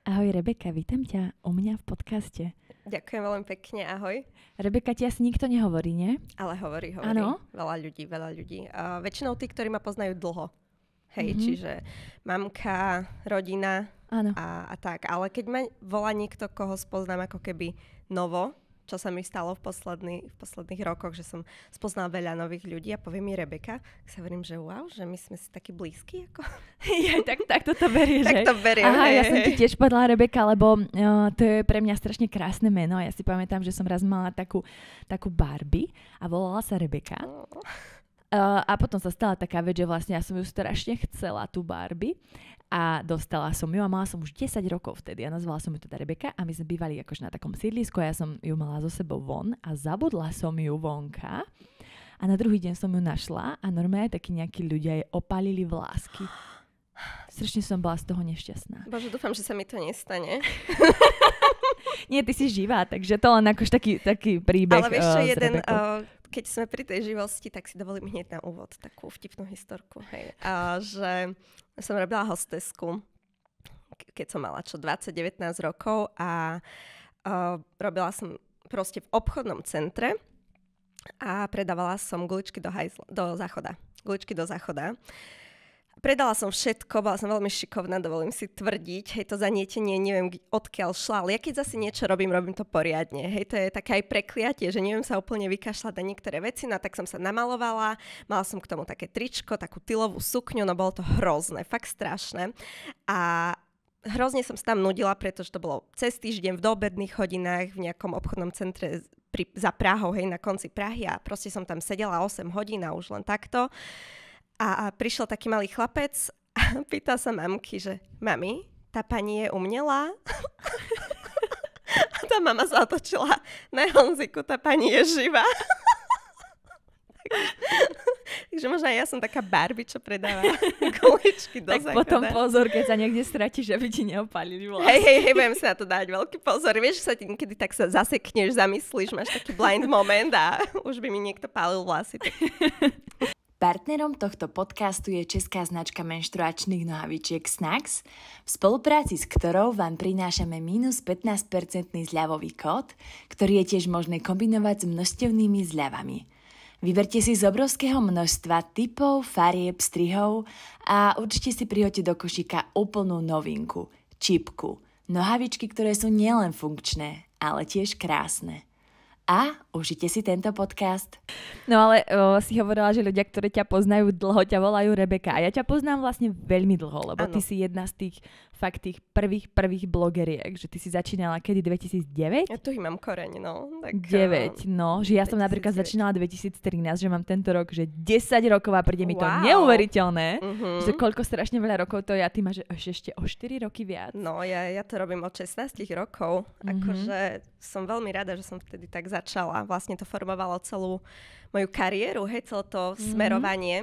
Ahoj Rebeka, vítam ťa u mňa v podcaste. Ďakujem veľmi pekne, ahoj. Rebeka, ti asi nikto nehovorí, nie? Ale hovorí, hovorí. Áno? Veľa ľudí, veľa ľudí. A väčšinou tí, ktorí ma poznajú dlho. Hej, Mhm. čiže mamka, rodina a, a tak. Ale keď ma volá niekto, koho spoznám ako keby novo, čo sa mi stalo v, posledný, v posledných rokoch, že som spoznala veľa nových ľudí a povie mi Rebeka, tak sa verím, že wow, že my sme si takí blízki. Ako... Ja, tak, tak toto berieš, tak to beriem. Aha, hej, ja som hej. ti tiež povedala Rebeka, lebo uh, to je pre mňa strašne krásne meno. Ja si pamätám, že som raz mala takú, takú Barbie a volala sa Rebeka. No. Uh, a potom sa stala taká vec, že vlastne ja som ju strašne chcela, tú Barbie. A dostala som ju a mala som už 10 rokov vtedy a nazvala som ju teda Rebeka a my sme bývali akože na takom sídlisku a ja som ju mala so sebou von a zabudla som ju vonka a na druhý deň som ju našla a normálne takí nejakí ľudia jej opalili vlásky. Strašne som bola z toho nešťastná. Bože, dúfam, že sa mi to nestane. Nie, ty si živá, takže to len akož taký, taký príbeh Ale vieš čo, eh, s jeden, uh, keď sme pri tej živosti, tak si dovolím hneď na úvod takú vtipnú historku. Hej. A, že som robila hostesku, ke- keď som mala čo 20-19 rokov a uh, robila som proste v obchodnom centre a predávala som guličky do, hajzla, do záchoda. Guličky do záchoda. Predala som všetko, bola som veľmi šikovná, dovolím si tvrdiť. Hej, to zanietenie, neviem odkiaľ šla, ale ja keď zase niečo robím, robím to poriadne. Hej, to je také aj prekliatie, že neviem sa úplne vykašľať na niektoré veci, no tak som sa namalovala, mala som k tomu také tričko, takú tylovú sukňu, no bolo to hrozné, fakt strašné. A hrozne som sa tam nudila, pretože to bolo cez týždeň v doobedných hodinách v nejakom obchodnom centre pri, za Prahou, hej, na konci Prahy a proste som tam sedela 8 hodín a už len takto. A, prišiel taký malý chlapec a pýta sa mamky, že mami, tá pani je umelá? A tá mama sa otočila na Honziku, tá pani je živá. Takže možno aj ja som taká Barbie, čo predáva guličky do Tak záchoda. potom pozor, keď sa niekde stratíš, aby ti neopálili vlasy. Hej, hej, hej, budem sa na to dať veľký pozor. Vieš, že sa ti niekedy tak sa zasekneš, zamyslíš, máš taký blind moment a už by mi niekto pálil vlasy. Tak Partnerom tohto podcastu je česká značka menštruačných nohavičiek Snax, v spolupráci s ktorou vám prinášame minus 15% zľavový kód, ktorý je tiež možné kombinovať s množstevnými zľavami. Vyberte si z obrovského množstva typov, farieb, strihov a určite si prihoďte do košíka úplnú novinku, čipku. Nohavičky, ktoré sú nielen funkčné, ale tiež krásne. A užite si tento podcast. No ale o, si hovorila, že ľudia, ktorí ťa poznajú dlho, ťa volajú Rebeka. A ja ťa poznám vlastne veľmi dlho, lebo Áno. ty si jedna z tých fakt tých prvých, prvých blogeriek, že ty si začínala kedy 2009? ja tu mám koreň, no. Tak, 9, no, že ja som napríklad 2009. začínala 2013, že mám tento rok, že 10 rokov a príde mi to Wow. neuveriteľné, Mhm. že koľko strašne veľa rokov to je a ty máš ešte o 4 roky viac. No, ja, ja to robím od 16 rokov. Mhm. Akože som veľmi rada, že som vtedy tak začala. Vlastne to formovalo celú moju kariéru, hej, celé to Mhm. smerovanie.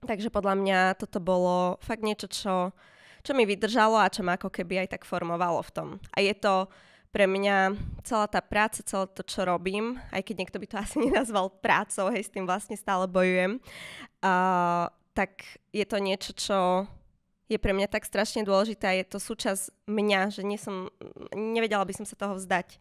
Takže podľa mňa toto bolo fakt niečo, čo, čo mi vydržalo a čo ma ako keby aj tak formovalo v tom. A je to pre mňa celá tá práca, celé to, čo robím, aj keď niekto by to asi nenazval prácou, hej, s tým vlastne stále bojujem, uh, tak je to niečo, čo je pre mňa tak strašne dôležité a je to súčasť mňa, že nie som, nevedela by som sa toho vzdať.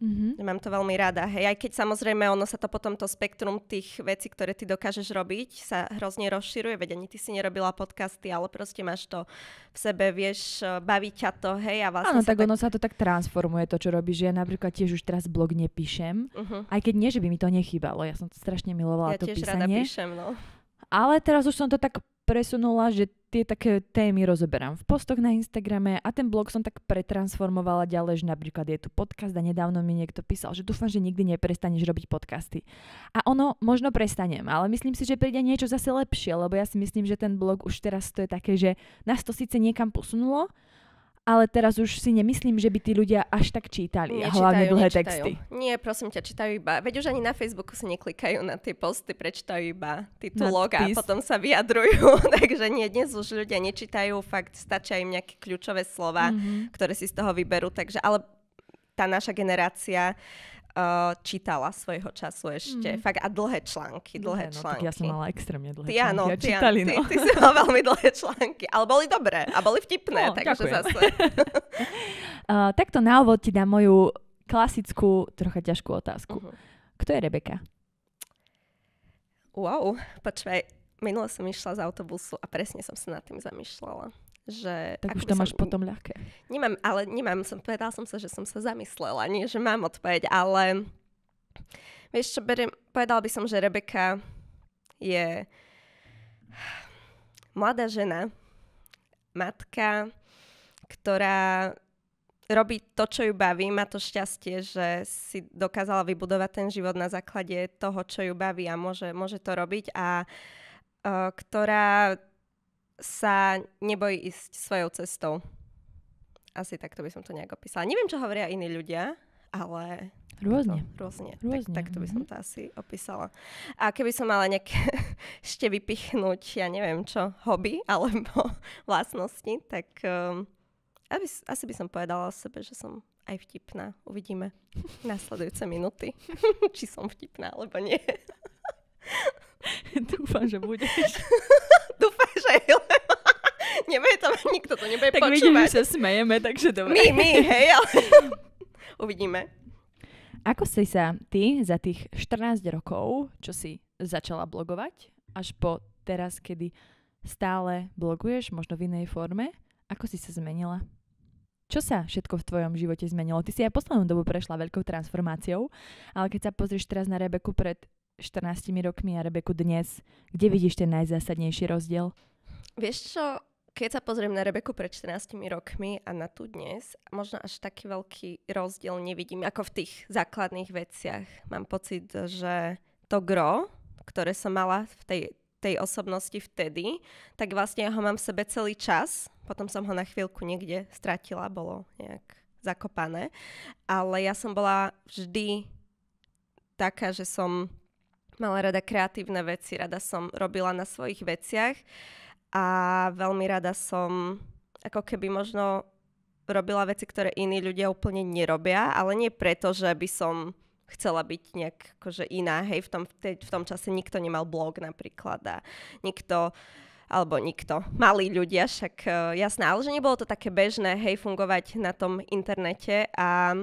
Mhm. Že Mám to veľmi rada. Hej, aj keď samozrejme ono sa to potom, to spektrum tých vecí, ktoré ty dokážeš robiť, sa hrozne rozširuje. Veď ani ty si nerobila podcasty, ale proste máš to v sebe, vieš, baví ťa to, hej, a vlastne Áno, sa tak ono sa to tak transformuje, to, čo robíš. Že ja napríklad tiež už teraz blog nepíšem, Uh-huh. aj keď nie, že by mi to nechýbalo. Ja som to strašne milovala, Ja to tiež rada písanie. píšem, no. Ale teraz už som to tak presunula, že tie také témy rozoberám v postoch na Instagrame a ten blog som tak pretransformovala ďalej, že napríklad je tu podcast a nedávno mi niekto písal, že dúfam, že nikdy neprestaneš robiť podcasty. A ono možno prestanem, ale myslím si, že príde niečo zase lepšie, lebo ja si myslím, že ten blog už teraz to je také, že nás to síce niekam posunulo, ale teraz už si nemyslím, že by tí ľudia až tak čítali. a hlavne dlhé nečítajú. texty. Nie, prosím ťa, čítajú iba. Veď už ani na Facebooku si neklikajú na tie posty, prečítajú iba titulok a potom sa vyjadrujú. Takže nie, dnes už ľudia nečítajú, fakt stačia im nejaké kľúčové slova, Mhm. ktoré si z toho vyberú. Takže, ale tá naša generácia uh, čítala svojho času ešte. Mm. Fakt a dlhé články, dlhé, no, články. Tak ja som mala extrémne dlhé Ty články. áno, a ty, čítali, ty, no. ty, si mala veľmi dlhé články, ale boli dobré a boli vtipné, No, takže ďakujem. zase. Uh, takto na úvod ti dám moju klasickú, trocha ťažkú otázku. Uh-huh. Kto je Rebeka? Wow, počkaj, minule som išla z autobusu a presne som sa nad tým zamýšľala. Že Tak už to som- máš potom ľahké. Nemám, ale nemám, som, povedala som sa, že som sa zamyslela, nie, že mám odpoveď, ale vieš čo, beriem, povedala by som, že Rebeka je mladá žena, matka, ktorá robí to, čo ju baví, má to šťastie, že si dokázala vybudovať ten život na základe toho, čo ju baví a môže, môže to robiť a uh, ktorá sa nebojí ísť svojou cestou. Asi takto by som to nejak opísala. Neviem, čo hovoria iní ľudia, ale Rôzne. to, rôzne. Rôzne, Tak, takto by som mhm. to asi opísala. A keby som mala nejaké ešte vypichnúť, ja neviem čo, hobby alebo vlastnosti, tak um, aby, asi by som povedala o sebe, že som aj vtipná. Uvidíme nasledujúce minúty, či som vtipná alebo nie. Dúfam, že budeš. Dúfam, že lebo nebude to, nikto to nebude tak vidím, počúvať. že sa smejeme, takže dobre. My, my, hej, ale uvidíme. Ako si sa ty za tých 14 rokov, čo si začala blogovať, až po teraz, kedy stále bloguješ, možno v inej forme, ako si sa zmenila? Čo sa všetko v tvojom živote zmenilo? Ty si aj poslednú dobu prešla veľkou transformáciou, ale keď sa pozrieš teraz na Rebeku pred 14 rokmi a Rebeku dnes, kde vidíš ten najzásadnejší rozdiel? Vieš čo, keď sa pozriem na Rebeku pred 14 rokmi a na tu dnes, možno až taký veľký rozdiel nevidím, ako v tých základných veciach. Mám pocit, že to gro, ktoré som mala v tej, tej osobnosti vtedy, tak vlastne ja ho mám v sebe celý čas. Potom som ho na chvíľku niekde stratila, bolo nejak zakopané. Ale ja som bola vždy taká, že som mala rada kreatívne veci, rada som robila na svojich veciach a veľmi rada som ako keby možno robila veci, ktoré iní ľudia úplne nerobia, ale nie preto, že by som chcela byť nejak akože iná. Hej, v tom, v, tej, v tom čase nikto nemal blog napríklad a nikto alebo nikto, malí ľudia, však uh, jasné, ale že nebolo to také bežné, hej, fungovať na tom internete a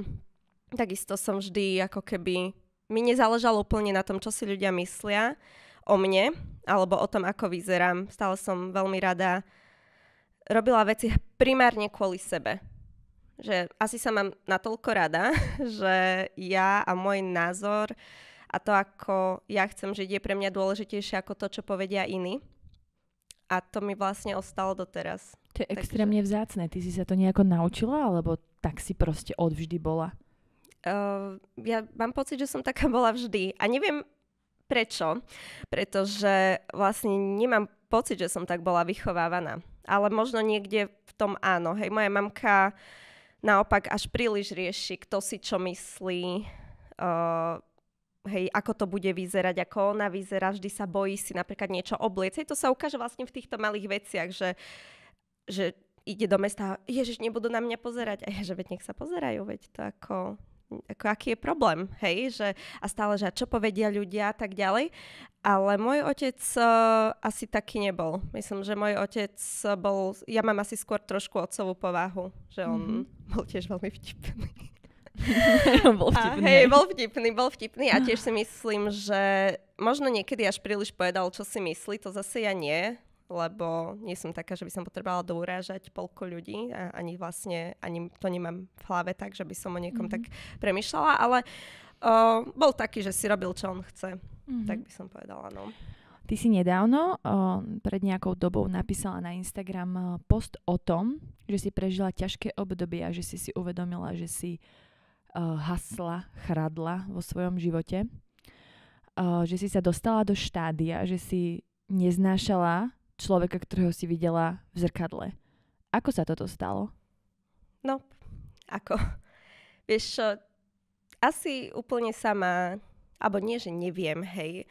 takisto som vždy ako keby, mi nezáležalo úplne na tom, čo si ľudia myslia o mne, alebo o tom, ako vyzerám. Stále som veľmi rada robila veci primárne kvôli sebe. Že asi sa mám natoľko rada, že ja a môj názor a to, ako ja chcem žiť, je pre mňa dôležitejšie ako to, čo povedia iní. A to mi vlastne ostalo doteraz. To je Takže- extrémne vzácne. Ty si sa to nejako naučila, alebo tak si proste odvždy bola? Uh, ja mám pocit, že som taká bola vždy. A neviem prečo, pretože vlastne nemám pocit, že som tak bola vychovávaná. Ale možno niekde v tom áno. Hej, moja mamka naopak až príliš rieši, kto si čo myslí, uh, hej, ako to bude vyzerať, ako ona vyzerá, vždy sa bojí si napríklad niečo obliecť. Hej, to sa ukáže vlastne v týchto malých veciach, že, že ide do mesta ježiš, nebudú na mňa pozerať. A ja, že veď nech sa pozerajú, veď to ako, ako aký je problém, hej, že a stále, že a čo povedia ľudia a tak ďalej. Ale môj otec uh, asi taký nebol. Myslím, že môj otec bol, ja mám asi skôr trošku otcovú povahu, že on Mhm. bol tiež veľmi vtipný. bol A vtipný. hej, bol vtipný, bol vtipný a tiež si myslím, že možno niekedy až príliš povedal, čo si myslí, to zase ja nie, lebo nie som taká, že by som potrebovala dourážať polku ľudí a ani vlastne, ani to nemám v hlave tak, že by som o niekom Mhm. tak premyšľala, ale uh, bol taký, že si robil, čo on chce, Mhm. tak by som povedala, no. Ty si nedávno, o, pred nejakou dobou, napísala na Instagram post o tom, že si prežila ťažké obdobie a že si si uvedomila, že si o, hasla, chradla vo svojom živote. O, že si sa dostala do štádia, že si neznášala človeka, ktorého si videla v zrkadle. Ako sa toto stalo? No, ako, vieš čo, asi úplne sama, alebo nie, že neviem, hej.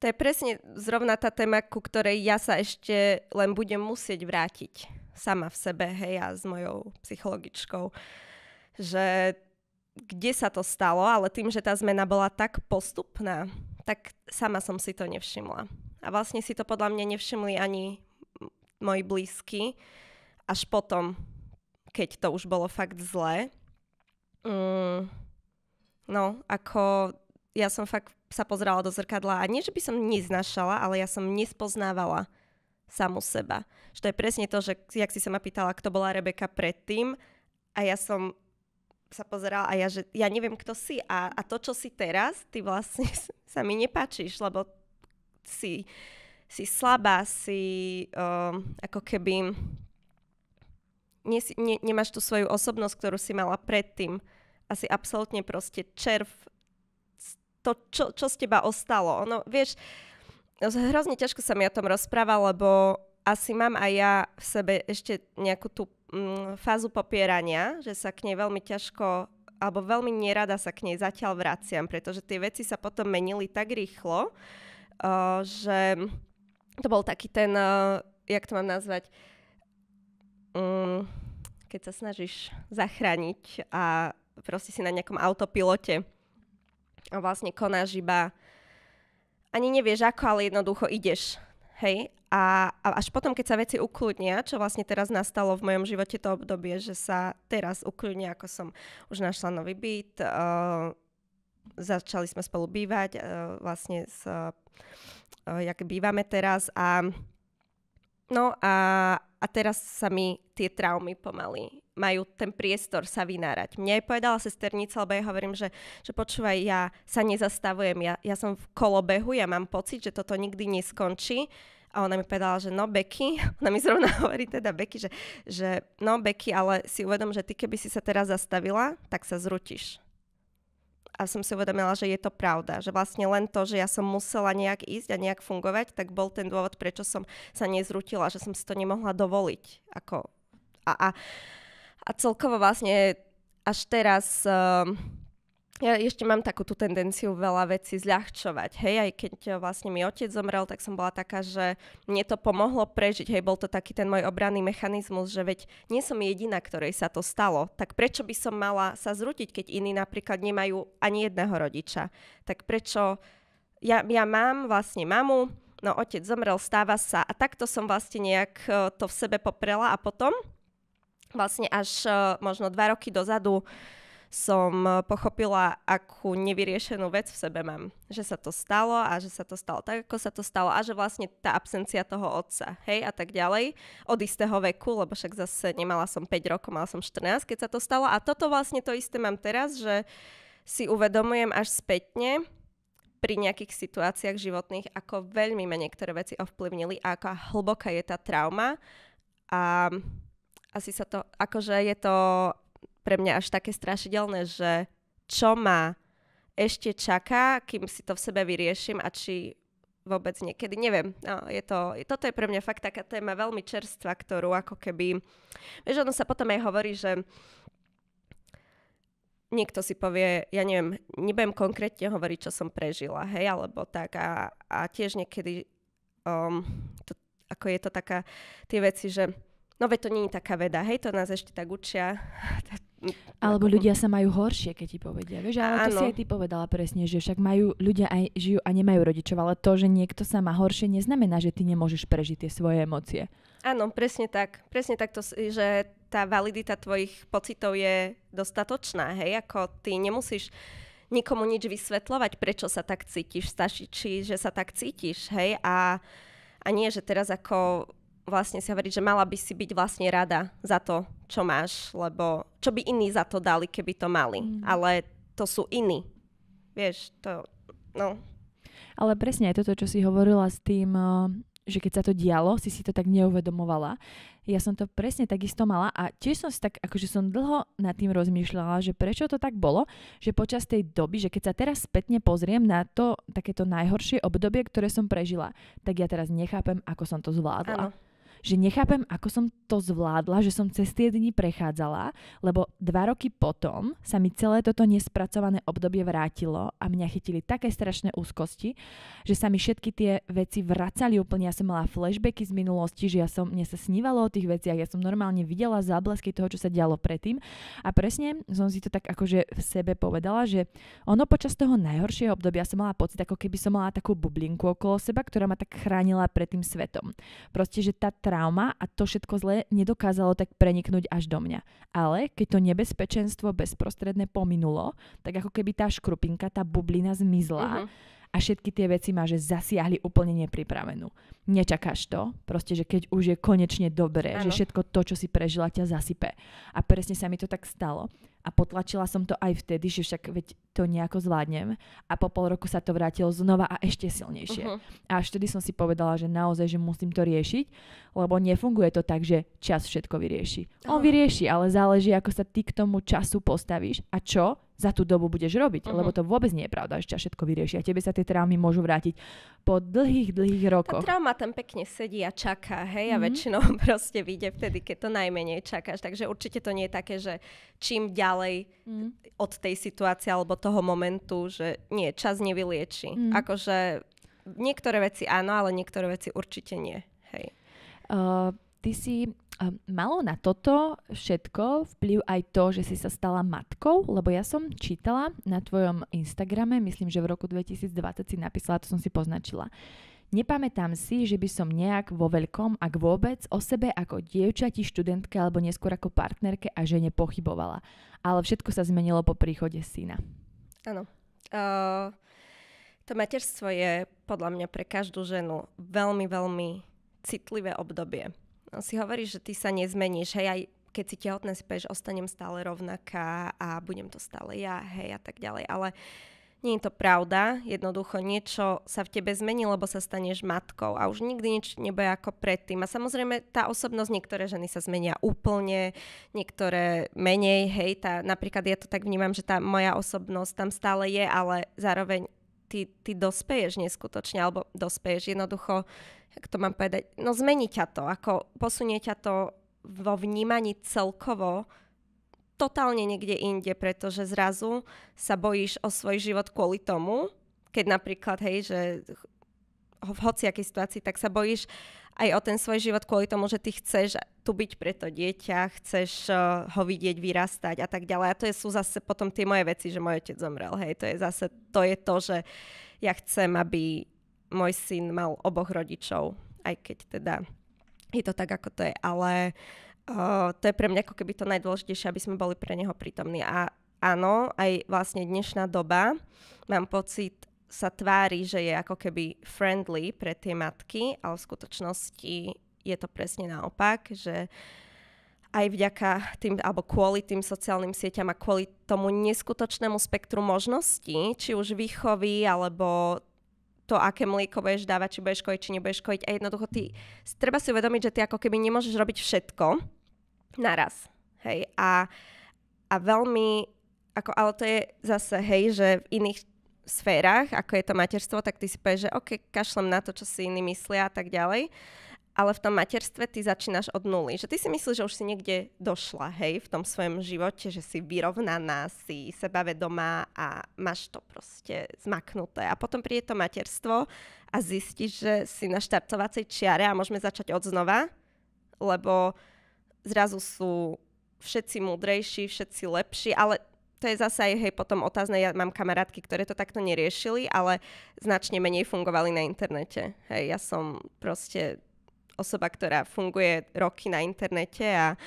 To je presne zrovna tá téma, ku ktorej ja sa ešte len budem musieť vrátiť sama v sebe, hej, a s mojou psychologičkou. Že kde sa to stalo, ale tým, že tá zmena bola tak postupná, tak sama som si to nevšimla. A vlastne si to podľa mňa nevšimli ani moji blízky, až potom, keď to už bolo fakt zlé. Mm, no, ako ja som fakt sa pozerala do zrkadla a nie, že by som neznašala, ale ja som nespoznávala samu seba. Že to je presne to, že jak si sa ma pýtala, kto bola Rebeka predtým a ja som sa pozerala a ja, že ja neviem, kto si a, a to, čo si teraz, ty vlastne sa mi nepáčiš, lebo si, si slabá, si um, ako keby nie, nie, nemáš tú svoju osobnosť, ktorú si mala predtým. Asi absolútne proste červ to, čo, čo z teba ostalo. No, vieš, hrozne ťažko sa mi o tom rozpráva, lebo asi mám aj ja v sebe ešte nejakú tú mm, fázu popierania, že sa k nej veľmi ťažko alebo veľmi nerada sa k nej zatiaľ vraciam, pretože tie veci sa potom menili tak rýchlo, uh, že to bol taký ten, uh, jak to mám nazvať, um, keď sa snažíš zachrániť a proste si na nejakom autopilote a vlastne konáš iba ani nevieš ako, ale jednoducho ideš. Hej? A, a až potom, keď sa veci ukludnia, čo vlastne teraz nastalo v mojom živote to obdobie, že sa teraz ukludnia, ako som už našla nový byt, uh, začali sme spolu bývať, uh, vlastne s, uh, jak bývame teraz a no a, a teraz sa mi tie traumy pomaly majú ten priestor sa vynárať. Mne aj povedala sesternica, lebo ja hovorím, že, že počúvaj, ja sa nezastavujem, ja, ja som v kolobehu, ja mám pocit, že toto nikdy neskončí. A ona mi povedala, že no Beky, ona mi zrovna hovorí teda Beky, že, že no Beky, ale si uvedom, že ty keby si sa teraz zastavila, tak sa zrutíš. A som si uvedomila, že je to pravda. Že vlastne len to, že ja som musela nejak ísť a nejak fungovať, tak bol ten dôvod, prečo som sa nezrutila, že som si to nemohla dovoliť. Ako, a, a, a celkovo vlastne až teraz uh, ja ešte mám takú tú tendenciu veľa vecí zľahčovať, hej, aj keď vlastne mi otec zomrel, tak som bola taká, že mne to pomohlo prežiť, hej, bol to taký ten môj obranný mechanizmus, že veď nie som jediná, ktorej sa to stalo, tak prečo by som mala sa zrutiť, keď iní napríklad nemajú ani jedného rodiča, tak prečo, ja, ja mám vlastne mamu, no otec zomrel, stáva sa. A takto som vlastne nejak eh, to v sebe poprela a potom vlastne až uh, možno dva roky dozadu som uh, pochopila, akú nevyriešenú vec v sebe mám. Že sa to stalo a že sa to stalo tak, ako sa to stalo a že vlastne tá absencia toho otca, hej, a tak ďalej, od istého veku, lebo však zase nemala som 5 rokov, mala som 14, keď sa to stalo a toto vlastne to isté mám teraz, že si uvedomujem až spätne, pri nejakých situáciách životných, ako veľmi ma niektoré veci ovplyvnili a aká hlboká je tá trauma. A asi sa to, akože je to pre mňa až také strašidelné, že čo ma ešte čaká, kým si to v sebe vyriešim a či vôbec niekedy, neviem. No, je to, toto je pre mňa fakt taká téma veľmi čerstvá, ktorú ako keby, vieš, ono sa potom aj hovorí, že niekto si povie, ja neviem, nebudem konkrétne hovoriť, čo som prežila, hej, alebo tak a, a tiež niekedy um, to, ako je to taká, tie veci, že no veď to nie je taká veda, hej, to nás ešte tak učia. Alebo ľudia sa majú horšie, keď ti povedia. Vieš, ale to si aj ty povedala presne, že však majú, ľudia aj žijú a nemajú rodičov, ale to, že niekto sa má horšie, neznamená, že ty nemôžeš prežiť tie svoje emócie. Áno, presne tak. Presne tak, to, že tá validita tvojich pocitov je dostatočná, hej, ako ty nemusíš nikomu nič vysvetľovať, prečo sa tak cítiš, stačí, že sa tak cítiš, hej, a, a nie, že teraz ako vlastne si hovoriť, že mala by si byť vlastne rada za to, čo máš, lebo čo by iní za to dali, keby to mali. Mm. Ale to sú iní. Vieš, to, no. Ale presne aj toto, čo si hovorila s tým, eh, že keď sa to dialo, si si to tak neuvedomovala. Ja som to presne takisto mala a tiež som si tak, akože som dlho nad tým rozmýšľala, že prečo to tak bolo, že počas tej doby, že keď sa teraz spätne pozriem na to takéto najhoršie obdobie, ktoré som prežila, tak ja teraz nechápem, ako som to zvládla. Ano že nechápem, ako som to zvládla, že som cez tie dni prechádzala, lebo dva roky potom sa mi celé toto nespracované obdobie vrátilo a mňa chytili také strašné úzkosti, že sa mi všetky tie veci vracali úplne. Ja som mala flashbacky z minulosti, že ja som, mne sa snívalo o tých veciach, ja som normálne videla záblesky toho, čo sa dialo predtým a presne som si to tak akože v sebe povedala, že ono počas toho najhoršieho obdobia som mala pocit, ako keby som mala takú bublinku okolo seba, ktorá ma tak chránila pred tým svetom. Proste, že tá trauma a to všetko zlé nedokázalo tak preniknúť až do mňa. Ale keď to nebezpečenstvo bezprostredne pominulo, tak ako keby tá škrupinka, tá bublina zmizla uh-huh a všetky tie veci ma, že zasiahli úplne nepripravenú. Nečakáš to, proste, že keď už je konečne dobré, ano. že všetko to, čo si prežila, ťa zasype. A presne sa mi to tak stalo a potlačila som to aj vtedy, že však veď to nejako zvládnem a po pol roku sa to vrátilo znova a ešte silnejšie. Uh-huh. A až vtedy som si povedala, že naozaj, že musím to riešiť, lebo nefunguje to tak, že čas všetko vyrieši. On uh-huh. vyrieši, ale záleží, ako sa ty k tomu času postavíš a čo za tú dobu budeš robiť, uh-huh. lebo to vôbec nie je pravda, že ťa všetko vyrieši a tebe sa tie traumy môžu vrátiť po dlhých, dlhých rokoch. Tá trauma tam pekne sedí a čaká, hej, a uh-huh. väčšinou proste vyjde vtedy, keď to najmenej čakáš, takže určite to nie je také, že čím ďalej uh-huh. od tej situácie alebo toho momentu, že nie, čas nevylieči. Uh-huh. Akože niektoré veci áno, ale niektoré veci určite nie, hej. Uh, ty si malo na toto všetko vplyv aj to, že si sa stala matkou? Lebo ja som čítala na tvojom Instagrame, myslím, že v roku 2020 si napísala, to som si poznačila. Nepamätám si, že by som nejak vo veľkom, ak vôbec, o sebe ako dievčati, študentke alebo neskôr ako partnerke a žene pochybovala. Ale všetko sa zmenilo po príchode syna. Áno. Uh, to materstvo je podľa mňa pre každú ženu veľmi, veľmi citlivé obdobie si hovoríš, že ty sa nezmeníš, hej, aj keď si tehotná si povieš, ostanem stále rovnaká a budem to stále ja, hej, a tak ďalej, ale nie je to pravda, jednoducho niečo sa v tebe zmení, lebo sa staneš matkou a už nikdy nič nebude ako predtým. A samozrejme tá osobnosť, niektoré ženy sa zmenia úplne, niektoré menej, hej, tá, napríklad ja to tak vnímam, že tá moja osobnosť tam stále je, ale zároveň ty, ty dospeješ neskutočne, alebo dospeješ jednoducho jak to mám povedať, no zmení ťa to, ako posunie ťa to vo vnímaní celkovo totálne niekde inde, pretože zrazu sa bojíš o svoj život kvôli tomu, keď napríklad, hej, že v hociakej situácii, tak sa bojíš aj o ten svoj život kvôli tomu, že ty chceš tu byť pre to dieťa, chceš uh, ho vidieť vyrastať a tak ďalej. A to je, sú zase potom tie moje veci, že môj otec zomrel. Hej, to je zase, to je to, že ja chcem, aby môj syn mal oboch rodičov, aj keď teda je to tak, ako to je, ale uh, to je pre mňa ako keby to najdôležitejšie, aby sme boli pre neho prítomní. A áno, aj vlastne dnešná doba, mám pocit, sa tvári, že je ako keby friendly pre tie matky, ale v skutočnosti je to presne naopak, že aj vďaka tým, alebo kvôli tým sociálnym sieťam a kvôli tomu neskutočnému spektru možností, či už výchovy, alebo to, aké mlieko budeš dávať, či budeš kojiť, či nebudeš kojiť. A jednoducho ty, treba si uvedomiť, že ty ako keby nemôžeš robiť všetko naraz. Hej. A, a veľmi, ako, ale to je zase, hej, že v iných sférach, ako je to materstvo, tak ty si povieš, že OK, kašlem na to, čo si iní myslia a tak ďalej ale v tom materstve ty začínaš od nuly. Že ty si myslíš, že už si niekde došla, hej, v tom svojom živote, že si vyrovnaná, si sebavedomá a máš to proste zmaknuté. A potom príde to materstvo a zistíš, že si na štartovacej čiare a môžeme začať od znova, lebo zrazu sú všetci múdrejší, všetci lepší, ale to je zase aj hej, potom otázne, ja mám kamarátky, ktoré to takto neriešili, ale značne menej fungovali na internete. Hej, ja som proste osoba, ktorá funguje roky na internete a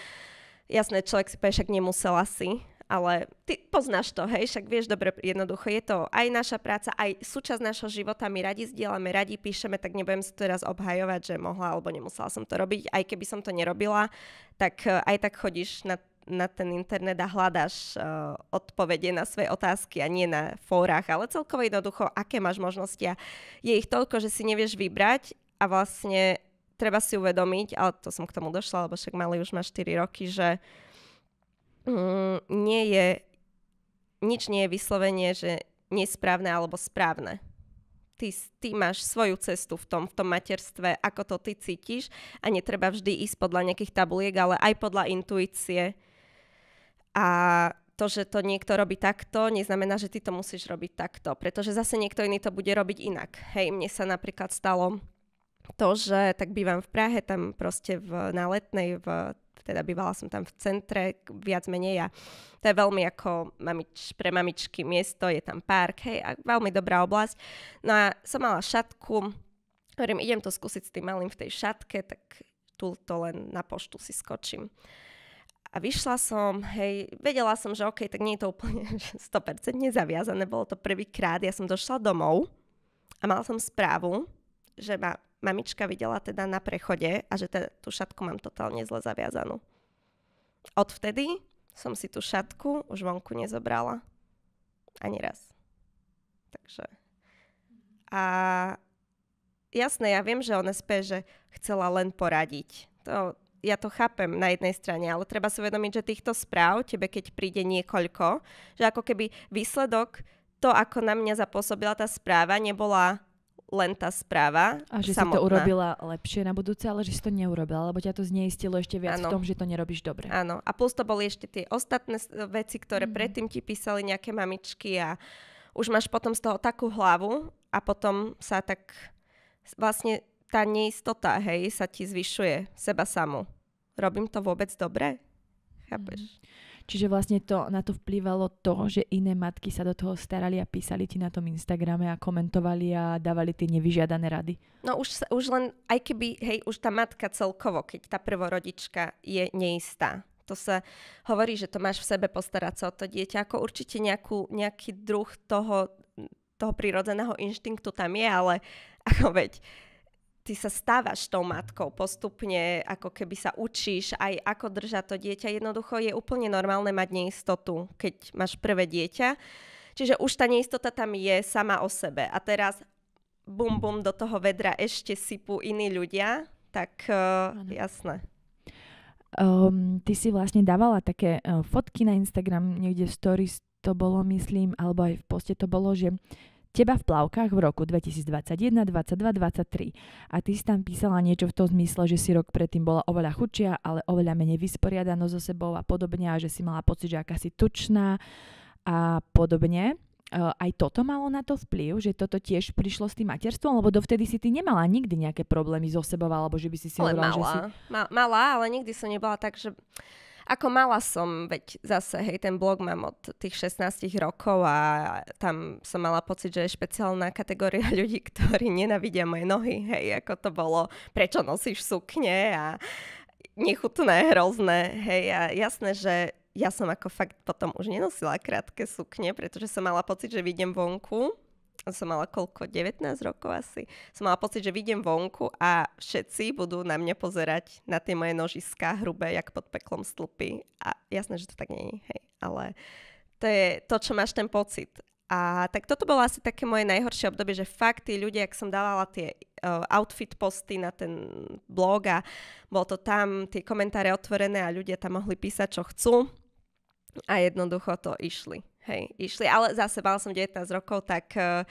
jasné, človek si povie, však nemusela si, ale ty poznáš to, hej, však vieš dobre, jednoducho je to aj naša práca, aj súčasť našho života, my radi zdieľame, radi píšeme, tak nebudem si teraz obhajovať, že mohla alebo nemusela som to robiť, aj keby som to nerobila, tak eh, aj tak chodíš na na ten internet a hľadáš uh, odpovede na svoje otázky a nie na fórach, ale celkovo jednoducho, aké máš možnosti a je ich toľko, že si nevieš vybrať a vlastne treba si uvedomiť, ale to som k tomu došla, lebo však mali už má 4 roky, že mm, nie je, nič nie je vyslovenie, že nesprávne alebo správne. Ty, ty máš svoju cestu v tom, v tom materstve, ako to ty cítiš a netreba vždy ísť podľa nejakých tabuliek, ale aj podľa intuície. A to, že to niekto robí takto, neznamená, že ty to musíš robiť takto, pretože zase niekto iný to bude robiť inak. Hej, mne sa napríklad stalo to, že tak bývam v Prahe, tam proste v, na letnej, v teda bývala som tam v centre, viac menej a to je veľmi ako mamič, pre mamičky miesto, je tam park, hej, a veľmi dobrá oblasť. No a som mala šatku, hovorím, idem to skúsiť s tým malým v tej šatke, tak tu to len na poštu si skočím. A vyšla som, hej, vedela som, že OK, tak nie je to úplne 100% zaviazané, bolo to prvýkrát, ja som došla domov a mala som správu, že ma mamička videla teda na prechode a že teda tú šatku mám totálne zle zaviazanú. Odvtedy som si tú šatku už vonku nezobrala. Ani raz. Takže. A jasné, ja viem, že on spie, že chcela len poradiť. To, ja to chápem na jednej strane, ale treba si uvedomiť, že týchto správ, tebe keď príde niekoľko, že ako keby výsledok, to, ako na mňa zapôsobila tá správa, nebola len tá správa A že samotná. si to urobila lepšie na budúce, ale že si to neurobila, lebo ťa to zneistilo ešte viac Áno. v tom, že to nerobíš dobre. Áno. A plus to boli ešte tie ostatné veci, ktoré Mhm. predtým ti písali nejaké mamičky a už máš potom z toho takú hlavu a potom sa tak vlastne tá neistota, hej, sa ti zvyšuje seba samu. Robím to vôbec dobre? Chápeš? Čiže vlastne to, na to vplývalo to, že iné matky sa do toho starali a písali ti na tom Instagrame a komentovali a dávali tie nevyžiadané rady. No už, sa, už len, aj keby, hej, už tá matka celkovo, keď tá prvorodička je neistá. To sa hovorí, že to máš v sebe postarať sa o to dieťa, ako určite nejakú, nejaký druh toho, toho prirodzeného inštinktu tam je, ale ako veď, ty sa stávaš tou matkou postupne, ako keby sa učíš aj ako držať to dieťa. Jednoducho je úplne normálne mať neistotu, keď máš prvé dieťa. Čiže už tá neistota tam je sama o sebe. A teraz bum bum do toho vedra ešte sypú iní ľudia, tak uh, jasné. Um, ty si vlastne dávala také uh, fotky na Instagram, niekde v stories to bolo, myslím, alebo aj v poste to bolo, že teba v plavkách v roku 2021, 22, 23. A ty si tam písala niečo v tom zmysle, že si rok predtým bola oveľa chudšia, ale oveľa menej vysporiadano so sebou a podobne a že si mala pocit, že aká si tučná a podobne. Uh, aj toto malo na to vplyv, že toto tiež prišlo s tým materstvom, lebo dovtedy si ty nemala nikdy nejaké problémy so sebou, alebo že by si si Ale hovorila, že si... ma, malá, ale nikdy som nebola tak, že ako mala som, veď zase, hej, ten blog mám od tých 16 rokov a tam som mala pocit, že je špeciálna kategória ľudí, ktorí nenavidia moje nohy, hej, ako to bolo, prečo nosíš sukne a nechutné, hrozné, hej, a jasné, že ja som ako fakt potom už nenosila krátke sukne, pretože som mala pocit, že vidím vonku som mala koľko, 19 rokov asi, som mala pocit, že vidím vonku a všetci budú na mňa pozerať na tie moje nožiská hrubé, jak pod peklom stĺpy. A jasné, že to tak nie je, hej, ale to je to, čo máš ten pocit. A tak toto bolo asi také moje najhoršie obdobie, že fakt tí ľudia, ak som dávala tie uh, outfit posty na ten blog a bolo to tam, tie komentáre otvorené a ľudia tam mohli písať, čo chcú a jednoducho to išli. Hej, išli, ale zase mala som 19 rokov, tak uh,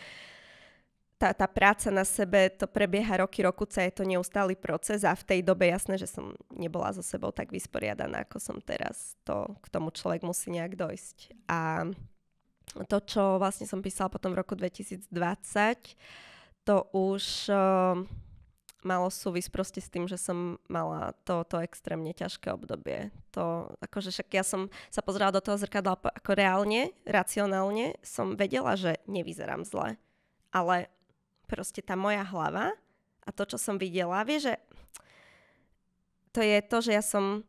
tá, tá práca na sebe, to prebieha roky, rokuce, je to neustály proces a v tej dobe jasné, že som nebola so sebou tak vysporiadaná, ako som teraz. To, k tomu človek musí nejak dojsť. A to, čo vlastne som písala potom v roku 2020, to už uh, malo súvisť proste s tým, že som mala to, to extrémne ťažké obdobie. To, akože však ja som sa pozerala do toho zrkadla ako reálne, racionálne, som vedela, že nevyzerám zle. Ale proste tá moja hlava a to, čo som videla, vie, že to je to, že ja som,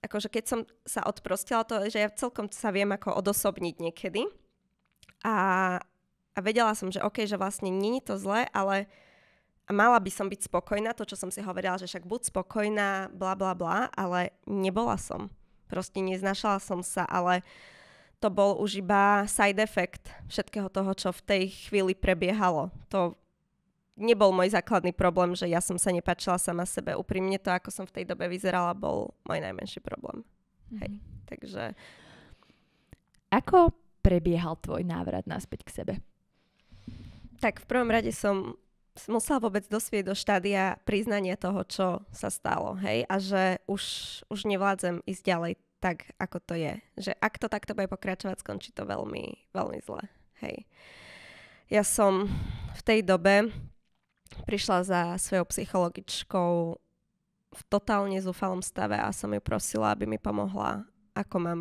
akože keď som sa odprostila, to, že ja celkom sa viem ako odosobniť niekedy. A, a vedela som, že OK, že vlastne není to zle, ale a mala by som byť spokojná, to, čo som si hovorila, že však buď spokojná, bla bla bla, ale nebola som. Proste neznašala som sa, ale to bol už iba side effect všetkého toho, čo v tej chvíli prebiehalo. To nebol môj základný problém, že ja som sa nepáčila sama sebe. Úprimne to, ako som v tej dobe vyzerala, bol môj najmenší problém. Hej. Takže Ako prebiehal tvoj návrat naspäť k sebe? Tak v prvom rade som musela vôbec dospieť do štádia priznania toho, čo sa stalo, hej, a že už, už nevládzem ísť ďalej tak, ako to je. Že ak to takto bude pokračovať, skončí to veľmi, veľmi zle, hej. Ja som v tej dobe prišla za svojou psychologičkou v totálne zúfalom stave a som ju prosila, aby mi pomohla, ako mám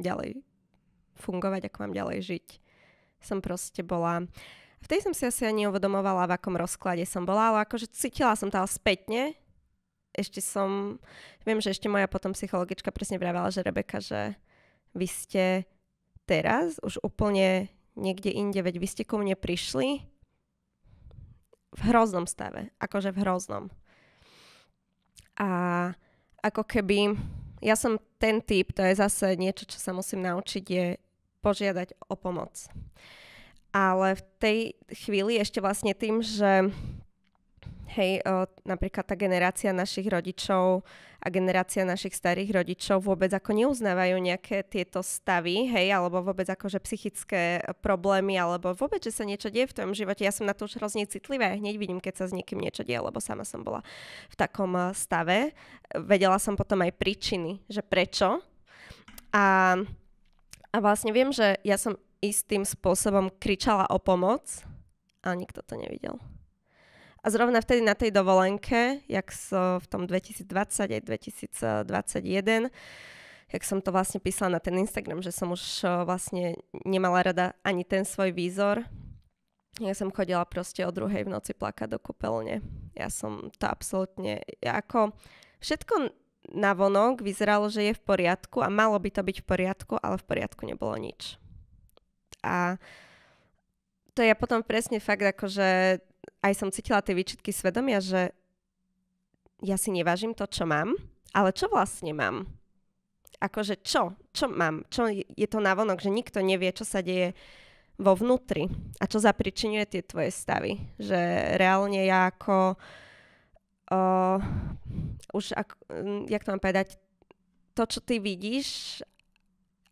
ďalej fungovať, ako mám ďalej žiť. Som proste bola... V tej som si asi ani uvedomovala, v akom rozklade som bola, ale akože cítila som to spätne. Ešte som... Viem, že ešte moja potom psychologička presne vravela, že Rebeka, že vy ste teraz už úplne niekde inde, veď vy ste ku mne prišli v hroznom stave, akože v hroznom. A ako keby, ja som ten typ, to je zase niečo, čo sa musím naučiť, je požiadať o pomoc. Ale v tej chvíli ešte vlastne tým, že hej, o, napríklad tá generácia našich rodičov a generácia našich starých rodičov vôbec ako neuznávajú nejaké tieto stavy, hej, alebo vôbec akože psychické problémy, alebo vôbec, že sa niečo deje v tom živote. Ja som na to už hrozne citlivá, hneď vidím, keď sa s niekým niečo deje, lebo sama som bola v takom stave. Vedela som potom aj príčiny, že prečo. A, a vlastne viem, že ja som istým spôsobom kričala o pomoc a nikto to nevidel. A zrovna vtedy na tej dovolenke, jak so v tom 2020 aj 2021, jak som to vlastne písala na ten Instagram, že som už vlastne nemala rada ani ten svoj výzor. Ja som chodila proste o druhej v noci plakať do kúpeľne. Ja som to absolútne, ja ako všetko na vonok vyzeralo, že je v poriadku a malo by to byť v poriadku, ale v poriadku nebolo nič. A to je potom presne fakt, akože aj som cítila tie výčitky svedomia, že ja si nevážim to, čo mám, ale čo vlastne mám? Akože čo? Čo mám? Čo je to navonok, že nikto nevie, čo sa deje vo vnútri a čo zapričinuje tie tvoje stavy. Že reálne ja ako uh, už, ak, jak to mám povedať, to, čo ty vidíš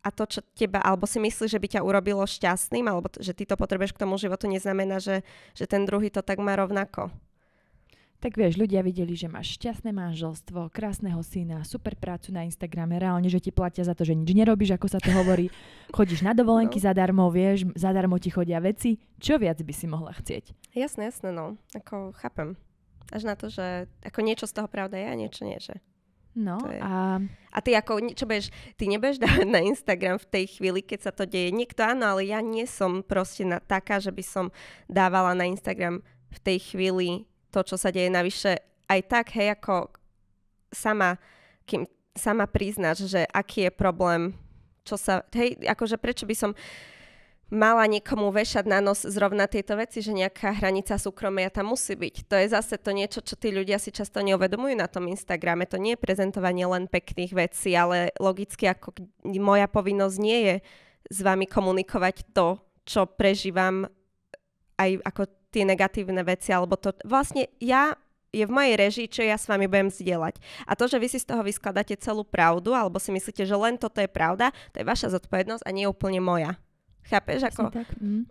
a to, čo teba, alebo si myslíš, že by ťa urobilo šťastným, alebo t- že ty to potrebuješ k tomu životu, neznamená, že, že ten druhý to tak má rovnako. Tak vieš, ľudia videli, že máš šťastné manželstvo, krásneho syna, super prácu na Instagrame, reálne, že ti platia za to, že nič nerobíš, ako sa to hovorí. Chodíš na dovolenky no. zadarmo, vieš, zadarmo ti chodia veci. Čo viac by si mohla chcieť? Jasné, jasné, no. Ako chápem. Až na to, že ako niečo z toho pravda je a niečo nie, že? No je... a... A ty ako, čo budeš, ty nebudeš dávať na Instagram v tej chvíli, keď sa to deje. Niekto áno, ale ja nie som proste na, taká, že by som dávala na Instagram v tej chvíli to, čo sa deje. Navyše aj tak, hej, ako sama, kým sama priznáš, že aký je problém, čo sa, hej, akože prečo by som mala niekomu vešať na nos zrovna tieto veci, že nejaká hranica súkromia tam musí byť. To je zase to niečo, čo tí ľudia si často neuvedomujú na tom Instagrame. To nie je prezentovanie len pekných vecí, ale logicky ako moja povinnosť nie je s vami komunikovať to, čo prežívam aj ako tie negatívne veci, alebo to vlastne ja je v mojej režii, čo ja s vami budem zdieľať. A to, že vy si z toho vyskladáte celú pravdu, alebo si myslíte, že len toto je pravda, to je vaša zodpovednosť a nie úplne moja. Chápeš? Ako... Tak. Mm.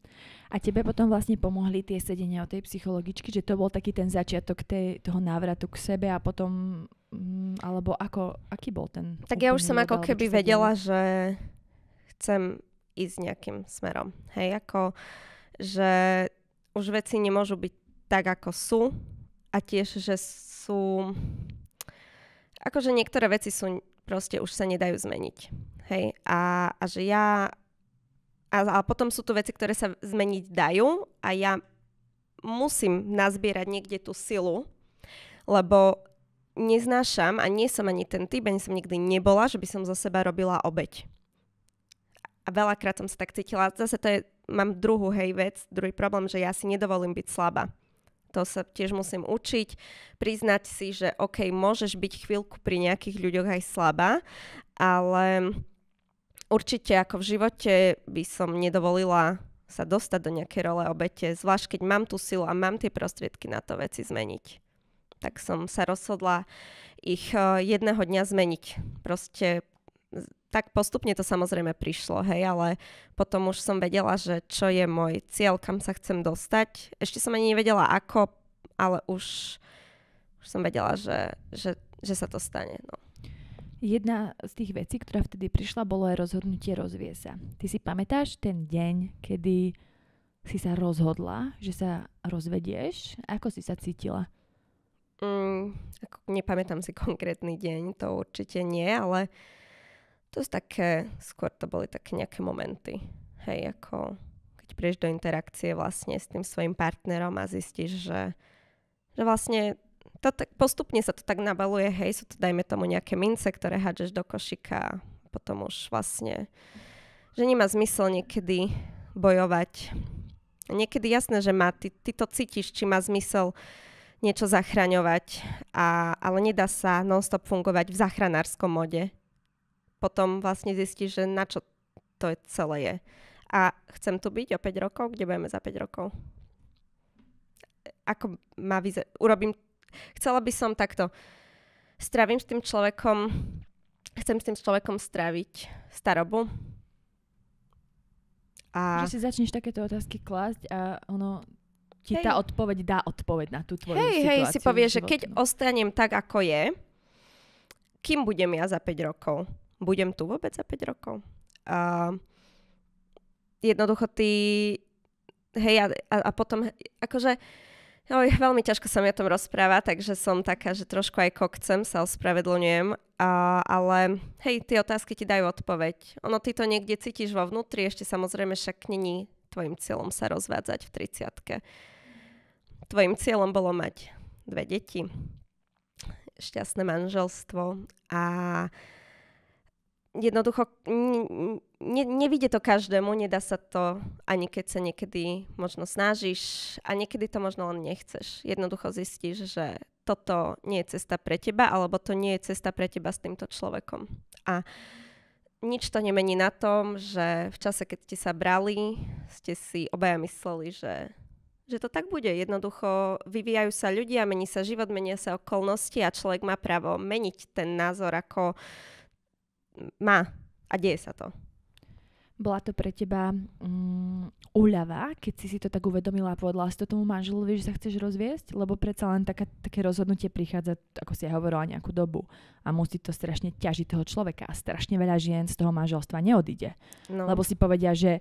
A tebe potom vlastne pomohli tie sedenia o tej psychologičky, že to bol taký ten začiatok tej, toho návratu k sebe a potom, mm, alebo ako, aký bol ten? Tak ja už som ako keby vedela, že chcem ísť nejakým smerom. Hej, ako, že už veci nemôžu byť tak, ako sú a tiež, že sú... Akože niektoré veci sú proste už sa nedajú zmeniť. Hej, a, a že ja a, a potom sú tu veci, ktoré sa zmeniť dajú a ja musím nazbierať niekde tú silu, lebo neznášam a nie som ani ten typ, ani som nikdy nebola, že by som zo seba robila obeď. A veľakrát som sa tak cítila. Zase to je, mám druhú hej vec, druhý problém, že ja si nedovolím byť slabá. To sa tiež musím učiť, priznať si, že OK, môžeš byť chvíľku pri nejakých ľuďoch aj slabá, ale určite ako v živote by som nedovolila sa dostať do nejakej role obete, zvlášť keď mám tú silu a mám tie prostriedky na to veci zmeniť. Tak som sa rozhodla ich eh, jedného dňa zmeniť. Proste tak postupne to samozrejme prišlo, hej, ale potom už som vedela, že čo je môj cieľ, kam sa chcem dostať. Ešte som ani nevedela ako, ale už, už som vedela, že, že, že sa to stane. No. Jedna z tých vecí, ktorá vtedy prišla, bolo aj rozhodnutie rozvie sa. Ty si pamätáš ten deň, kedy si sa rozhodla, že sa rozvedieš? Ako si sa cítila? Mm, ako, nepamätám si konkrétny deň, to určite nie, ale to sú také, skôr to boli také nejaké momenty. Hej, ako keď prídeš do interakcie vlastne s tým svojim partnerom a zistíš, že, že vlastne to tak, postupne sa to tak nabaluje, hej, sú to dajme tomu nejaké mince, ktoré hádžeš do košika a potom už vlastne, že nemá zmysel niekedy bojovať. Niekedy jasné, že má, ty, ty to cítiš, či má zmysel niečo zachraňovať, a, ale nedá sa non-stop fungovať v záchranárskom mode potom vlastne zistíš, že na čo to je celé je. A chcem tu byť o 5 rokov, kde budeme za 5 rokov. Ako má vyzerať? Urobím... Chcela by som takto... Stravím s tým človekom... Chcem s tým človekom straviť starobu. A... Že si začneš takéto otázky klásť a ono ti hej. tá odpoveď dá odpoveď na tú tvoju hej, situáciu. Hej, si povie, že keď ostanem tak, ako je, kým budem ja za 5 rokov? budem tu vôbec za 5 rokov. A jednoducho ty, hej, a, a, a potom, akože, oj, veľmi ťažko sa mi o tom rozpráva, takže som taká, že trošku aj kokcem, sa ospravedlňujem, a, ale hej, tie otázky ti dajú odpoveď. Ono ty to niekde cítiš vo vnútri, ešte samozrejme však není tvojim cieľom sa rozvádzať v 30 Tvojim cieľom bolo mať dve deti, šťastné manželstvo a jednoducho ne, nevidie to každému, nedá sa to ani keď sa niekedy možno snažíš a niekedy to možno len nechceš. Jednoducho zistíš, že toto nie je cesta pre teba, alebo to nie je cesta pre teba s týmto človekom. A nič to nemení na tom, že v čase, keď ste sa brali, ste si obaja mysleli, že, že to tak bude. Jednoducho vyvíjajú sa ľudia, mení sa život, menia sa okolnosti a človek má právo meniť ten názor, ako má a deje sa to. Bola to pre teba um, úľava, keď si si to tak uvedomila a povedala si to tomu manželovi, že sa chceš rozviesť? Lebo predsa len taká, také rozhodnutie prichádza, ako si aj hovorila, nejakú dobu a musí to strašne ťažiť toho človeka a strašne veľa žien z toho manželstva neodíde. No. Lebo si povedia, že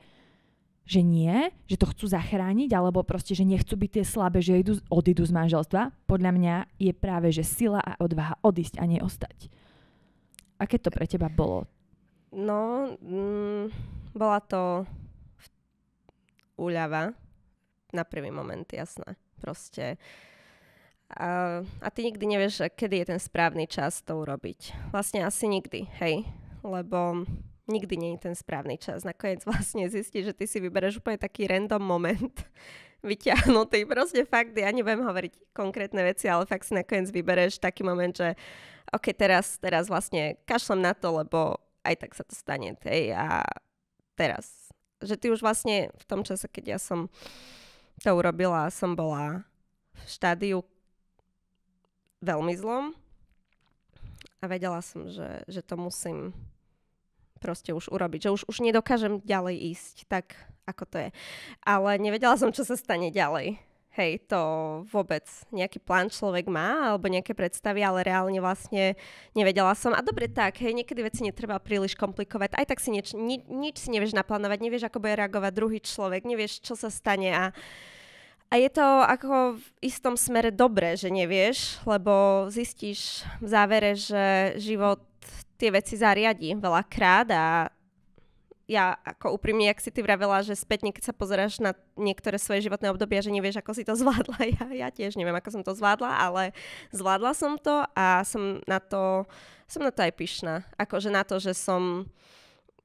že nie, že to chcú zachrániť, alebo proste, že nechcú byť tie slabé, že idú, odídu z manželstva. Podľa mňa je práve, že sila a odvaha odísť a nie ostať. Aké to pre teba bolo? No, mm, bola to úľava na prvý moment, jasné. Proste. A, a ty nikdy nevieš, kedy je ten správny čas to urobiť. Vlastne asi nikdy, hej. Lebo nikdy nie je ten správny čas. Nakoniec vlastne zistíš, že ty si vybereš úplne taký random moment vyťahnutý. Proste fakt, ja nebudem hovoriť konkrétne veci, ale fakt si nakoniec vybereš taký moment, že OK, teraz, teraz vlastne kašlem na to, lebo aj tak sa to stane. Tej, a teraz, že ty už vlastne v tom čase, keď ja som to urobila, som bola v štádiu veľmi zlom a vedela som, že, že to musím proste už urobiť, že už, už nedokážem ďalej ísť tak, ako to je. Ale nevedela som, čo sa stane ďalej. Hej, to vôbec nejaký plán človek má alebo nejaké predstavy, ale reálne vlastne nevedela som. A dobre tak, hej, niekedy veci netreba príliš komplikovať. Aj tak si nieč, ni, nič si nevieš naplánovať, nevieš, ako bude reagovať druhý človek, nevieš, čo sa stane a a je to ako v istom smere dobré, že nevieš, lebo zistíš v závere, že život tie veci zariadi veľakrát a ja ako úprimne, jak si ty vravela, že spätne, keď sa pozeráš na niektoré svoje životné obdobia, že nevieš, ako si to zvládla. Ja, ja tiež neviem, ako som to zvládla, ale zvládla som to a som na to, som na to aj pyšná. Akože na to, že som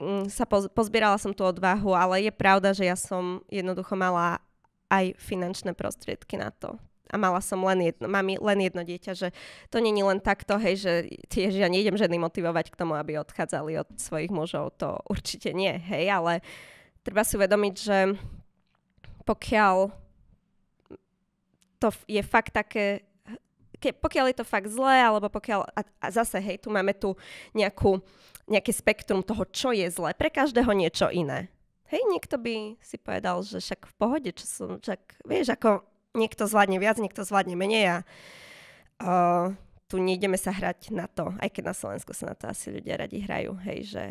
mm, sa poz, pozbierala som tú odvahu, ale je pravda, že ja som jednoducho mala aj finančné prostriedky na to a mala som len jedno, mám len jedno dieťa, že to není len takto, hej, že tiež ja nejdem ženy motivovať k tomu, aby odchádzali od svojich mužov, to určite nie, hej, ale treba si uvedomiť, že pokiaľ to je fakt také, ke, pokiaľ je to fakt zlé, alebo pokiaľ, a, a zase, hej, tu máme tu nejakú nejaké spektrum toho, čo je zle. Pre každého niečo iné. Hej, niekto by si povedal, že však v pohode, čo som, však vieš, ako niekto zvládne viac, niekto zvládne menej a uh, tu nejdeme sa hrať na to, aj keď na Slovensku sa na to asi ľudia radi hrajú, hej, že,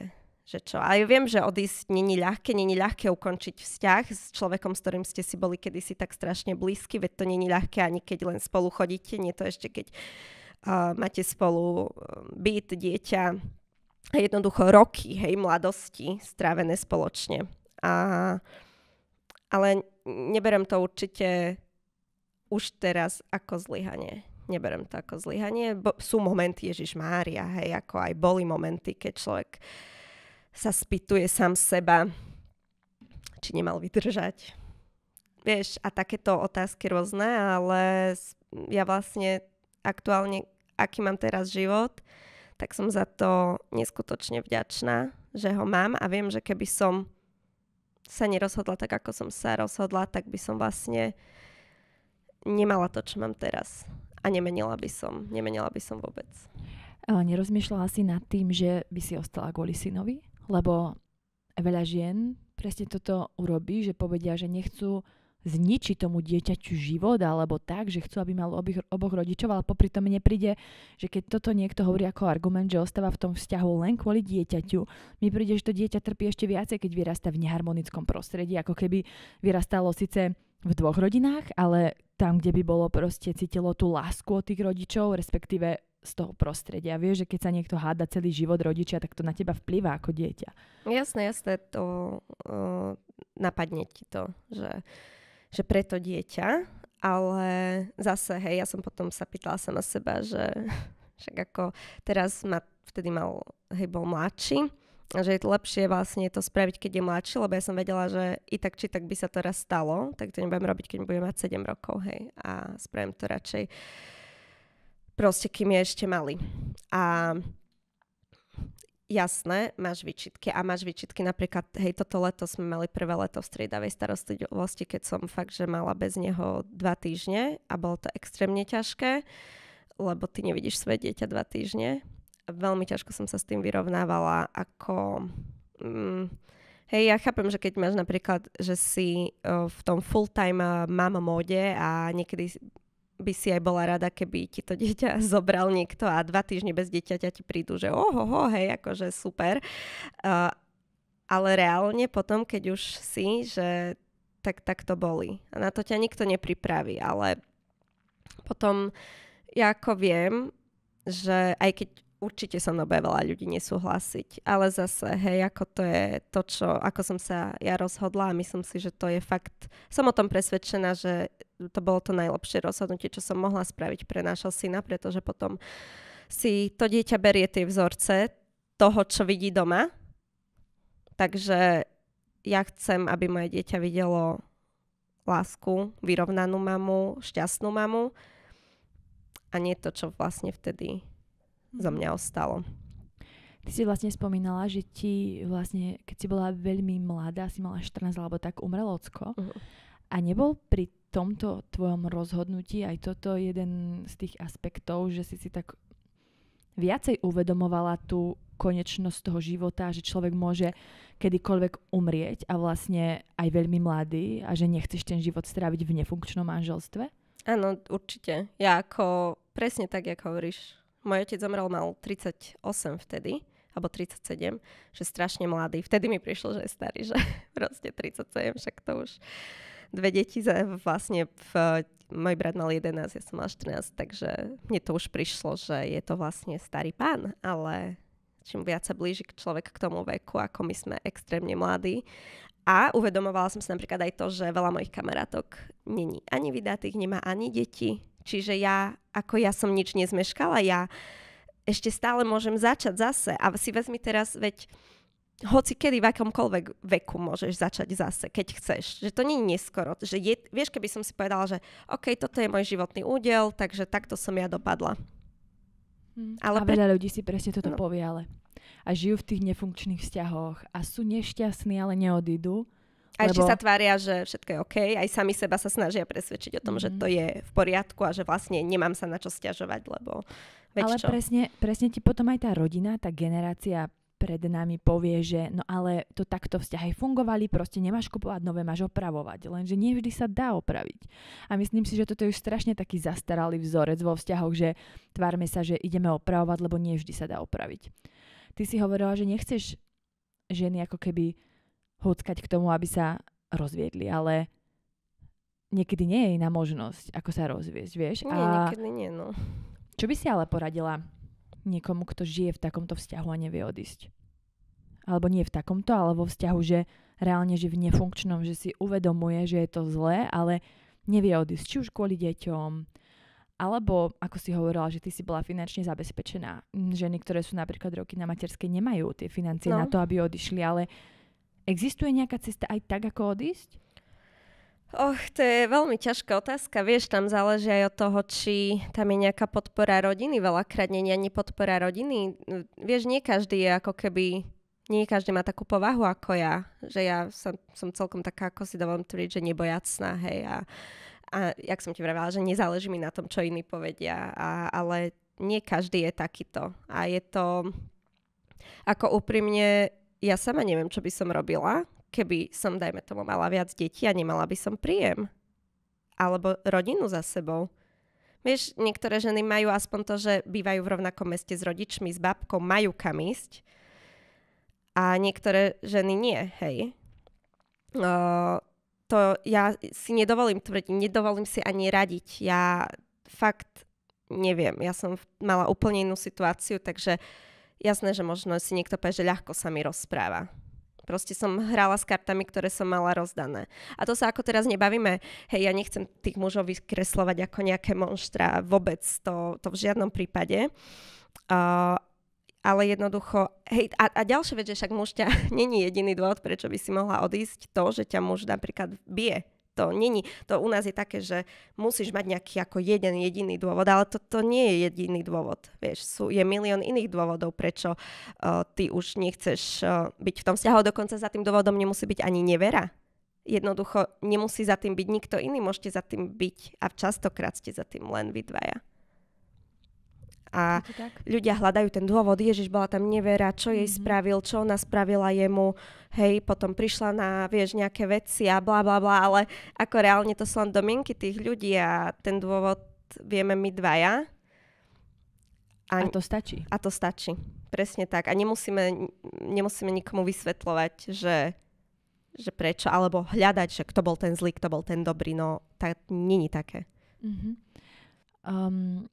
že čo. A ja viem, že odísť není ľahké, není ľahké ukončiť vzťah s človekom, s ktorým ste si boli kedysi tak strašne blízky, veď to není ľahké ani keď len spolu chodíte, nie to ešte keď uh, máte spolu byt, dieťa a jednoducho roky, hej, mladosti strávené spoločne. A, ale neberem to určite už teraz ako zlyhanie. Neberem to ako zlyhanie. Bo, sú momenty, Ježiš Mária, hej, ako aj boli momenty, keď človek sa spýtuje sám seba, či nemal vydržať. Vieš, a takéto otázky rôzne, ale ja vlastne aktuálne, aký mám teraz život, tak som za to neskutočne vďačná, že ho mám a viem, že keby som sa nerozhodla tak, ako som sa rozhodla, tak by som vlastne nemala to, čo mám teraz. A nemenila by som. Nemenila by som vôbec. Ale nerozmýšľala si nad tým, že by si ostala kvôli synovi? Lebo veľa žien presne toto urobí, že povedia, že nechcú zničiť tomu dieťaťu život alebo tak, že chcú, aby mal obých, oboch rodičov, ale popri tom mne príde, že keď toto niekto hovorí ako argument, že ostáva v tom vzťahu len kvôli dieťaťu, mi príde, že to dieťa trpí ešte viacej, keď vyrastá v neharmonickom prostredí, ako keby vyrastalo síce v dvoch rodinách, ale tam, kde by bolo proste cítilo tú lásku od tých rodičov, respektíve z toho prostredia. Vieš, že keď sa niekto háda celý život rodičia, tak to na teba vplyvá ako dieťa. Jasné, jasné, to uh, napadne ti to, že že preto dieťa, ale zase, hej, ja som potom sa pýtala sama seba, že však ako teraz ma vtedy mal, hej, bol mladší, že je to lepšie vlastne to spraviť, keď je mladší, lebo ja som vedela, že i tak či tak by sa to raz stalo, tak to nebudem robiť, keď budem mať 7 rokov, hej, a spravím to radšej proste, kým je ešte malý. A jasné, máš výčitky a máš výčitky napríklad, hej, toto leto sme mali prvé leto v striedavej starostlivosti, keď som fakt, že mala bez neho dva týždne a bolo to extrémne ťažké, lebo ty nevidíš svoje dieťa dva týždne. Veľmi ťažko som sa s tým vyrovnávala, ako... Mm, Hej, ja chápem, že keď máš napríklad, že si uh, v tom full-time uh, mama móde a niekedy by si aj bola rada, keby ti to dieťa zobral niekto a dva týždne bez dieťaťa ti prídu, že oho, hej, akože super. Uh, ale reálne potom, keď už si, že tak, tak to boli. A na to ťa nikto nepripraví, ale potom ja ako viem, že aj keď určite so mnou bude veľa ľudí nesúhlasiť, ale zase, hej, ako to je to, čo, ako som sa ja rozhodla a myslím si, že to je fakt, som o tom presvedčená, že to bolo to najlepšie rozhodnutie, čo som mohla spraviť pre nášho syna, pretože potom si to dieťa berie tie vzorce toho, čo vidí doma. Takže ja chcem, aby moje dieťa videlo lásku, vyrovnanú mamu, šťastnú mamu a nie to, čo vlastne vtedy zo mňa ostalo. Ty si vlastne spomínala, že ti vlastne, keď si bola veľmi mladá, si mala 14 alebo tak, umrel ocko. Uh-huh. A nebol pri tomto tvojom rozhodnutí aj toto jeden z tých aspektov, že si si tak viacej uvedomovala tú konečnosť toho života, že človek môže kedykoľvek umrieť a vlastne aj veľmi mladý a že nechceš ten život stráviť v nefunkčnom manželstve? Áno, určite. Ja ako presne tak, ako hovoríš, môj otec zomrel, mal 38 vtedy, alebo 37, že strašne mladý. Vtedy mi prišlo, že je starý, že proste 37, však to už dve deti vlastne v, môj brat mal 11, ja som mal 14, takže mne to už prišlo, že je to vlastne starý pán, ale čím viac sa blíži človek k tomu veku, ako my sme extrémne mladí. A uvedomovala som si napríklad aj to, že veľa mojich kamarátok není ani vydatých, nemá ani deti, Čiže ja, ako ja som nič nezmeškala, ja ešte stále môžem začať zase. A si vezmi teraz, veď hoci kedy v akomkoľvek veku môžeš začať zase, keď chceš. Že to nie je neskoro. Že je, vieš, keby som si povedala, že OK, toto je môj životný údel, takže takto som ja dopadla. Hmm. Ale a veľa ľudí si presne toto no. povie, ale a žijú v tých nefunkčných vzťahoch a sú nešťastní, ale neodídu a ešte sa tvária, že všetko je OK, aj sami seba sa snažia presvedčiť o tom, mm-hmm. že to je v poriadku a že vlastne nemám sa na čo stiažovať, lebo veď Ale čo? Presne, presne ti potom aj tá rodina, tá generácia pred nami povie, že no ale to takto vzťahy fungovali, proste nemáš kupovať nové, máš opravovať. Lenže nie vždy sa dá opraviť. A myslím si, že toto je už strašne taký zastaralý vzorec vo vzťahoch, že tvárme sa, že ideme opravovať, lebo nie vždy sa dá opraviť. Ty si hovorila, že nechceš ženy ako keby húckať k tomu, aby sa rozviedli, ale niekedy nie je iná možnosť, ako sa rozviesť, vieš? Nie, a niekedy nie, no. Čo by si ale poradila niekomu, kto žije v takomto vzťahu a nevie odísť. Alebo nie v takomto, ale vo vzťahu, že reálne žije v nefunkčnom, že si uvedomuje, že je to zlé, ale nevie odísť, či už kvôli deťom, alebo, ako si hovorila, že ty si bola finančne zabezpečená. Ženy, ktoré sú napríklad roky na materskej, nemajú tie financie no. na to, aby odišli, ale existuje nejaká cesta aj tak, ako odísť? Och, to je veľmi ťažká otázka. Vieš, tam záleží aj od toho, či tam je nejaká podpora rodiny. Veľakrát nie je ani podpora rodiny. Vieš, nie každý je ako keby... Nie každý má takú povahu ako ja. Že ja som, som celkom taká, ako si dávam tvrdiť, že nebojacná, hej. A, a jak som ti vravela, že nezáleží mi na tom, čo iní povedia. A, ale nie každý je takýto. A je to... Ako úprimne, ja sama neviem, čo by som robila, keby som, dajme tomu, mala viac detí a nemala by som príjem. Alebo rodinu za sebou. Vieš, niektoré ženy majú aspoň to, že bývajú v rovnakom meste s rodičmi, s babkou, majú kam ísť. A niektoré ženy nie, hej. Uh, to ja si nedovolím tvrdiť, nedovolím si ani radiť. Ja fakt neviem, ja som mala úplne inú situáciu, takže jasné, že možno si niekto povie, že ľahko sa mi rozpráva. Proste som hrala s kartami, ktoré som mala rozdané. A to sa ako teraz nebavíme, hej, ja nechcem tých mužov vykreslovať ako nejaké monštra, vôbec to, to v žiadnom prípade. Uh, ale jednoducho, hej, a, a ďalšia vec, že však muž ťa není jediný dôvod, prečo by si mohla odísť, to, že ťa muž napríklad bije to není, to u nás je také, že musíš mať nejaký ako jeden jediný dôvod, ale to, to nie je jediný dôvod. Vieš, sú, je milión iných dôvodov, prečo uh, ty už nechceš uh, byť v tom vzťahu. Dokonca za tým dôvodom nemusí byť ani nevera. Jednoducho nemusí za tým byť nikto iný, môžete za tým byť a častokrát ste za tým len vy dvaja. A ľudia hľadajú ten dôvod, Ježiš, bola tam nevera, čo jej mm-hmm. spravil, čo ona spravila jemu, hej, potom prišla na, vieš, nejaké veci a bla bla bla, ale ako reálne to sú len domienky tých ľudí a ten dôvod vieme my dvaja. A, a to stačí. A to stačí, presne tak. A nemusíme, nemusíme nikomu vysvetľovať, že že prečo, alebo hľadať, že kto bol ten zlý, kto bol ten dobrý, no tak není také. Mm-hmm. Um,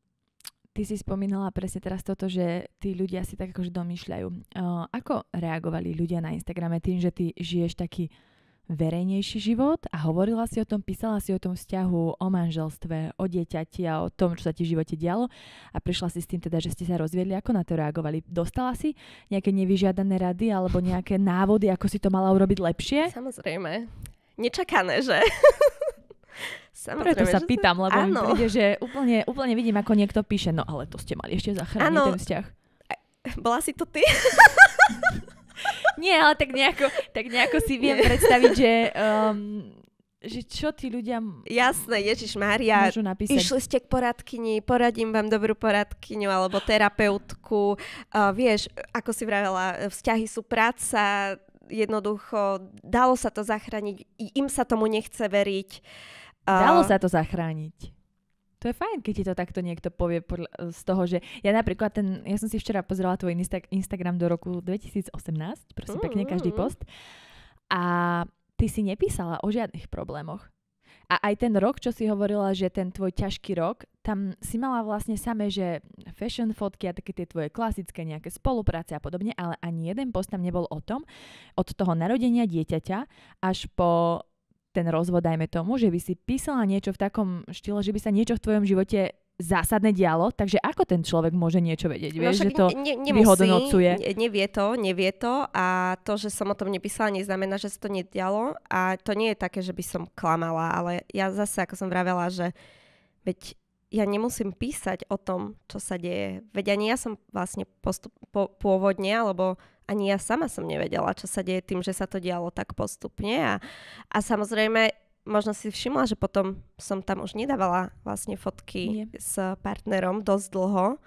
Ty si spomínala presne teraz toto, že tí ľudia si tak akože domýšľajú. Uh, ako reagovali ľudia na Instagrame tým, že ty žiješ taký verejnejší život a hovorila si o tom, písala si o tom vzťahu, o manželstve, o dieťati a o tom, čo sa ti v živote dialo a prišla si s tým teda, že ste sa rozviedli, ako na to reagovali? Dostala si nejaké nevyžiadané rady alebo nejaké návody, ako si to mala urobiť lepšie? Samozrejme. Nečakané, že? Samozrejme, Preto sa pýtam, lebo áno. mi príde, že úplne, úplne vidím, ako niekto píše, no ale to ste mali ešte zachrániť ten vzťah. Bola si to ty? Nie, ale tak nejako, tak nejako si viem predstaviť, že, um, že čo tí ľudia Jasné, Ježiš Mária, išli ste k poradkyni, poradím vám dobrú poradkyňu alebo terapeutku. Uh, vieš, ako si vravela, vzťahy sú práca, jednoducho dalo sa to zachrániť, im sa tomu nechce veriť. Dalo sa to zachrániť. To je fajn, keď ti to takto niekto povie podľa, z toho, že ja napríklad ten, ja som si včera pozrela tvoj Insta- Instagram do roku 2018, prosím mm, pekne, každý post. A ty si nepísala o žiadnych problémoch. A aj ten rok, čo si hovorila, že ten tvoj ťažký rok, tam si mala vlastne samé, že fashion fotky a také tie tvoje klasické nejaké spolupráce a podobne, ale ani jeden post tam nebol o tom, od toho narodenia dieťaťa až po ten rozvod, dajme tomu, že by si písala niečo v takom štýle, že by sa niečo v tvojom živote zásadné dialo, takže ako ten človek môže niečo vedieť? No, Vieš, že to ne, nemusí, vyhodnocuje? Ne, nevie to, nevie to a to, že som o tom nepísala, neznamená, že sa to nedialo a to nie je také, že by som klamala, ale ja zase, ako som vravela, že veď ja nemusím písať o tom, čo sa deje. Veď ani ja som vlastne postup, po, pôvodne, alebo ani ja sama som nevedela, čo sa deje tým, že sa to dialo tak postupne. A, a samozrejme, možno si všimla, že potom som tam už nedávala vlastne fotky Nie. s partnerom dosť dlho.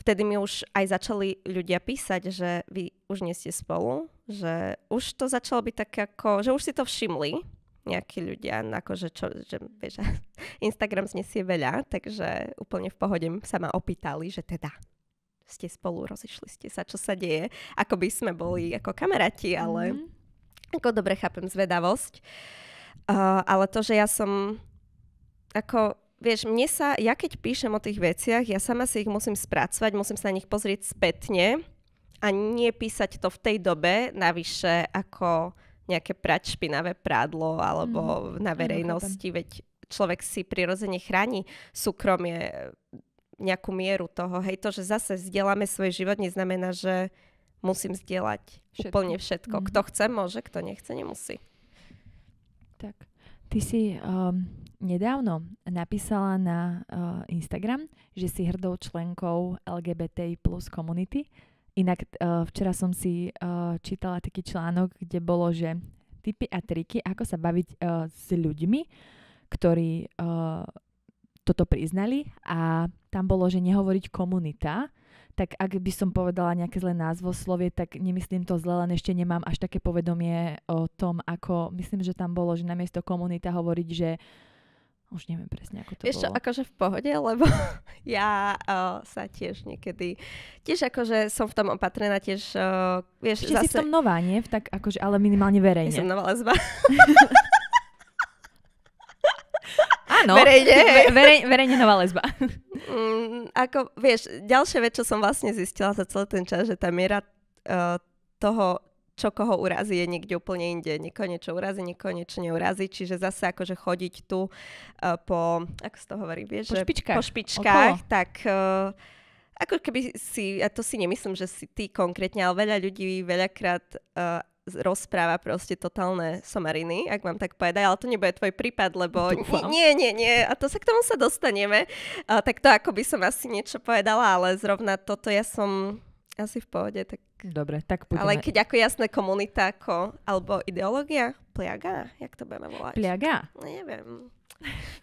vtedy mi už aj začali ľudia písať, že vy už nie ste spolu, že už to začalo byť také ako, že už si to všimli nejakí ľudia, akože čo, že vieš, Instagram znesie veľa, takže úplne v pohode sa ma opýtali, že teda ste spolu, rozišli ste sa, čo sa deje, ako by sme boli ako kamaráti, ale mm-hmm. ako dobre chápem zvedavosť. Uh, ale to, že ja som ako vieš, mne sa, ja keď píšem o tých veciach, ja sama si ich musím spracovať, musím sa na nich pozrieť spätne a nie písať to v tej dobe navyše ako nejaké prať špinavé prádlo alebo mm, na verejnosti, veď človek si prirodzene chráni súkromie nejakú mieru toho. Hej, to, že zase zdieľame svoj život, neznamená, že musím zdieľať všetko. úplne všetko. Mm. Kto chce, môže, kto nechce, nemusí. Tak. Ty si um, nedávno napísala na uh, Instagram, že si hrdou členkou LGBTI plus komunity. Inak uh, včera som si uh, čítala taký článok, kde bolo, že typy a triky, ako sa baviť uh, s ľuďmi, ktorí uh, toto priznali. A tam bolo, že nehovoriť komunita, tak ak by som povedala nejaké zlé názvo slovie, tak nemyslím to zle, len ešte nemám až také povedomie o tom, ako, myslím, že tam bolo, že namiesto komunita hovoriť, že už neviem presne, ako to Vieš bolo. Akože v pohode, lebo ja uh, sa tiež niekedy, tiež akože som v tom opatrená, tiež, uh, vieš, Ešte zase... si v tom nová, nie? V tak, akože, ale minimálne verejne. Ja som nová lesba. Áno, verejne. Verej, verejne nová lesba. Mm, ako, vieš, ďalšia vec, čo som vlastne zistila za celý ten čas, že tá miera uh, toho, čo koho urazí, je niekde úplne inde. Niekoho niečo urazí, niekoho niečo neurazí. Čiže zase akože chodiť tu uh, po, ako sa to hovorí, vieš? Po špičkách. Po špičkách, Okolo. tak uh, ako keby si, a to si nemyslím, že si ty konkrétne, ale veľa ľudí veľakrát uh, rozpráva proste totálne somariny, ak mám tak povedať, ale to nebude tvoj prípad, lebo Dúfam. nie, nie, nie, a to sa k tomu sa dostaneme. Uh, tak to ako by som asi niečo povedala, ale zrovna toto ja som asi v pohode, tak... Dobre, tak poďme. Ale keď ako jasné komunita, ako, alebo ideológia, pliaga, jak to budeme volať? Pliaga? No, neviem.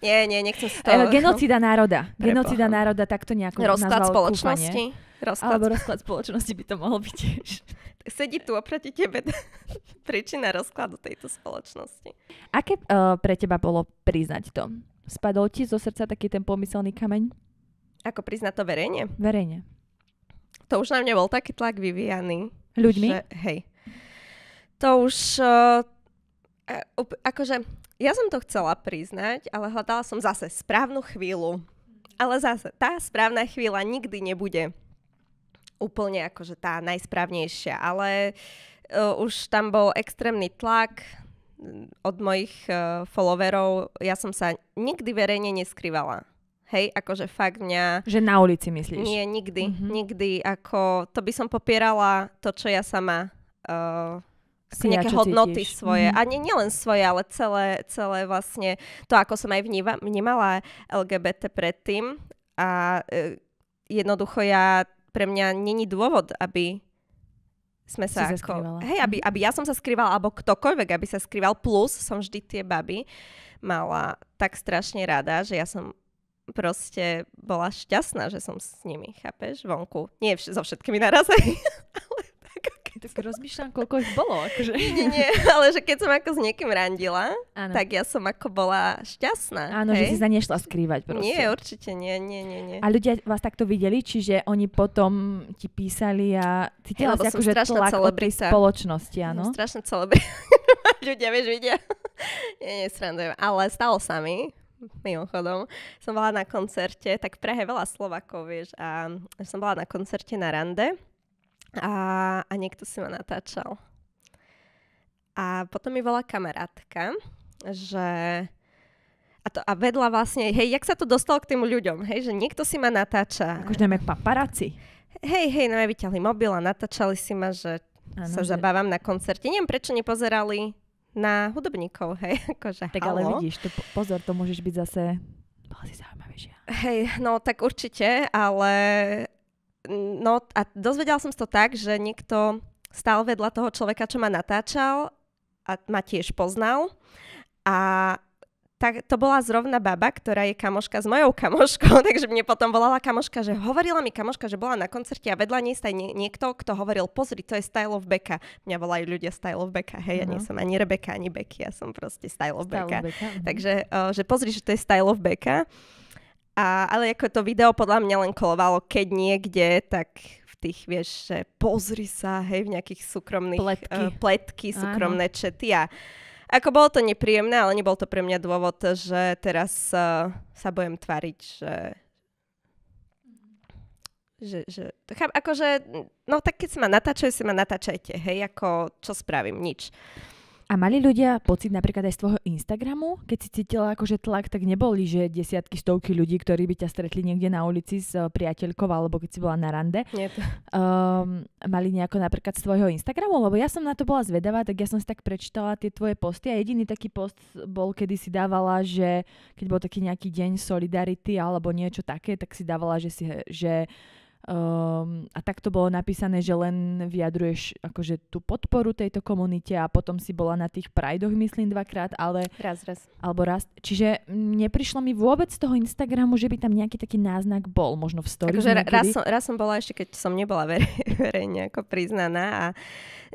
Nie, nie, nechcem si to... Uh, genocida národa. Genocida národa, tak to nejako Rozklad spoločnosti. Rozklad. Alebo rozklad spoločnosti by to mohol byť tiež. Sedí tu oproti tebe príčina rozkladu tejto spoločnosti. Aké uh, pre teba bolo priznať to? Spadol ti zo srdca taký ten pomyselný kameň? Ako priznať to verejne? Verejne. To už na mňa bol taký tlak vyvíjaný. Ľuďmi? Že, hej. To už... Uh, akože ja som to chcela priznať, ale hľadala som zase správnu chvíľu. Ale zase, tá správna chvíľa nikdy nebude úplne akože tá najsprávnejšia, ale uh, už tam bol extrémny tlak od mojich uh, followerov. Ja som sa nikdy verejne neskrývala. Hej, akože fakt mňa... Že na ulici myslíš? Nie, nikdy. Mm-hmm. Nikdy. Ako, to by som popierala to, čo ja sama... Uh, si nejaké hodnoty cítiš. svoje. Mm-hmm. A nie, nielen svoje, ale celé, celé vlastne to, ako som aj vníma, vnímala LGBT predtým. A uh, jednoducho ja pre mňa není dôvod, aby sme sa, si ako... Hej, aby, mhm. aby ja som sa skrývala, alebo ktokoľvek, aby sa skrýval. Plus som vždy tie baby mala tak strašne rada, že ja som proste bola šťastná, že som s nimi, chápeš, vonku. Nie vš- so všetkými naraz, ale tak rozmýšľam, koľko ich bolo. Akože. Nie, nie, ale že keď som ako s niekým randila, ano. tak ja som ako bola šťastná. Áno, hej? že si sa nešla skrývať proste. Nie, určite nie, nie, nie, nie. A ľudia vás takto videli, čiže oni potom ti písali a cítila si akože tlak od tej spoločnosti, áno? Som strašná celebrita. ľudia, vieš, vidia. nie, nie, srandujem. Ale stalo sa mi, mimochodom, som bola na koncerte, tak v Prahe veľa Slovakov, vieš, a som bola na koncerte na rande a, a niekto si ma natáčal. A potom mi volá kamarátka, že... A, to, a vedla vlastne, hej, jak sa to dostalo k tým ľuďom, hej, že niekto si ma natáča. Akože najmä paparáci. Hej, hej, no vyťahli mobil a natáčali si ma, že ano, sa že... zabávam na koncerte. Neviem, prečo nepozerali na hudobníkov, hej, akože Tak halo. ale vidíš, to, pozor, to môžeš byť zase... Bola si zaujímavejšia. Hej, no tak určite, ale no a dozvedela som to tak, že niekto stál vedľa toho človeka, čo ma natáčal a ma tiež poznal a tak to bola zrovna baba, ktorá je kamoška s mojou kamoškou, takže mne potom volala kamoška, že hovorila mi kamoška, že bola na koncerte a vedľa nej staj nie, niekto, kto hovoril, pozri, to je Style of Becca. Mňa volajú ľudia Style of Becca, hej, uh-huh. ja nie som ani Rebecca, ani Becky, ja som proste Style of Style. Of uh-huh. Takže, uh, že pozri, že to je Style of Becca. A, ale ako to video podľa mňa len kolovalo, keď niekde, tak v tých, vieš, že pozri sa, hej, v nejakých súkromných pletky, uh, pletky súkromné Áno. čety a ako bolo to nepríjemné, ale nebol to pre mňa dôvod, že teraz uh, sa budem tvariť, že že, že to chám, akože, no tak keď sa ma natáčajú, si ma natáčajte, hej, ako čo spravím, nič. A mali ľudia pocit napríklad aj z tvojho Instagramu, keď si cítila akože tlak, tak neboli, že desiatky, stovky ľudí, ktorí by ťa stretli niekde na ulici s uh, priateľkou alebo keď si bola na rande. Nie. Um, mali nejako napríklad z tvojho Instagramu, lebo ja som na to bola zvedavá, tak ja som si tak prečítala tie tvoje posty a jediný taký post bol, kedy si dávala, že keď bol taký nejaký deň solidarity alebo niečo také, tak si dávala, že si, že Um, a tak to bolo napísané, že len vyjadruješ akože tú podporu tejto komunite a potom si bola na tých prajdoch, myslím, dvakrát, ale... Raz, raz. Alebo raz. Čiže neprišlo mi vôbec z toho Instagramu, že by tam nejaký taký náznak bol, možno v story. Akože raz, som, raz som bola ešte, keď som nebola verej, verejne ako priznaná a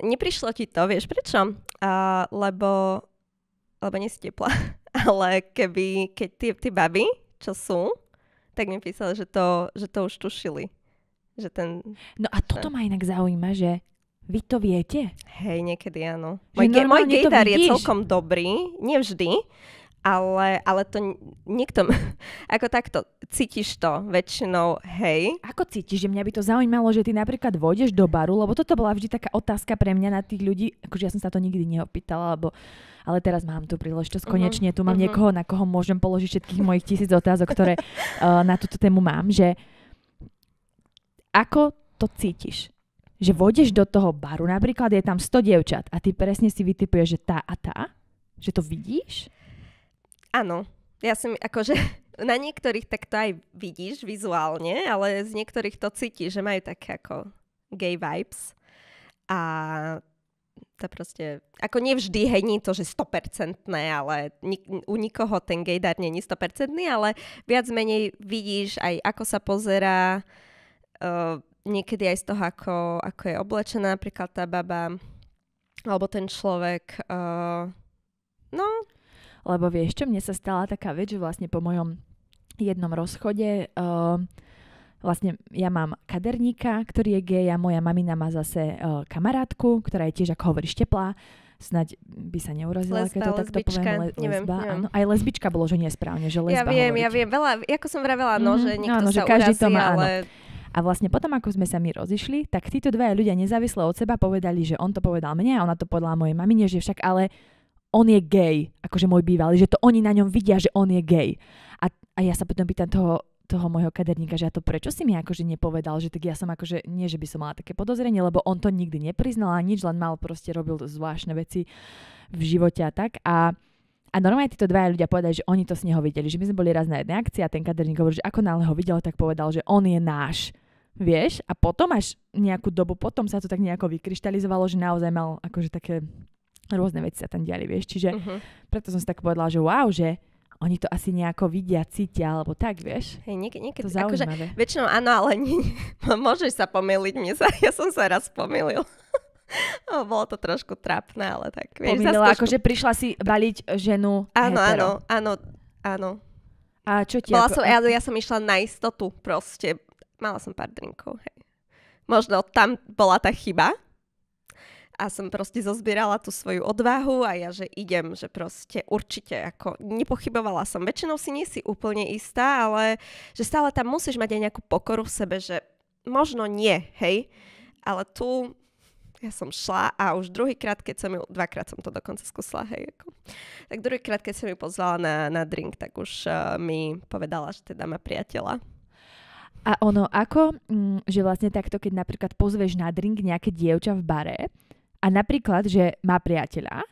neprišlo ti to, vieš prečo? Uh, lebo, lebo nie si tepla. ale keby, keď tí, tí baby, čo sú, tak mi písali, že to, že to už tušili že ten... No a toto ma inak zaujíma, že vy to viete? Hej, niekedy áno. Môj, ge- môj gaydar je celkom dobrý, nevždy, ale, ale to niekto, ako takto, cítiš to väčšinou, hej. Ako cítiš, že mňa by to zaujímalo, že ty napríklad vôjdeš do baru, lebo toto bola vždy taká otázka pre mňa na tých ľudí, akože ja som sa to nikdy neopýtala, lebo ale teraz mám tu príležitosť, mhm, konečne tu mám uh-huh. niekoho, na koho môžem položiť všetkých mojich tisíc otázok, ktoré uh, na túto tému mám, že ako to cítiš? Že vodeš do toho baru, napríklad je tam 100 dievčat a ty presne si vytipuješ, že tá a tá? Že to vidíš? Áno. Ja som akože na niektorých tak to aj vidíš vizuálne, ale z niektorých to cítiš, že majú také ako gay vibes. A to proste, ako nevždy, hej, to, že 100%, ale nik, u nikoho ten gaydar nie je 100%, ale viac menej vidíš aj ako sa pozerá, uh, niekedy aj z toho, ako, ako je oblečená napríklad tá baba, alebo ten človek. Uh, no. Lebo vieš čo, mne sa stala taká vec, že vlastne po mojom jednom rozchode uh, vlastne ja mám kaderníka, ktorý je gej a moja mamina má zase uh, kamarátku, ktorá je tiež, ako hovoríš, teplá. Snaď by sa neurazila, keď to takto poviem. Le- neviem, lesba, neviem. Áno, aj lesbička bolo, že nesprávne, že lesba Ja viem, hovoriť. ja viem, veľa, ako som vravela, no, mm-hmm, že niekto áno, sa že každý urazí, to má, ale... Áno. A vlastne potom, ako sme sa my rozišli, tak títo dvaja ľudia nezávisle od seba povedali, že on to povedal mne a ona to povedala mojej mamine, že však ale on je gay, akože môj bývalý, že to oni na ňom vidia, že on je gay. A, a ja sa potom pýtam toho, toho môjho kaderníka, že a to prečo si mi akože nepovedal, že tak ja som akože, nie že by som mala také podozrenie, lebo on to nikdy nepriznal a nič, len mal proste robil zvláštne veci v živote a tak. A a normálne títo dvaja ľudia povedali, že oni to z neho videli, že my sme boli raz na jednej akcii a ten kaderník hovorí, že ako náhle ho videl, tak povedal, že on je náš vieš, a potom až nejakú dobu potom sa to tak nejako vykryštalizovalo, že naozaj mal akože také rôzne veci sa tam diali, vieš, čiže uh-huh. preto som si tak povedala, že wow, že oni to asi nejako vidia, cítia, alebo tak, vieš. Hej, niek- niekedy, to akože, väčšinou áno, ale nie, môžeš sa pomýliť, mne sa, ja som sa raz pomýlil. No, bolo to trošku trapné, ale tak. Vieš, Pomýlila, akože prišla si baliť ženu Áno, hetero. áno, áno, áno. A čo ti? Bola ako... som, ja, ja som išla na istotu proste mala som pár drinkov, hej. Možno tam bola tá chyba a som proste zozbierala tú svoju odvahu a ja, že idem, že proste určite, ako nepochybovala som. Väčšinou si nie si úplne istá, ale že stále tam musíš mať aj nejakú pokoru v sebe, že možno nie, hej, ale tu ja som šla a už druhýkrát, keď som ju, dvakrát som to dokonca skúsila, hej, ako, tak druhýkrát, keď som ju pozvala na, na drink, tak už uh, mi povedala, že teda má priateľa a ono ako, mm, že vlastne takto, keď napríklad pozveš na drink nejaké dievča v bare a napríklad, že má priateľa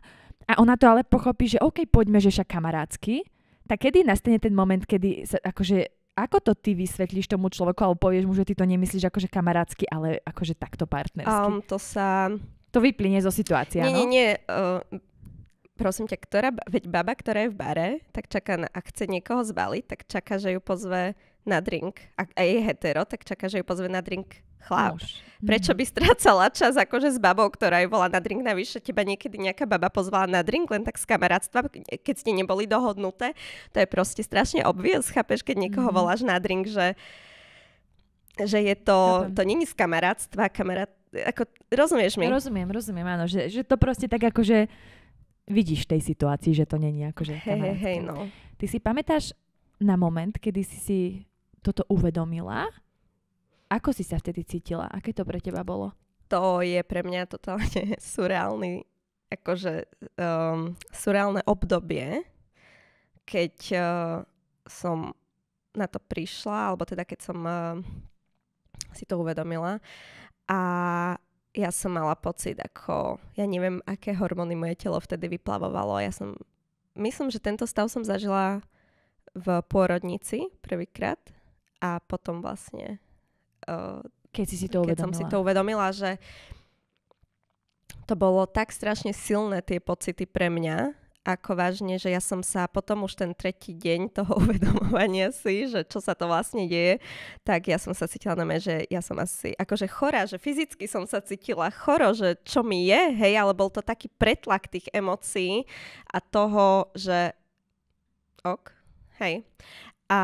a ona to ale pochopí, že OK, poďme, že však kamarátsky, tak kedy nastane ten moment, kedy sa akože ako to ty vysvetlíš tomu človeku, alebo povieš mu, že ty to nemyslíš akože kamarátsky, ale akože takto partnersky? Um, to sa... To vyplynie zo situácie, Nie, nie, nie. Uh, prosím ťa, ktorá, veď baba, ktorá je v bare, tak čaká, na, ak chce niekoho zbaliť, tak čaká, že ju pozve na drink. Ak a je hetero, tak čaká, že ju pozve na drink chlap. Muž. Prečo Mhm. by strácala čas akože s babou, ktorá ju volá na drink navyše? Teba niekedy nejaká baba pozvala na drink len tak z kamarátstva, keď ste neboli dohodnuté. To je proste strašne obvious, chápeš, keď niekoho Mhm. voláš na drink, že, že je to, Chápem. to není z kamarátstva, kamarát, ako, rozumieš mi? Rozumiem, rozumiem, áno, že, že to proste tak akože vidíš v tej situácii, že to není akože hej, hej, kamarátske. no. Ty si pamätáš na moment, kedy si si toto uvedomila? Ako si sa vtedy cítila? Aké to pre teba bolo? To je pre mňa totálne surreálny, akože um, surreálne obdobie, keď uh, som na to prišla, alebo teda keď som uh, si to uvedomila. A ja som mala pocit, ako, ja neviem, aké hormóny moje telo vtedy vyplavovalo. Ja som, myslím, že tento stav som zažila v pôrodnici prvýkrát a potom vlastne uh, Keď si si to keď uvedomila. som si to uvedomila, že to bolo tak strašne silné tie pocity pre mňa, ako vážne, že ja som sa potom už ten tretí deň toho uvedomovania si, že čo sa to vlastne deje, tak ja som sa cítila na že ja som asi akože chorá, že fyzicky som sa cítila choro, že čo mi je, hej, ale bol to taký pretlak tých emócií a toho, že ok, hej. A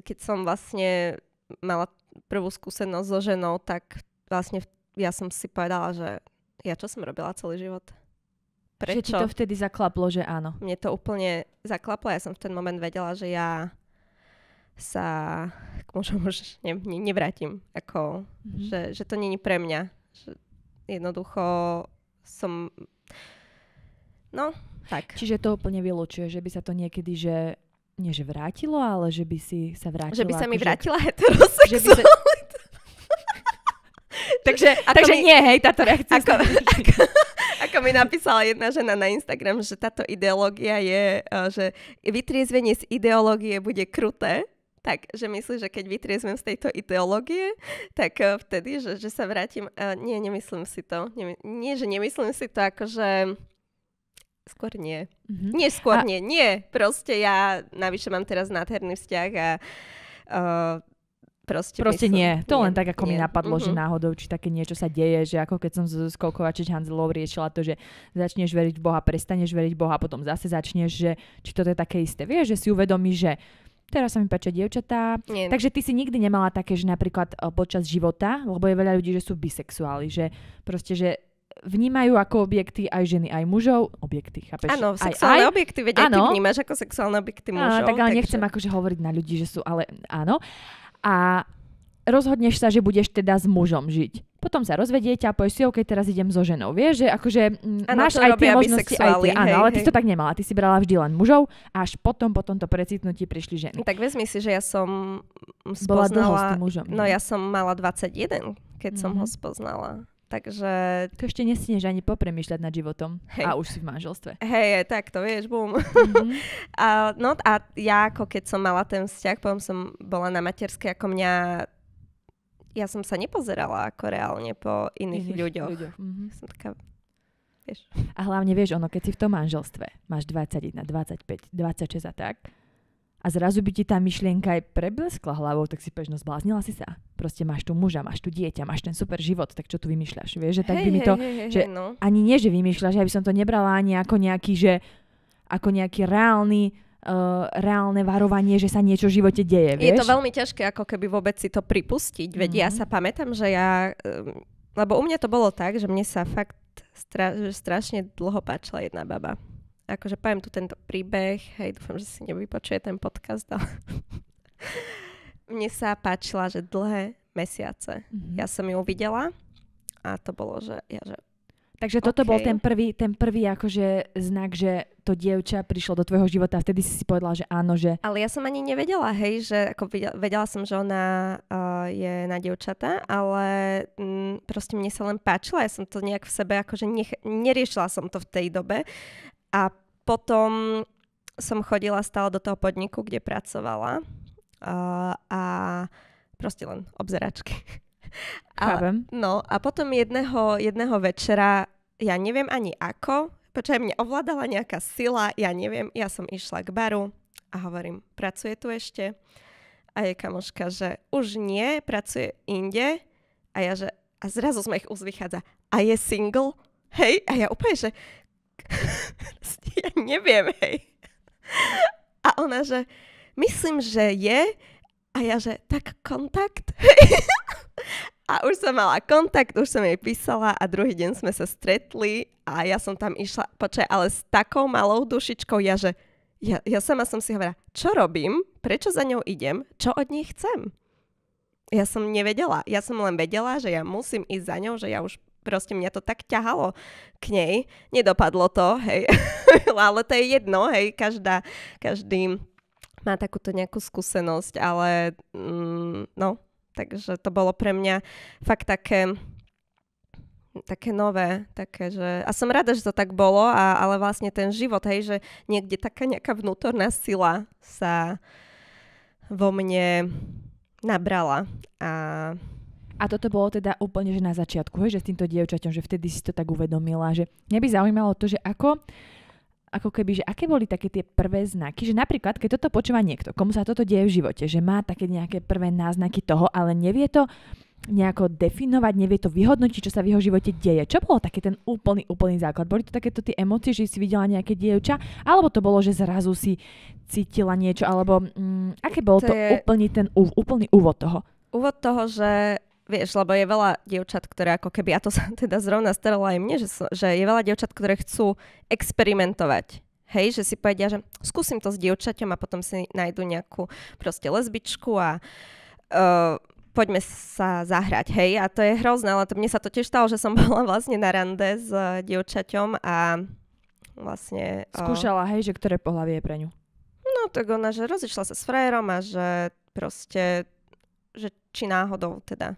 keď som vlastne mala prvú skúsenosť so ženou, tak vlastne ja som si povedala, že ja čo som robila celý život? Že ti Prečo? to vtedy zaklaplo, že áno. Mne to úplne zaklaplo. Ja som v ten moment vedela, že ja sa k mužom už ne, ne, nevrátim. Ako, Mhm. že, že to není pre mňa. Že jednoducho som... No, tak. Čiže to úplne vylúčuje, že by sa to niekedy, že nie že vrátilo, ale že by si sa vrátila. Že by sa mi akože- vrátila heterosexuálita. sa... takže, Ako takže mi- nie, hej, táto reakcia. Ako, ako, ako mi napísala jedna žena na Instagram, že táto ideológia je, uh, že vytriezvenie z ideológie bude kruté. Tak, že myslíš, že keď vytriezvem z tejto ideológie, tak uh, vtedy, že, že sa vrátim. Uh, nie, nemyslím si to. Nie, nie, že nemyslím si to, akože... Skôr nie. Mhm. Nie, skôr A- nie. Nie, proste ja navyše mám teraz nádherný vzťah a uh, proste Proste myslím, nie. To len tak, ako mi nie. napadlo, že Mhm. náhodou, či také niečo sa deje, že ako keď som s s Kokovačič Hanzelou riešila to, že začneš veriť Boha, prestaneš veriť Boha, potom zase začneš, že či toto je také isté. Vieš, že si uvedomíš, že teraz sa mi páčia dievčatá. Nie, Takže ty si nikdy nemala také, že napríklad počas života, lebo je veľa ľudí, že sú bisexuáli, že proste, že vnímajú ako objekty aj ženy, aj mužov. Objekty, chápeš? Áno, aj, sexuálne aj, objekty, veď aj ty Áno. vnímaš ako sexuálne objekty Áno, mužov. tak ale takže- nechcem akože hovoriť na ľudí, že sú, ale áno. A rozhodneš sa, že budeš teda s mužom žiť. Potom sa rozvediete a povieš si, OK, teraz idem so ženou. Vieš, že akože Áno, máš aj tie možnosti, aj tie, áno, hej, ale ty hej. to tak nemala. Ty si brala vždy len mužov, až potom, po tomto precitnutí prišli ženy. Tak vezmi si, že ja som Bola dlho s spoznala... tým mužom. No nie? ja som mala 21, keď som ho Mhm. spoznala. Takže To ešte nestineš ani popremýšľať nad životom. Hej. A už si v manželstve. hej, tak to vieš, bum. Mhm. A, no a ja ako keď som mala ten vzťah, potom som bola na materskej, ako mňa... Ja som sa nepozerala ako reálne po iných, ľuďoch. Mhm. Som taká, vieš, A hlavne vieš, ono, keď si v tom manželstve, máš 21, 25, 26 a tak, a zrazu by ti tá myšlienka aj prebleskla hlavou, tak si povieš, no zbláznila si sa. Proste máš tu muža, máš tu dieťa, máš ten super život, tak čo tu vymýšľaš? Vieš, že tak hej, by mi to... hej, hej, že- hej, no. Ani nie, že vymýšľaš, ja by som to nebrala ani ako nejaký, že ako nejaký reálny, uh, reálne varovanie, že sa niečo v živote deje, Je vieš? to veľmi ťažké, ako keby vôbec si to pripustiť. Veď ja Mhm. sa pamätám, že ja... Um, lebo u mňa to bolo tak, že mne sa fakt stra- strašne dlho páčila jedna baba. Akože poviem tu tento príbeh, hej, dúfam, že si nevypočuje ten podcast, ale... mne sa páčila, že dlhé mesiace. Mhm. Ja som ju uvidela a to bolo, že ja, že Takže toto bol Okej. ten prvý, ten prvý akože znak, že to dievča prišlo do tvojho života a vtedy si si povedala, že áno, že Ale ja som ani nevedela, hej, že ako vedela, vedela som, že ona uh, je na dievčatá, ale mm, proste mne sa len páčila, ja som to nejak v sebe akože nech, neriešila som to v tej dobe a potom som chodila stále do toho podniku, kde pracovala uh, a proste len obzeračky. Chápem. no a potom jedného, jedného večera, ja neviem ani ako, počkaj, mne ovládala nejaká sila, ja neviem, ja som išla k baru a hovorím, pracuje tu ešte? A je kamoška, že už nie, pracuje inde. A ja, že a zrazu z mojich úst vychádza, a je single? Hej? A ja úplne, že ja neviem, hej. A ona, že myslím, že je. A ja, že tak kontakt? A už som mala kontakt, už som jej písala a druhý deň sme sa stretli a ja som tam išla, počkaj, ale s takou malou dušičkou, ja že, ja, ja sama som si hovorila, čo robím, prečo za ňou idem, čo od nej chcem. Ja som nevedela, ja som len vedela, že ja musím ísť za ňou, že ja už proste mňa to tak ťahalo k nej. Nedopadlo to, hej, ale to je jedno, hej, každá, každý má takúto nejakú skúsenosť, ale mm, no, Takže to bolo pre mňa fakt také také nové, také, že... A som rada, že to tak bolo, a, ale vlastne ten život, hej, že niekde taká nejaká vnútorná sila sa vo mne nabrala. A a toto bolo teda úplne, že na začiatku, hej, že s týmto dievčaťom, že vtedy si to tak uvedomila, že mňa by zaujímalo to, že ako ako keby, že aké boli také tie prvé znaky, že napríklad, keď toto počúva niekto, komu sa toto deje v živote, že má také nejaké prvé náznaky toho, ale nevie to nejako definovať, nevie to vyhodnotiť, čo sa v jeho živote deje. Čo bolo také ten úplný, úplný základ? Boli to takéto tie emócie, že si videla nejaké dievča, alebo to bolo, že zrazu si cítila niečo, alebo mm, aké bol to, to je... úplný ten úplný úvod toho? Úvod toho, že vieš, lebo je veľa dievčat, ktoré ako keby, a to sa teda zrovna staralo aj mne, že, že je veľa dievčat, ktoré chcú experimentovať. Hej, že si povedia, že skúsim to s dievčaťom a potom si nájdu nejakú proste lesbičku a uh, poďme sa zahrať, hej. A to je hrozné, ale to, mne sa to tiež stalo, že som bola vlastne na rande s dievčaťom a vlastne... Uh, Skúšala, hej, že ktoré pohľavie je pre ňu? No tak ona, že rozišla sa s frajerom a že proste, že či náhodou teda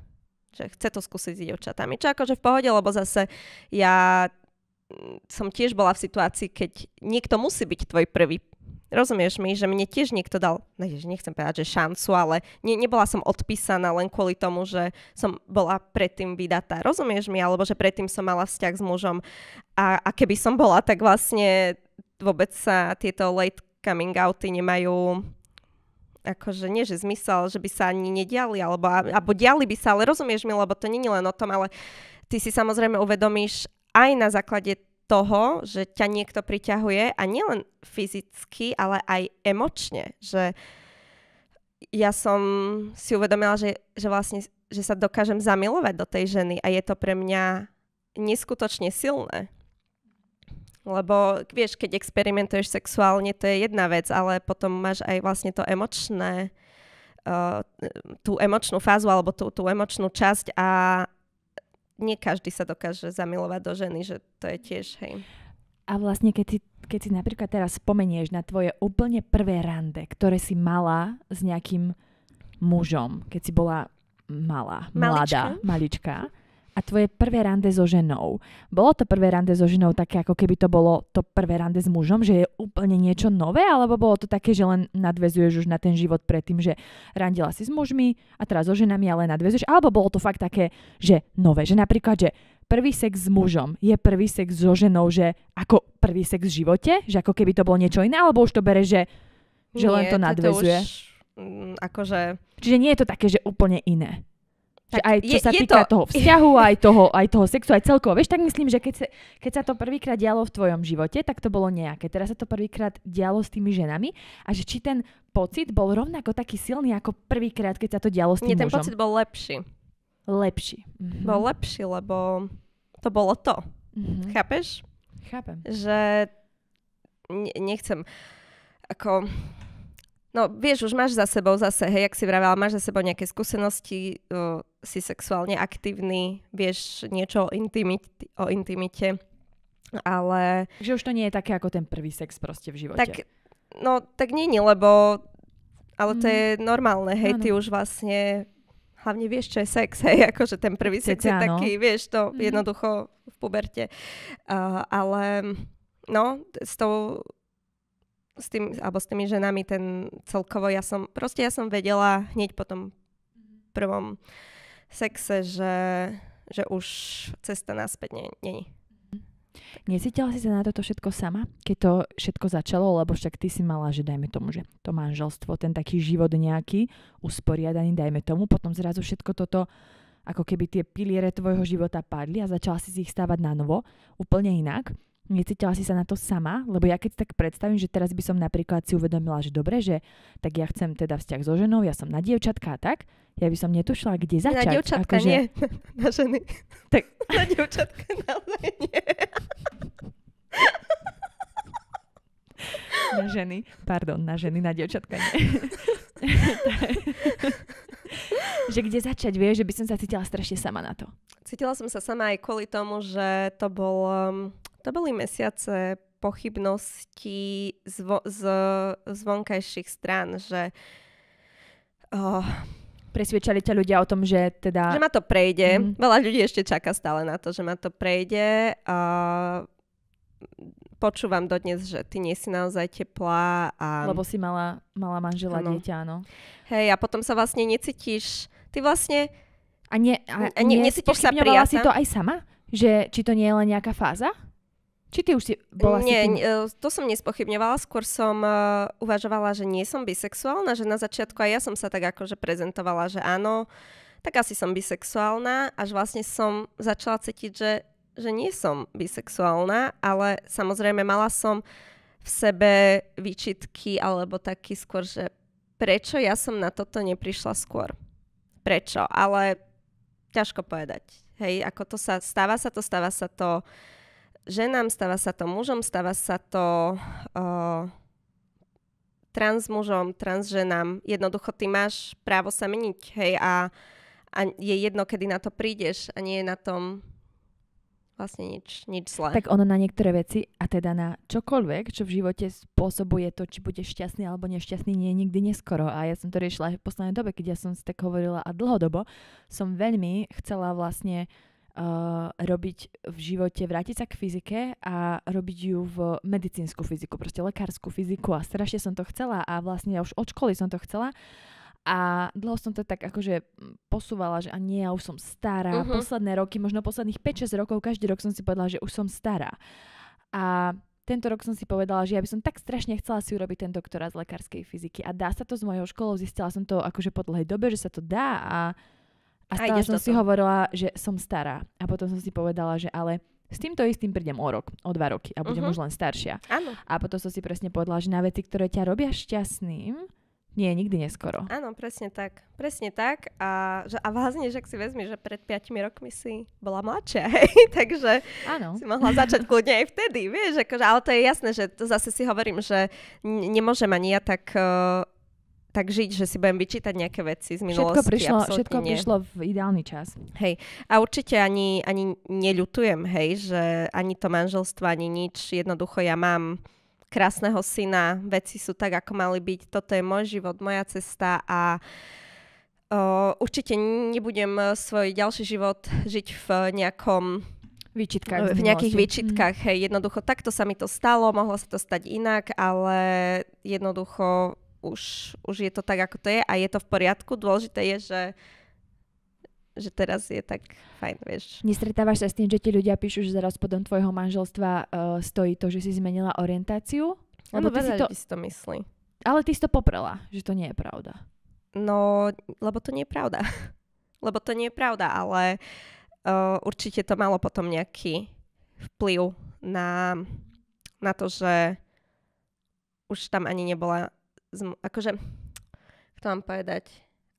že chce to skúsiť s dievčatami. Čo akože v pohode, lebo zase ja mm, som tiež bola v situácii, keď niekto musí byť tvoj prvý Rozumieš mi, že mne tiež niekto dal, nechcem povedať, že šancu, ale ne, nebola som odpísaná len kvôli tomu, že som bola predtým vydatá. Rozumieš mi? Alebo že predtým som mala vzťah s mužom. A, a keby som bola, tak vlastne vôbec sa tieto late coming outy nemajú akože nie, že zmysel, že by sa ani nediali, alebo, alebo diali by sa, ale rozumieš mi, lebo to není len o tom, ale ty si samozrejme uvedomíš aj na základe toho, že ťa niekto priťahuje a nielen fyzicky, ale aj emočne, že ja som si uvedomila, že, že vlastne že sa dokážem zamilovať do tej ženy a je to pre mňa neskutočne silné. Lebo vieš, keď experimentuješ sexuálne, to je jedna vec, ale potom máš aj vlastne to emočné, uh, tú emočnú fázu alebo tú, tú emočnú časť a nie každý sa dokáže zamilovať do ženy, že to je tiež, hej. A vlastne keď si, keď si napríklad teraz spomenieš na tvoje úplne prvé rande, ktoré si mala s nejakým mužom, keď si bola malá, mladá, malička, malička a tvoje prvé rande so ženou. Bolo to prvé rande so ženou také, ako keby to bolo to prvé rande s mužom, že je úplne niečo nové, alebo bolo to také, že len nadvezuješ už na ten život predtým, že randila si s mužmi a teraz so ženami ale nadvezuješ, alebo bolo to fakt také, že nové, že napríklad, že prvý sex s mužom je prvý sex so ženou, že ako prvý sex v živote, že ako keby to bolo niečo iné, alebo už to bere, že, že Nie, len to nadvezuje. To už, mm, akože... Čiže nie je to také, že úplne iné. Že aj čo je, sa je týka to... toho vzťahu, aj toho, aj toho sexu, aj celkovo. Vieš, tak myslím, že keď sa, keď sa to prvýkrát dialo v tvojom živote, tak to bolo nejaké. Teraz sa to prvýkrát dialo s tými ženami a že či ten pocit bol rovnako taký silný ako prvýkrát, keď sa to dialo s tým Nie, ten mužom. pocit bol lepší. Lepší. Mhm. Bol lepší, lebo to bolo to. Mhm. Chápeš? Chápem. Že nechcem ako No vieš, už máš za sebou zase, hej, jak si vravela, máš za sebou nejaké skúsenosti, uh, si sexuálne aktívny, vieš niečo o intimite, o intimite, ale... Že už to nie je také ako ten prvý sex proste v živote. Tak, no, tak nie, lebo... Ale to mm. je normálne, hej, ano. ty už vlastne hlavne vieš, čo je sex, hej, akože ten prvý sex je taký, vieš, to mm. jednoducho v puberte. Uh, ale no, s tou s tým, alebo s tými ženami ten celkovo, ja som, proste ja som vedela hneď po tom prvom sexe, že, že už cesta naspäť nie, nie. Necítila si sa na toto všetko sama, keď to všetko začalo, lebo však ty si mala, že dajme tomu, že to manželstvo, ten taký život nejaký, usporiadaný, dajme tomu, potom zrazu všetko toto, ako keby tie piliere tvojho života padli a začala si si ich stávať na novo, úplne inak. Necítila si sa na to sama, lebo ja keď tak predstavím, že teraz by som napríklad si uvedomila, že dobre, že tak ja chcem teda vzťah so ženou, ja som na dievčatka a tak, ja by som netušila, kde začať. Na dievčatka akože... nie, na ženy. Tak... Na dievčatka naozaj nie. Na ženy, pardon, na ženy, na dievčatka nie. že kde začať, vieš, že by som sa cítila strašne sama na to. Cítila som sa sama aj kvôli tomu, že to bol um, to boli mesiace pochybností z, z, z vonkajších strán, že oh, presviečali ťa ľudia o tom, že teda... Že ma to prejde. Mm. Veľa ľudí ešte čaká stále na to, že ma to prejde. Uh, počúvam dodnes, že ty nie si naozaj teplá. A... Lebo si mala, mala manžela, ano. dieťa, áno. Hej, a potom sa vlastne necítiš... Ty vlastne... A, nie, a, a ne, necítiš sa prijatá? si to aj sama? Že, či to nie je len nejaká fáza? Či ty už si bola Nie, si tým... E, to som nespochybňovala, skôr som uh, uvažovala, že nie som bisexuálna, že na začiatku aj ja som sa tak akože prezentovala, že áno, tak asi som bisexuálna, až vlastne som začala cítiť, že, že nie som bisexuálna, ale samozrejme mala som v sebe výčitky alebo taký skôr, že prečo ja som na toto neprišla skôr. Prečo? Ale ťažko povedať. Hej, ako to sa, stáva sa to, stáva sa to ženám, stáva sa to mužom, stáva sa to uh, trans mužom. Jednoducho ty máš právo sa meniť, hej, a, a je jedno, kedy na to prídeš a nie je na tom vlastne nič, nič zlé. Tak ono na niektoré veci a teda na čokoľvek, čo v živote spôsobuje to, či budeš šťastný alebo nešťastný, nie je nikdy neskoro. A ja som to riešila aj v poslednej dobe, keď ja som si tak hovorila a dlhodobo som veľmi chcela vlastne robiť v živote, vrátiť sa k fyzike a robiť ju v medicínsku fyziku, proste lekárskú fyziku a strašne som to chcela a vlastne už od školy som to chcela a dlho som to tak akože posúvala, že a nie, ja už som stará. Uh-huh. Posledné roky, možno posledných 5-6 rokov, každý rok som si povedala, že už som stará. A tento rok som si povedala, že ja by som tak strašne chcela si urobiť ten doktorát z lekárskej fyziky. A dá sa to s mojou školou, zistila som to akože po dlhej dobe, že sa to dá a a stále som si hovorila, že som stará. A potom som si povedala, že ale s týmto istým prídem o rok, o dva roky a budem uh-huh. už len staršia. Áno. A potom som si presne povedala, že na veci, ktoré ťa robia šťastným, nie, nikdy neskoro. Áno, presne tak. Presne tak. A, že, a vlastne, že ak si vezmi, že pred 5 rokmi si bola mladšia, hej? takže Áno. si mohla začať kľudne aj vtedy, vieš? Akože, ale to je jasné, že to zase si hovorím, že n- nemôžem ani ja tak uh, tak žiť, že si budem vyčítať nejaké veci z minulosti. Všetko prišlo, všetko nie. prišlo v ideálny čas. Hej. A určite ani, ani neľutujem, hej, že ani to manželstvo, ani nič. Jednoducho ja mám krásneho syna, veci sú tak, ako mali byť. Toto je môj život, moja cesta a o, určite nebudem svoj ďalší život žiť v nejakom výčitkách. V nejakých výčitkách, mm. hej, jednoducho takto sa mi to stalo, mohlo sa to stať inak, ale jednoducho už, už je to tak, ako to je a je to v poriadku. Dôležité je, že že teraz je tak fajn, vieš. Nestretávaš sa s tým, že ti ľudia píšu, že za rozpodom tvojho manželstva uh, stojí to, že si zmenila orientáciu? Lebo ty si to... si to myslí. Ale ty si to poprela, že to nie je pravda. No, lebo to nie je pravda. lebo to nie je pravda, ale uh, určite to malo potom nejaký vplyv na, na to, že už tam ani nebola akože, to mám povedať,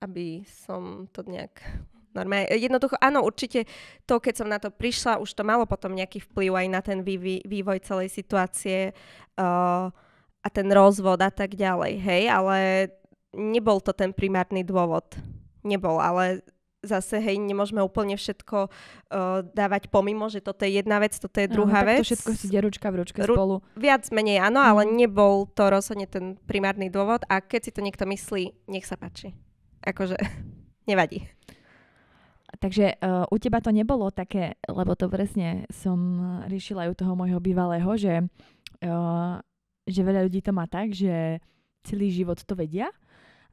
aby som to nejak normálne, jednoducho, áno, určite to, keď som na to prišla, už to malo potom nejaký vplyv aj na ten vývoj, vývoj celej situácie uh, a ten rozvod a tak ďalej, hej, ale nebol to ten primárny dôvod. Nebol, ale zase, hej, nemôžeme úplne všetko uh, dávať pomimo, že toto je jedna vec, toto je druhá Áno, vec. to všetko si ručka v ručke Ru- spolu. Viac menej áno, mm. ale mhm. nebol to rozhodne ten primárny dôvod a keď si to niekto myslí, nech sa páči. Akože nevadí. Takže uh, u teba to nebolo také, lebo to presne som riešila aj u toho môjho bývalého, že, uh, že veľa ľudí to má tak, že celý život to vedia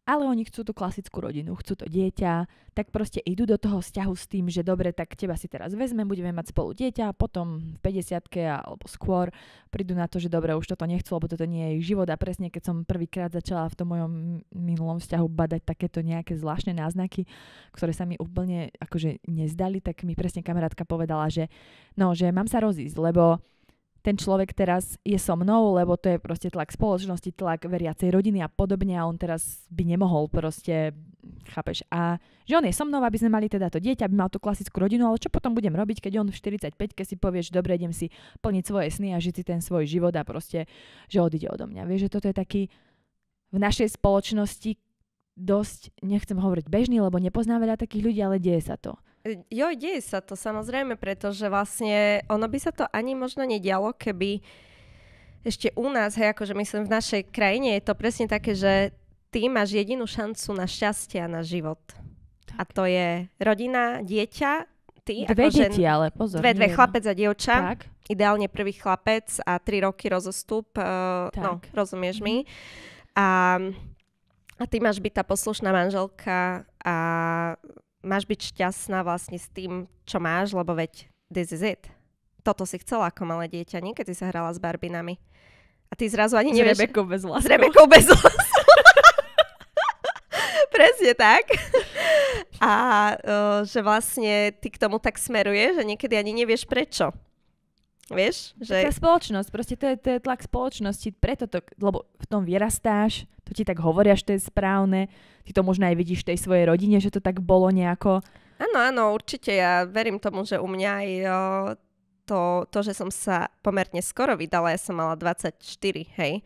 ale oni chcú tú klasickú rodinu, chcú to dieťa, tak proste idú do toho vzťahu s tým, že dobre, tak teba si teraz vezmem, budeme mať spolu dieťa potom v 50 alebo skôr prídu na to, že dobre, už toto nechcú, lebo toto nie je ich život. A presne keď som prvýkrát začala v tom mojom minulom vzťahu badať takéto nejaké zvláštne náznaky, ktoré sa mi úplne akože nezdali, tak mi presne kamarátka povedala, že no, že mám sa rozísť, lebo ten človek teraz je so mnou, lebo to je proste tlak spoločnosti, tlak veriacej rodiny a podobne a on teraz by nemohol proste, chápeš, a že on je so mnou, aby sme mali teda to dieťa, aby mal tú klasickú rodinu, ale čo potom budem robiť, keď on v 45 keď si povie, že dobre, idem si plniť svoje sny a žiť si ten svoj život a proste, že odíde odo mňa. Vieš, že toto je taký v našej spoločnosti dosť, nechcem hovoriť bežný, lebo nepoznám veľa takých ľudí, ale deje sa to. Jo, deje sa to samozrejme, pretože vlastne ono by sa to ani možno nedialo, keby ešte u nás, hej, akože myslím v našej krajine je to presne také, že ty máš jedinú šancu na šťastie a na život. Tak. A to je rodina, dieťa, ty. Dve ako deti, žen, ale pozor. Dve, dve chlapec a dievča. Tak. Ideálne prvý chlapec a tri roky rozostup. Uh, no, rozumieš mi. A, a ty máš byť tá poslušná manželka a máš byť šťastná vlastne s tým, čo máš, lebo veď this is it. Toto si chcela ako malé dieťa, niekedy sa hrala s barbinami. A ty zrazu ani nevieš... S Rebekou bez vlasu. S Rebekou bez vlasu. Presne tak. A uh, že vlastne ty k tomu tak smeruješ, že niekedy ani nevieš prečo. Vieš? Že... Taká spoločnosť, proste to je, to je tlak spoločnosti, preto to, lebo v tom vyrastáš, to ti tak hovoria, že to je správne, ty to možno aj vidíš v tej svojej rodine, že to tak bolo nejako. Áno, áno, určite, ja verím tomu, že u mňa aj o, to, to, že som sa pomerne skoro vydala, ja som mala 24, hej,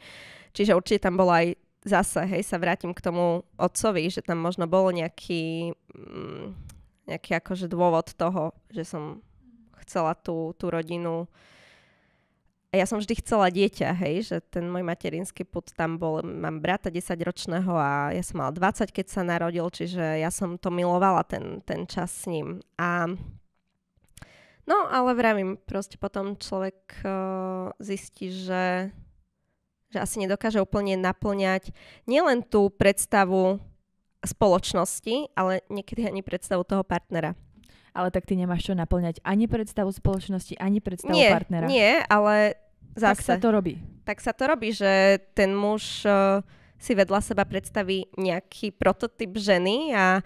čiže určite tam bolo aj zase, hej, sa vrátim k tomu otcovi, že tam možno bolo nejaký, mm, nejaký akože dôvod toho, že som chcela tú, tú rodinu. Ja som vždy chcela dieťa, hej, že ten môj materinský put tam bol, mám brata 10-ročného a ja som mala 20, keď sa narodil, čiže ja som to milovala, ten, ten čas s ním. A no, ale vravím, proste potom človek uh, zistí, že, že asi nedokáže úplne naplňať nielen tú predstavu spoločnosti, ale niekedy ani predstavu toho partnera ale tak ty nemáš čo naplňať ani predstavu spoločnosti, ani predstavu nie, partnera. Nie, ale zase. Tak sa to robí. Tak sa to robí, že ten muž uh, si vedľa seba predstaví nejaký prototyp ženy a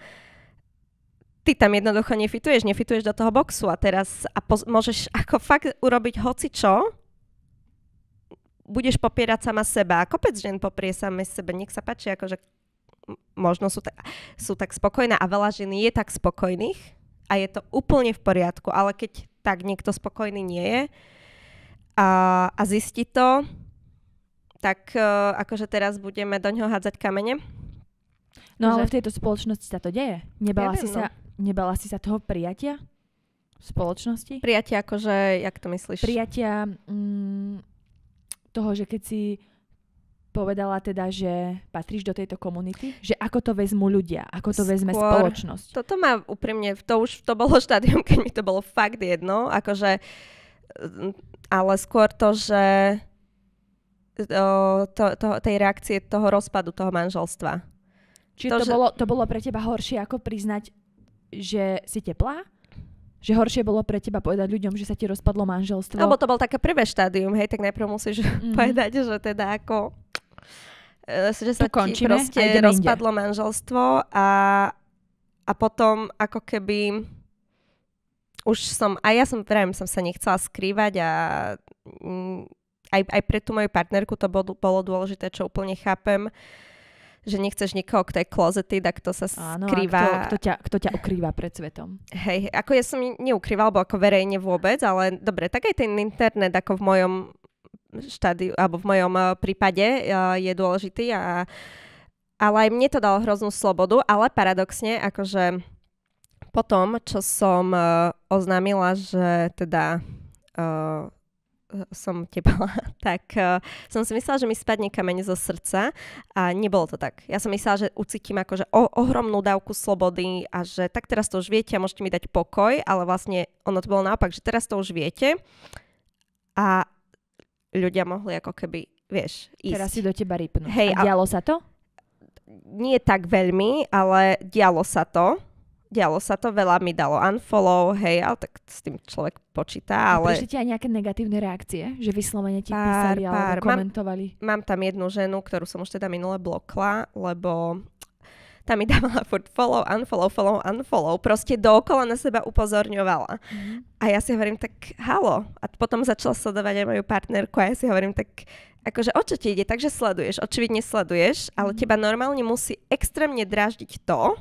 ty tam jednoducho nefituješ, nefituješ do toho boxu a teraz a po, môžeš ako fakt urobiť hoci čo, budeš popierať sama seba. A kopec žen poprie same sebe. Nech sa páči, akože možno sú, ta- sú tak spokojné a veľa žien je tak spokojných, a je to úplne v poriadku, ale keď tak niekto spokojný nie je a, a zistí to, tak uh, akože teraz budeme do ňoho hádzať kamene. No že... ale v tejto spoločnosti sa to deje. Nebala, ja si, no. sa, nebala si sa toho prijatia v spoločnosti? Prijatia akože, jak to myslíš? Prijatia mm, toho, že keď si povedala teda, že patríš do tejto komunity? Že ako to vezmu ľudia? Ako to vezme Skôr, spoločnosť? Toto má úprimne, to už to bolo štádium, keď mi to bolo fakt jedno, akože, ale skôr to, že to, to, tej reakcie toho rozpadu toho manželstva. Čiže to, to, že... bolo, to bolo pre teba horšie ako priznať, že si teplá? Že horšie bolo pre teba povedať ľuďom, že sa ti rozpadlo manželstvo? Lebo to bol také prvé štádium, hej, tak najprv musíš mm-hmm. povedať, že teda ako že sa ti proste rozpadlo inde. manželstvo a, a potom ako keby už som, aj ja som, pravím, som sa nechcela skrývať a mm, aj, aj pre tú moju partnerku to bolo, bolo dôležité, čo úplne chápem, že nechceš nikoho, kto je klozety, tak to sa Áno, skrýva. Kto, kto, ťa, kto ťa ukrýva pred svetom? Hej, ako ja som neukrýval, alebo ako verejne vôbec, ale dobre, tak aj ten internet ako v mojom štádiu, alebo v mojom eh, prípade uh, je dôležitý a ale aj mne to dalo hroznú slobodu, ale paradoxne, akože potom, čo som uh, oznámila, že teda uh, som tebala, tak uh, som si myslela, že mi spadne kameň zo srdca a nebolo to tak. Ja som myslela, že ucítim akože o, ohromnú dávku slobody a že tak teraz to už viete a môžete mi dať pokoj, ale vlastne ono to bolo naopak, že teraz to už viete a ľudia mohli ako keby, vieš, ísť. Teraz si do teba rypnú. Hej, a dialo sa to? nie tak veľmi, ale dialo sa to. Dialo sa to, veľa mi dalo unfollow, hej, ale tak s tým človek počíta, ale... Prišli ti aj nejaké negatívne reakcie? Že vyslovene ti Pár, písali pár. alebo Mám- komentovali? Mám tam jednu ženu, ktorú som už teda minule blokla, lebo tá mi dávala furt follow, unfollow, follow, unfollow. Proste dookola na seba upozorňovala. Mhm. A ja si hovorím, tak halo. A potom začala sledovať aj moju partnerku a ja si hovorím, tak akože o čo ti ide? Takže sleduješ, očividne sleduješ, ale Mhm. teba normálne musí extrémne dráždiť to,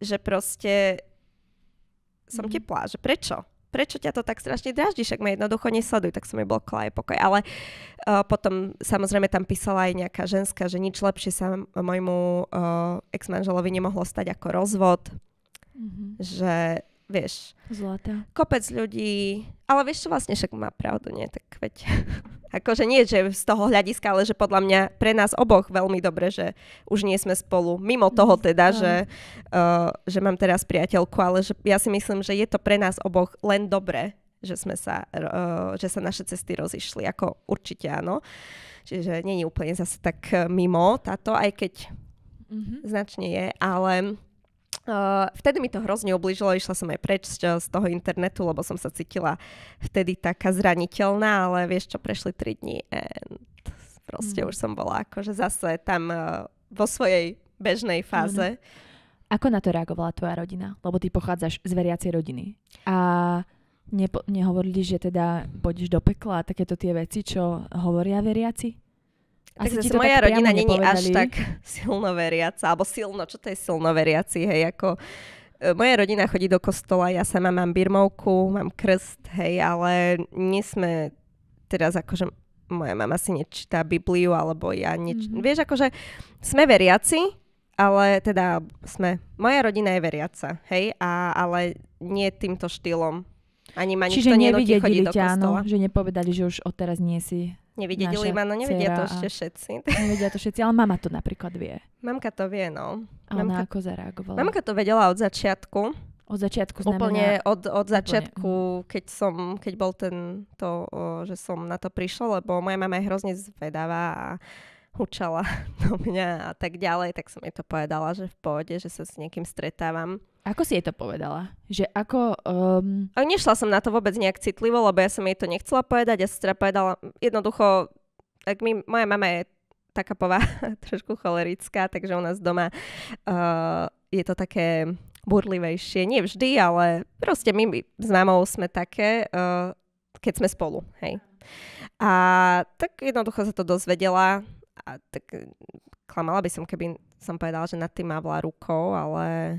že proste som Mhm. teplá. Že prečo? Prečo ťa to tak strašne dráždi? Však ma jednoducho nesleduj, tak som jej blokla aj pokoj. Ale uh, potom samozrejme tam písala aj nejaká ženská, že nič lepšie sa m- môjmu uh, ex-manželovi nemohlo stať ako rozvod. Mhm. Že, vieš, Zlatá. kopec ľudí, ale vieš čo, vlastne však má pravdu, nie? Tak veď, akože nie, že z toho hľadiska, ale že podľa mňa pre nás oboch veľmi dobre, že už nie sme spolu. Mimo toho teda, áno. že, uh, že mám teraz priateľku, ale že ja si myslím, že je to pre nás oboch len dobré, že sme sa, uh, že sa naše cesty rozišli, ako určite áno. Čiže nie je úplne zase tak eh, mimo táto, aj keď Mhm. značne je, ale uh, vtedy mi to hrozne ubližilo, išla som aj preč z, z toho internetu, lebo som sa cítila vtedy taká zraniteľná, ale vieš čo, prešli 3 dní and proste Mm. už som bola akože zase tam uh, vo svojej bežnej fáze. Ako na to reagovala tvoja rodina? Lebo ty pochádzaš z veriacej rodiny. A nepo- nehovorili, že teda pôjdeš do pekla a takéto tie veci, čo hovoria veriaci? Asi to moja tak rodina není až tak silno veriaca, alebo silno, čo to je silno veriaci, hej, ako e, moja rodina chodí do kostola, ja sama mám birmovku, mám krst, hej, ale nie sme teraz akože moja mama si nečíta Bibliu, alebo ja. Mhm. Mm-hmm. Vieš, akože sme veriaci, ale teda sme, moja rodina je veriaca, hej, a, ale nie týmto štýlom. Ani ma Čiže nikto nenúti chodiť do kostola. áno, že nepovedali, že už odteraz nie si. Nevideli naša ma, no nevedia to ešte všetci. Nevedia to všetci, ale mama to napríklad vie. Mamka to vie, no. A ona Mamka- ako zareagovala? Mamka to vedela od začiatku. Od začiatku znamená... Úplne od, od úplne, začiatku, keď som, keď bol ten, to, že som na to prišla, lebo moja mama je hrozne zvedavá a hučala do mňa a tak ďalej, tak som jej to povedala, že v pohode, že sa s niekým stretávam. Ako si jej to povedala? Že ako... Um, A nešla som na to vôbec nejak citlivo, lebo ja som jej to nechcela povedať. Ja som teda povedala, jednoducho, ak mi, moja mama je taká povaha, trošku cholerická, takže u nás doma uh, je to také burlivejšie. Nie vždy, ale proste my my s mamou sme také, uh, keď sme spolu, hej. A tak jednoducho sa to dozvedela a tak klamala by som, keby som povedala, že nad tým mávla rukou, ale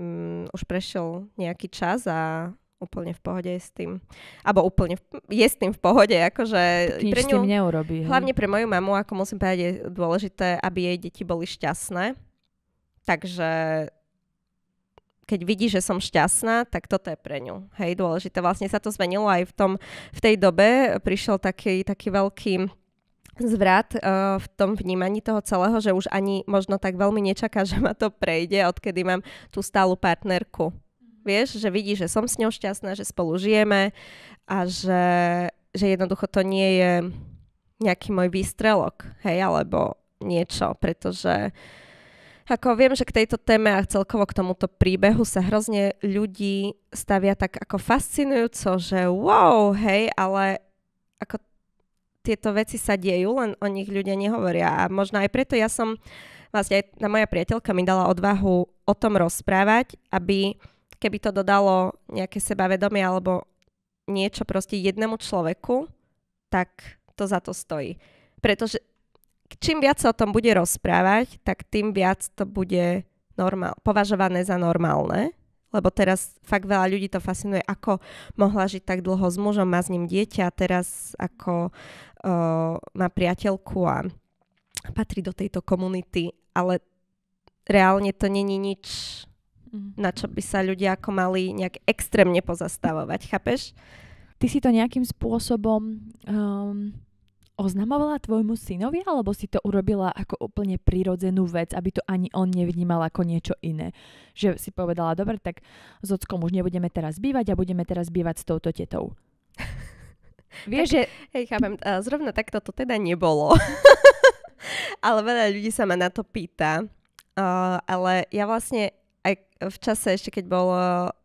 mm, už prešiel nejaký čas a úplne v pohode je s tým. Abo úplne v, je s tým v pohode, akože nič pre ňu, neurobí. hej? hlavne pre moju mamu, ako musím povedať, je dôležité, aby jej deti boli šťastné. Takže keď vidí, že som šťastná, tak toto je pre ňu. Hej, dôležité. Vlastne sa to zmenilo aj v, tom, v tej dobe. Prišiel taký, taký veľký zvrat uh, v tom vnímaní toho celého, že už ani možno tak veľmi nečaká, že ma to prejde, odkedy mám tú stálu partnerku. Vieš, že vidí, že som s ňou šťastná, že spolu žijeme a že, že jednoducho to nie je nejaký môj výstrelok, hej, alebo niečo, pretože ako viem, že k tejto téme a celkovo k tomuto príbehu sa hrozne ľudí stavia tak ako fascinujúco, že wow, hej, ale ako tieto veci sa dejú, len o nich ľudia nehovoria. A možno aj preto ja som, vlastne aj moja priateľka mi dala odvahu o tom rozprávať, aby keby to dodalo nejaké sebavedomie alebo niečo proste jednému človeku, tak to za to stojí. Pretože čím viac sa o tom bude rozprávať, tak tým viac to bude normál, považované za normálne. Lebo teraz fakt veľa ľudí to fascinuje, ako mohla žiť tak dlho s mužom, má s ním dieťa, teraz ako uh, má priateľku a patrí do tejto komunity, ale reálne to není nič, Mm. na čo by sa ľudia ako mali nejak extrémne pozastavovať, chápeš? Ty si to nejakým spôsobom um, oznamovala tvojmu synovi, alebo si to urobila ako úplne prirodzenú vec, aby to ani on nevnímal ako niečo iné? Že si povedala, dobre, tak s ockom už nebudeme teraz bývať a budeme teraz bývať s touto tetou. Vieš, že... Hej, chápem, zrovna takto to teda nebolo. ale veľa ľudí sa ma na to pýta. Uh, ale ja vlastne aj v čase ešte, keď bol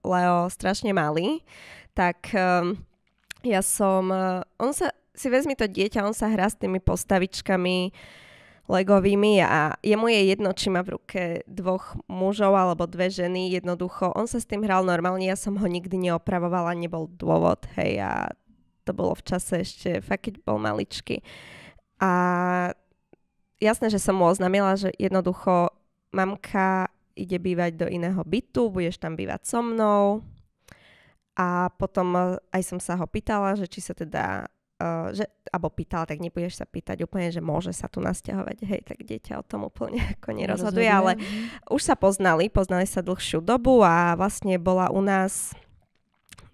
Leo strašne malý, tak um, ja som... Uh, on sa, si vezmi to dieťa, on sa hrá s tými postavičkami legovými a jemu je jedno, či má v ruke dvoch mužov alebo dve ženy, jednoducho. On sa s tým hral normálne, ja som ho nikdy neopravovala, nebol dôvod, hej, a to bolo v čase ešte, fakt keď bol maličký. A jasné, že som mu oznámila, že jednoducho mamka ide bývať do iného bytu, budeš tam bývať so mnou. A potom eh, aj som sa ho pýtala, že či sa teda, uh, že, alebo pýtala, tak nebudeš sa pýtať úplne, že môže sa tu nasťahovať, hej, tak dieťa o tom úplne ako nerozhoduje, ale už sa poznali, poznali sa dlhšiu dobu a vlastne bola u nás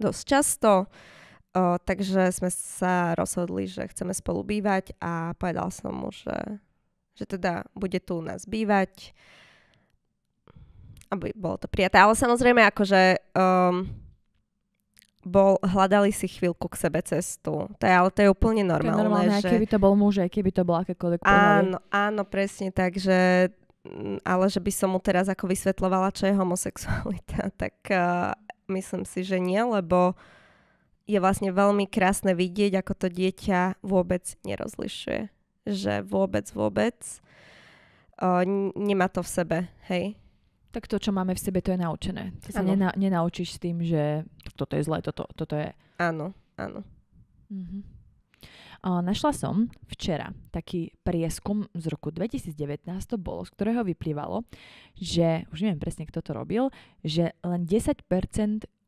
dosť často, uh, takže sme sa rozhodli, že chceme spolu bývať a povedal som mu, že, že teda bude tu u nás bývať aby bolo to prijaté. Ale samozrejme, akože um, bol, hľadali si chvíľku k sebe cestu. To je, ale to je úplne normálne. To je normálne, že... keby to bol muž, aj keby to bol akékoľvek Áno, áno, presne tak, že mm, ale že by som mu teraz ako vysvetlovala, čo je homosexualita, tak uh, myslím si, že nie, lebo je vlastne veľmi krásne vidieť, ako to dieťa vôbec nerozlišuje. Že vôbec, vôbec uh, nemá to v sebe, hej tak to, čo máme v sebe, to je naučené. To sa nena- nenaučíš s tým, že toto je zlé, toto, toto je... Áno, áno. Mhm. O, našla som včera taký prieskum z roku 2019, to bolo, z ktorého vyplývalo, že, už neviem presne, kto to robil, že len 10%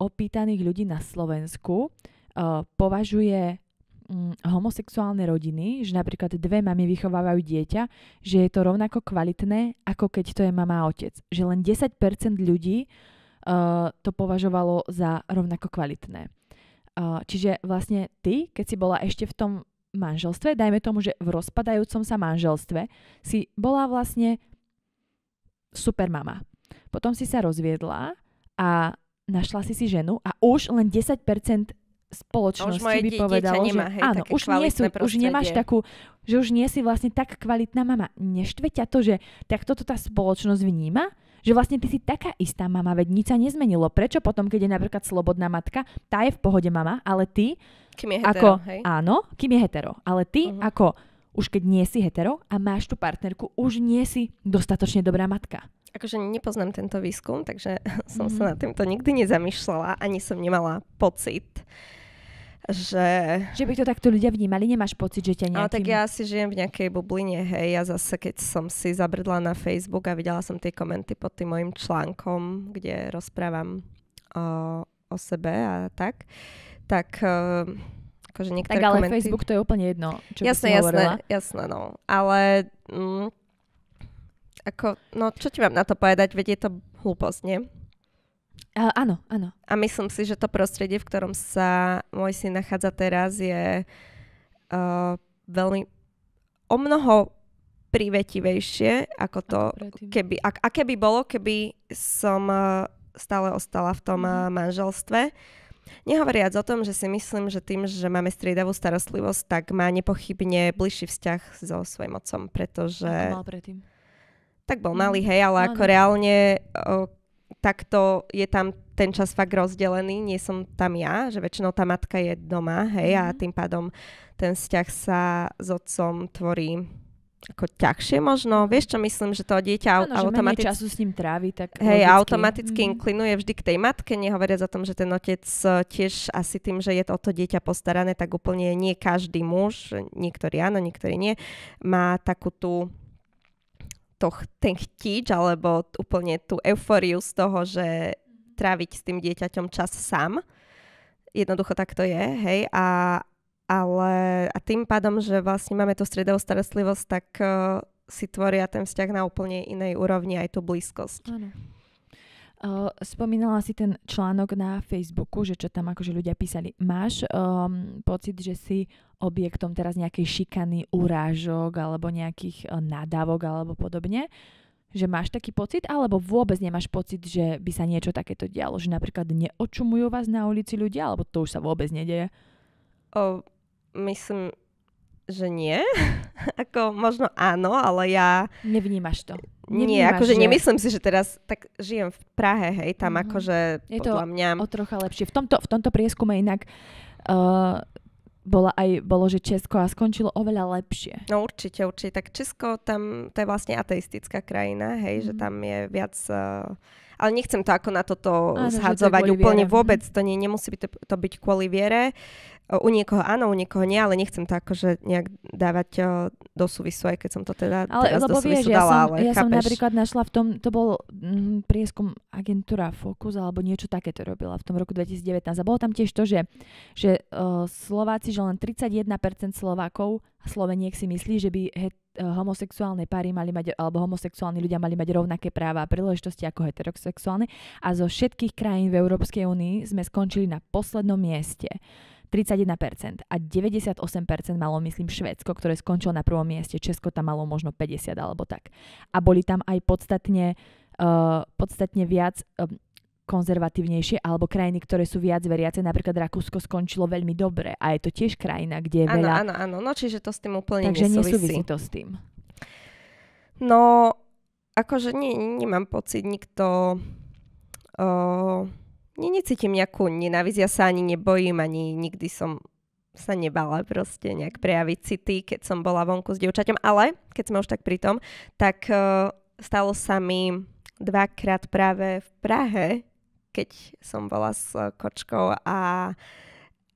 opýtaných ľudí na Slovensku uh, považuje mm, homosexuálne rodiny, že napríklad dve mamy vychovávajú dieťa, že je to rovnako kvalitné, ako keď to je mama a otec. Že len 10% ľudí uh, to považovalo za rovnako kvalitné. Uh, čiže vlastne ty, keď si bola ešte v tom manželstve, dajme tomu, že v rozpadajúcom sa manželstve, si bola vlastne super mama. Potom si sa rozviedla a našla si si ženu a už len 10% spoločnosti už by povedalo, nemá, že hej, áno, už, nie sú, už nemáš takú, že už nie si vlastne tak kvalitná mama. Neštve ťa to, že tak toto tá spoločnosť vníma? Že vlastne ty si taká istá mama, veď nič sa nezmenilo. Prečo potom, keď je napríklad slobodná matka, tá je v pohode mama, ale ty... Kým je hetero, ako, hej? Áno, kým je hetero. Ale ty uh-huh. ako už keď nie si hetero a máš tú partnerku, už nie si dostatočne dobrá matka. Akože nepoznám tento výskum, takže som mm. sa nad týmto nikdy nezamýšľala, ani som nemala pocit, že... Že by to takto ľudia vnímali, nemáš pocit, že ťa nejakým... Ale tak ja si žijem v nejakej bubline, hej, ja zase keď som si zabrdla na Facebook a videla som tie komenty pod tým mojim článkom, kde rozprávam o, o sebe a tak, tak uh, akože niektoré tak ale komenty... Facebook to je úplne jedno, čo jasné, by jasné, jasné, no. Ale mm, ako, no čo ti mám na to povedať, veď je to hlúposť, nie? Uh, áno, áno. A myslím si, že to prostredie, v ktorom sa môj syn nachádza teraz, je uh, veľmi o mnoho privetivejšie, ako to, ako keby, a, a keby bolo, keby som uh, stále ostala v tom uh, manželstve. Nehovoriac o tom, že si myslím, že tým, že máme striedavú starostlivosť, tak má nepochybne bližší vzťah so svojim otcom, pretože... Ako mal predtým? Tak bol malý, hej, ale ako reálne uh, takto je tam ten čas fakt rozdelený, nie som tam ja, že väčšinou tá matka je doma, hej, mm-hmm. a mhm. tým pádom ten vzťah sa s otcom tvorí ako ťažšie možno. Vieš čo myslím, že to dieťa ano, automaticky... času s ním trávi, tak Hej, logicky. automaticky mm. inklinuje vždy k tej matke, nehovoriac o tom, že ten otec e, tiež asi tým, že je to o to dieťa postarané, tak úplne nie každý muž, niektorí áno, niektorí nie, má takú tú to, ten chtíč alebo úplne tú eufóriu z toho, že tráviť s tým dieťaťom čas sám. Jednoducho tak to je, hej. A, ale a tým pádom, že vlastne máme tú stredovú starostlivosť, tak uh, si tvoria ten vzťah na úplne inej úrovni aj tú blízkosť. Áno. Uh, spomínala si ten článok na Facebooku, že čo tam akože ľudia písali. Máš um, pocit, že si objektom teraz nejakej šikany, urážok alebo nejakých uh, nadávok alebo podobne? Že máš taký pocit, alebo vôbec nemáš pocit, že by sa niečo takéto dialo? Že napríklad neočumujú vás na ulici ľudia, alebo to už sa vôbec nedeje? O, myslím, že nie. ako možno áno, ale ja... Nevnímaš to. Nie, akože že... nemyslím si, že teraz tak žijem v Prahe, hej, tam mm-hmm. akože Je to mňa... o trocha lepšie. V tomto, v tomto prieskume inak uh, bola aj, bolo, že Česko a skončilo oveľa lepšie. No určite, určite. Tak Česko tam, to je vlastne ateistická krajina, hej, mm. že mhm. tam je viac... Uh, ale nechcem to ako na toto Áno, zhadzovať úplne viere. vôbec. To nie, nemusí byť to, to byť kvôli viere. U niekoho áno, u niekoho nie, ale nechcem to akože nejak dávať do súvisu, aj keď som to teda ale, teraz lebo do vieš, dala, ja som, ale ja chápeš? som napríklad našla v tom, to bol mm, prieskum agentúra Focus alebo niečo takéto robila v tom roku 2019 a bolo tam tiež to, že, že uh, Slováci, že len 31% Slovákov a Sloveniek si myslí, že by het, homosexuálne páry mali mať, alebo homosexuálni ľudia mali mať rovnaké práva a príležitosti ako heterosexuálne a zo všetkých krajín v Európskej únii sme skončili na poslednom mieste. 31% a 98% malo, myslím, Švédsko, ktoré skončilo na prvom mieste. Česko tam malo možno 50 alebo tak. A boli tam aj podstatne, uh, podstatne viac uh, konzervatívnejšie alebo krajiny, ktoré sú viac veriace. Napríklad Rakúsko skončilo veľmi dobre a je to tiež krajina, kde je áno, veľa... Áno, áno, no čiže to s tým úplne Takže nesúvisí. nesúvisí to s tým. No, akože nie, nemám pocit, nikto... Uh, necítim nejakú nenávisť, ja sa ani nebojím, ani nikdy som sa nebala proste nejak prejaviť city, keď som bola vonku s dievčaťom, ale keď sme už tak pri tom, tak uh, stalo sa mi dvakrát práve v Prahe, keď som bola s kočkou a,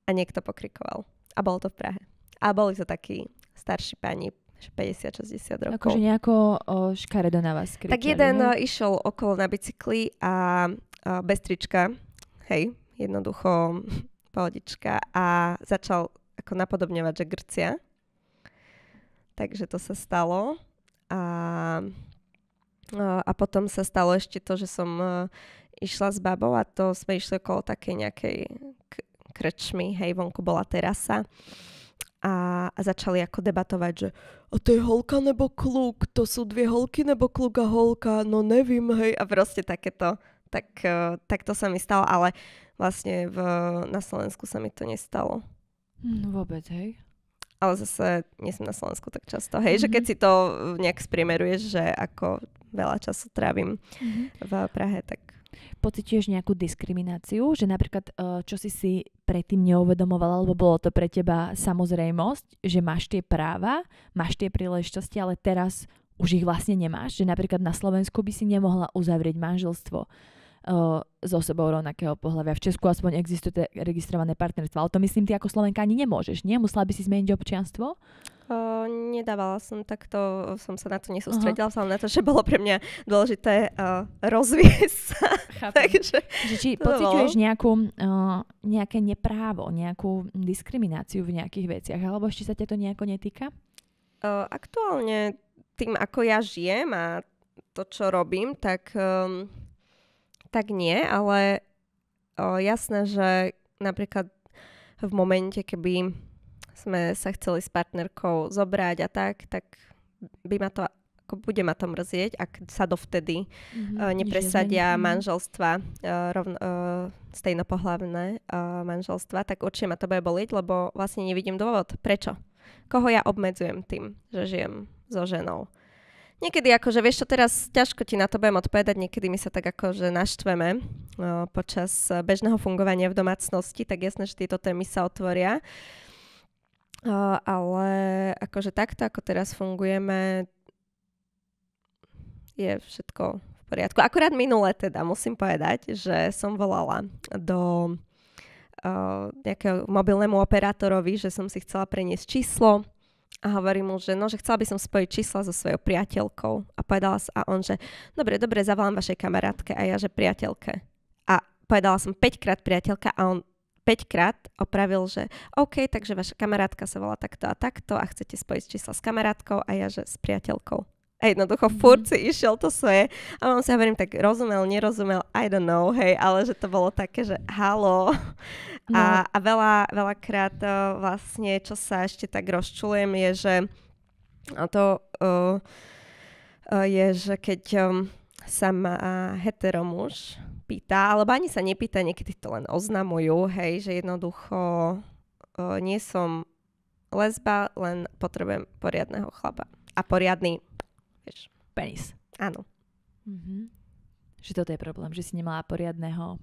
a niekto pokrikoval. A bolo to v Prahe. A boli to takí starší pani, 50-60 rokov. Akože nejako o, škaredo na vás kričali, Tak jeden ne? išiel okolo na bicykli a, a bez trička hej, jednoducho pohodička a začal ako napodobňovať, že Grcia. Takže to sa stalo. A, a potom sa stalo ešte to, že som uh, išla s babou a to sme išli okolo takej nejakej krčmy, hej, vonku bola terasa. A, a začali ako debatovať, že a to je holka nebo kluk, to sú dve holky nebo kluk a holka, no nevím, hej, a proste takéto tak, uh, tak to sa mi stalo, ale vlastne v, na Slovensku sa mi to nestalo. No vôbec, hej. Ale zase nie som na Slovensku tak často. Hej, mm-hmm. že keď mhm. si to nejak spriemeruješ, že ako veľa času trávim mm-hmm. v Prahe, tak... Pocituješ nejakú diskrimináciu? Že napríklad, e, čo si si predtým neuvedomovala, alebo bolo to pre teba samozrejmosť, že máš tie práva, máš tie príležitosti, ale teraz už ich vlastne nemáš? Že napríklad na Slovensku by si nemohla uzavrieť manželstvo uh, s osobou rovnakého pohľavia. V Česku aspoň existuje registrované partnerstvo, ale to myslím, ty ako Slovenka ani nemôžeš, nie? Musela by si zmeniť občianstvo? Uh, nedávala som takto, som sa na to nesústredila, som na to, že bolo pre mňa dôležité uh, rozviesť sa. Takže, že či pociťuješ nejakú, uh, nejaké neprávo, nejakú diskrimináciu v nejakých veciach, alebo ešte sa ťa to nejako netýka? Uh, aktuálne tým, ako ja žijem a to, čo robím, tak um, tak nie, ale o, jasné, že napríklad v momente, keby sme sa chceli s partnerkou zobrať a tak, tak by ma to ako bude ma to mrzieť, ak sa dovtedy mm-hmm, uh, nepresadia mm-hmm. manželstva, uh, rovno, uh, stejnopohlavné uh, manželstva, tak určite ma to bude bolieť, lebo vlastne nevidím dôvod. Prečo? Koho ja obmedzujem tým, že žijem so ženou? Niekedy akože, vieš čo, teraz ťažko ti na to budem odpovedať, niekedy my sa tak akože naštveme o, počas bežného fungovania v domácnosti, tak jasné, že tieto témy sa otvoria. O, ale akože takto, ako teraz fungujeme, je všetko v poriadku. Akurát minule teda musím povedať, že som volala do uh, nejakého mobilnému operátorovi, že som si chcela preniesť číslo a hovorím mu, že no, že chcela by som spojiť čísla so svojou priateľkou. A povedala sa, a on, že dobre, dobre, zavolám vašej kamarátke a ja, že priateľke. A povedala som 5 krát priateľka a on 5 krát opravil, že OK, takže vaša kamarátka sa volá takto a takto a chcete spojiť čísla s kamarátkou a ja, že s priateľkou. A jednoducho mm-hmm. furt si išiel to svoje. A on si hovorím, tak rozumel, nerozumel, I don't know, hej, ale že to bolo také, že halo. No. A, a veľa, veľakrát uh, vlastne, čo sa ešte tak rozčulujem, je, že to uh, je, že keď um, sa ma heteromuž pýta, alebo ani sa nepýta, niekedy to len oznamujú, hej, že jednoducho uh, nie som lesba, len potrebujem poriadného chlapa. A poriadny, vieš, Penis. áno. Mhm. Že toto je problém, že si nemala poriadného...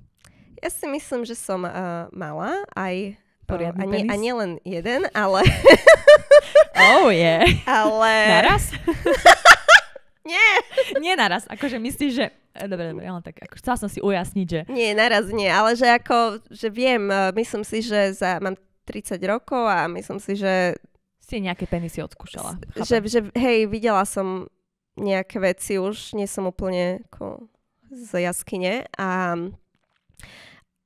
Ja si myslím, že som uh, mala aj Poriadny a, nie, penis? a nie len jeden, ale... Oh yeah. ale... Naraz? Nie, Nie naraz. Akože myslíš, že... E, Dobre, dobre, len tak, ako chcela som si ujasniť, že... nie, naraz nie, ale že ako, že viem, uh, myslím si, že za, mám 30 rokov a myslím si, že, Si nejaké penisy odskúšala. že, že hej, videla som nejaké veci už, nie som úplne ako z jaskyne a,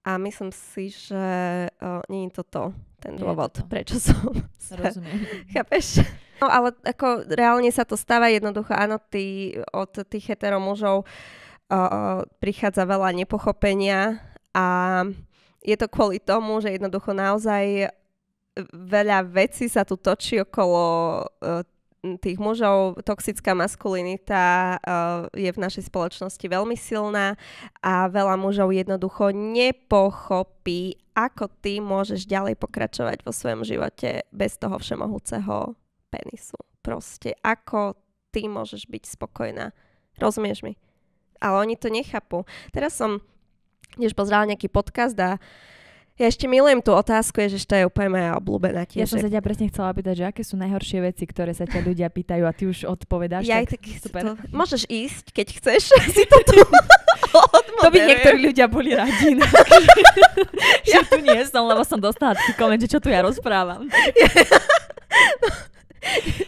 a myslím si, že uh, nie je to to, ten Nie dôvod, to prečo som Rozumiem. Chápeš? No ale ako reálne sa to stáva jednoducho, áno, ty, od tých heteromužov uh, prichádza veľa nepochopenia a je to kvôli tomu, že jednoducho naozaj veľa vecí sa tu točí okolo uh, tých mužov, toxická maskulinita uh, je v našej spoločnosti veľmi silná a veľa mužov jednoducho nepochopí, ako ty môžeš ďalej pokračovať vo svojom živote bez toho všemohúceho penisu. Proste, ako ty môžeš byť spokojná. Rozumieš mi? Ale oni to nechápu. Teraz som tiež pozerala nejaký podcast a ja ešte milujem tú otázku, že to je úplne moja obľúbená Ja tiež. som že- sa ťa presne chcela pýtať, že aké sú najhoršie veci, ktoré sa ťa ľudia pýtajú a ty už odpovedáš. Ja tak, tak super. To, môžeš ísť, keď chceš. si to tu To by niektorí ľudia boli radi. No. že tu nie som, lebo som dostala taký koment, že čo tu ja rozprávam.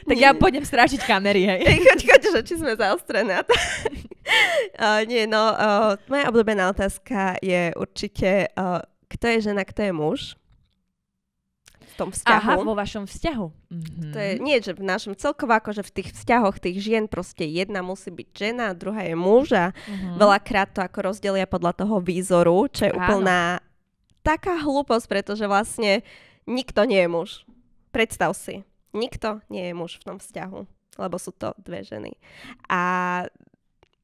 tak ja pôjdem strážiť kamery, hej. Hej, choď, choď, že či sme zaostrené. uh, nie, no, uh, moja obľúbená otázka je určite, uh, kto je žena, kto je muž v tom vzťahu. Aha, vo vašom vzťahu. Mhm. To je, nie, že v našom celkovo, akože v tých vzťahoch tých žien proste jedna musí byť žena, druhá je muž a Mhm. veľakrát to ako rozdelia podľa toho výzoru, čo je Áno. úplná taká hlúposť, pretože vlastne nikto nie je muž. Predstav si, nikto nie je muž v tom vzťahu, lebo sú to dve ženy. A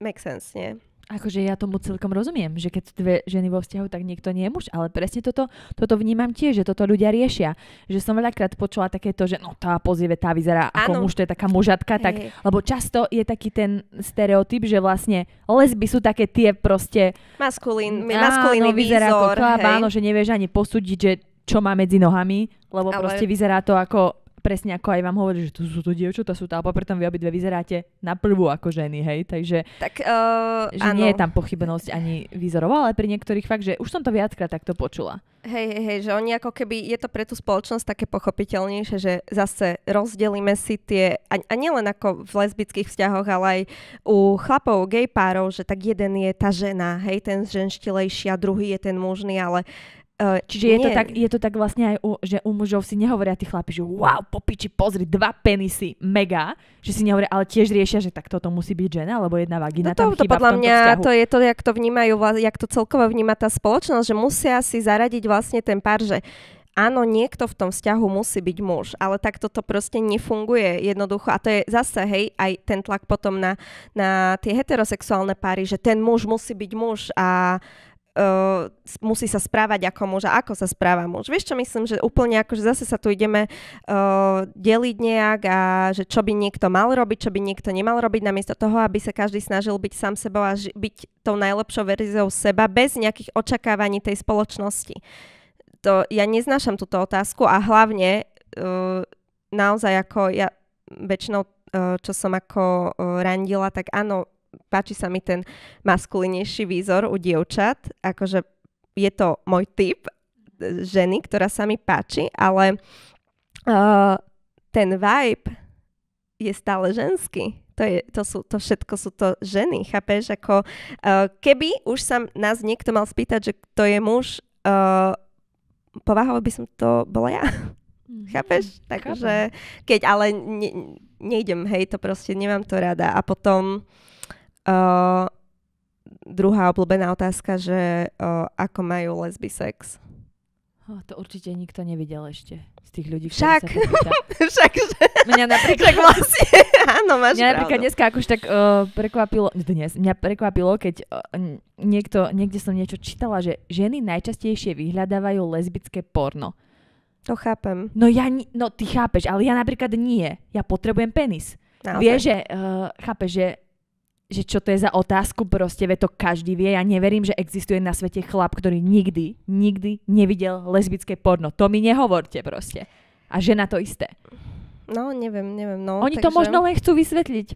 make sense, nie? Akože ja tomu celkom rozumiem, že keď sú dve ženy vo vzťahu, tak niekto nie je muž, ale presne toto, toto vnímam tiež, že toto ľudia riešia. Že som veľakrát počula takéto, že no tá pozieve, tá vyzerá ako Áno. muž, to je taká mužatka, tak, Hej. lebo často je taký ten stereotyp, že vlastne lesby sú také tie proste Maskulín, maskulínny áno, vyzerá ako výzor, chlap, hej. áno, že nevieš ani posúdiť, že čo má medzi nohami, lebo Ale- proste vyzerá to ako presne ako aj vám hovorí, že tu sú to dievčatá, sú to, a popri tom vy obidve vyzeráte na prvú ako ženy, hej, takže Tak, uh, že áno. nie je tam pochybnosť ani výzorov, ale pri niektorých fakt, že už som to viackrát takto počula. Hej, hej, hej, že oni ako keby, je to pre tú spoločnosť také pochopiteľnejšie, že zase rozdelíme si tie, a, a nielen ako v lesbických vzťahoch, ale aj u chlapov, gay párov, že tak jeden je tá žena, hej, ten ženštilejší a druhý je ten mužný, ale uh, Čiže je to, tak, je to tak vlastne aj, u, že u mužov si nehovoria tí chlapi, že wow, po piči, pozri, dva penisy, mega, že si nehovoria, ale tiež riešia, že tak toto musí byť žena, alebo jedna vagina No tam to, to chýba podľa mňa vzťahu. to je to, jak to vnímajú, jak to celkovo vníma tá spoločnosť, že musia si zaradiť vlastne ten pár, že áno, niekto v tom vzťahu musí byť muž, ale tak toto proste nefunguje jednoducho. A to je zase, hej, aj ten tlak potom na, na tie heterosexuálne páry, že ten muž musí byť muž a uh, musí sa správať ako muž a ako sa správa muž. Vieš čo myslím, že úplne ako, že zase sa tu ideme uh, deliť nejak a že čo by niekto mal robiť, čo by niekto nemal robiť, namiesto toho, aby sa každý snažil byť sám sebou a ži- byť tou najlepšou verziou seba bez nejakých očakávaní tej spoločnosti. To, ja neznášam túto otázku a hlavne uh, naozaj ako ja väčšinou, čo som ako uh, randila, tak áno, páči sa mi ten maskulinejší výzor u dievčat, akože je to môj typ e, ženy, ktorá sa mi páči, ale uh, ten vibe je stále ženský. To, je, to, sú, to všetko sú to ženy, chápeš? Ako, uh, keby už sa nás niekto mal spýtať, že kto je muž, uh, povahovo by som to bola ja. Chápeš? Takže keď ale ne, nejdem, hej, to proste nemám to rada. A potom uh, druhá obľúbená otázka, že uh, ako majú lesby sex. Oh, to určite nikto nevidel ešte z tých ľudí, Však. Však, že, Mňa napríklad, však vlastne, áno, máš mňa napríklad pravdu. dneska akož tak uh, prekvapilo, dnes, mňa prekvapilo, keď uh, niekto, niekde som niečo čítala, že ženy najčastejšie vyhľadávajú lesbické porno. To chápem. No ja, no ty chápeš, ale ja napríklad nie. Ja potrebujem penis. Naozaj. Vieš, že, uh, chápeš, že, že čo to je za otázku, proste vie to každý vie. Ja neverím, že existuje na svete chlap, ktorý nikdy, nikdy nevidel lesbické porno. To mi nehovorte proste. A žena to isté. No, neviem, neviem. No, Oni to možno len chcú vysvetliť.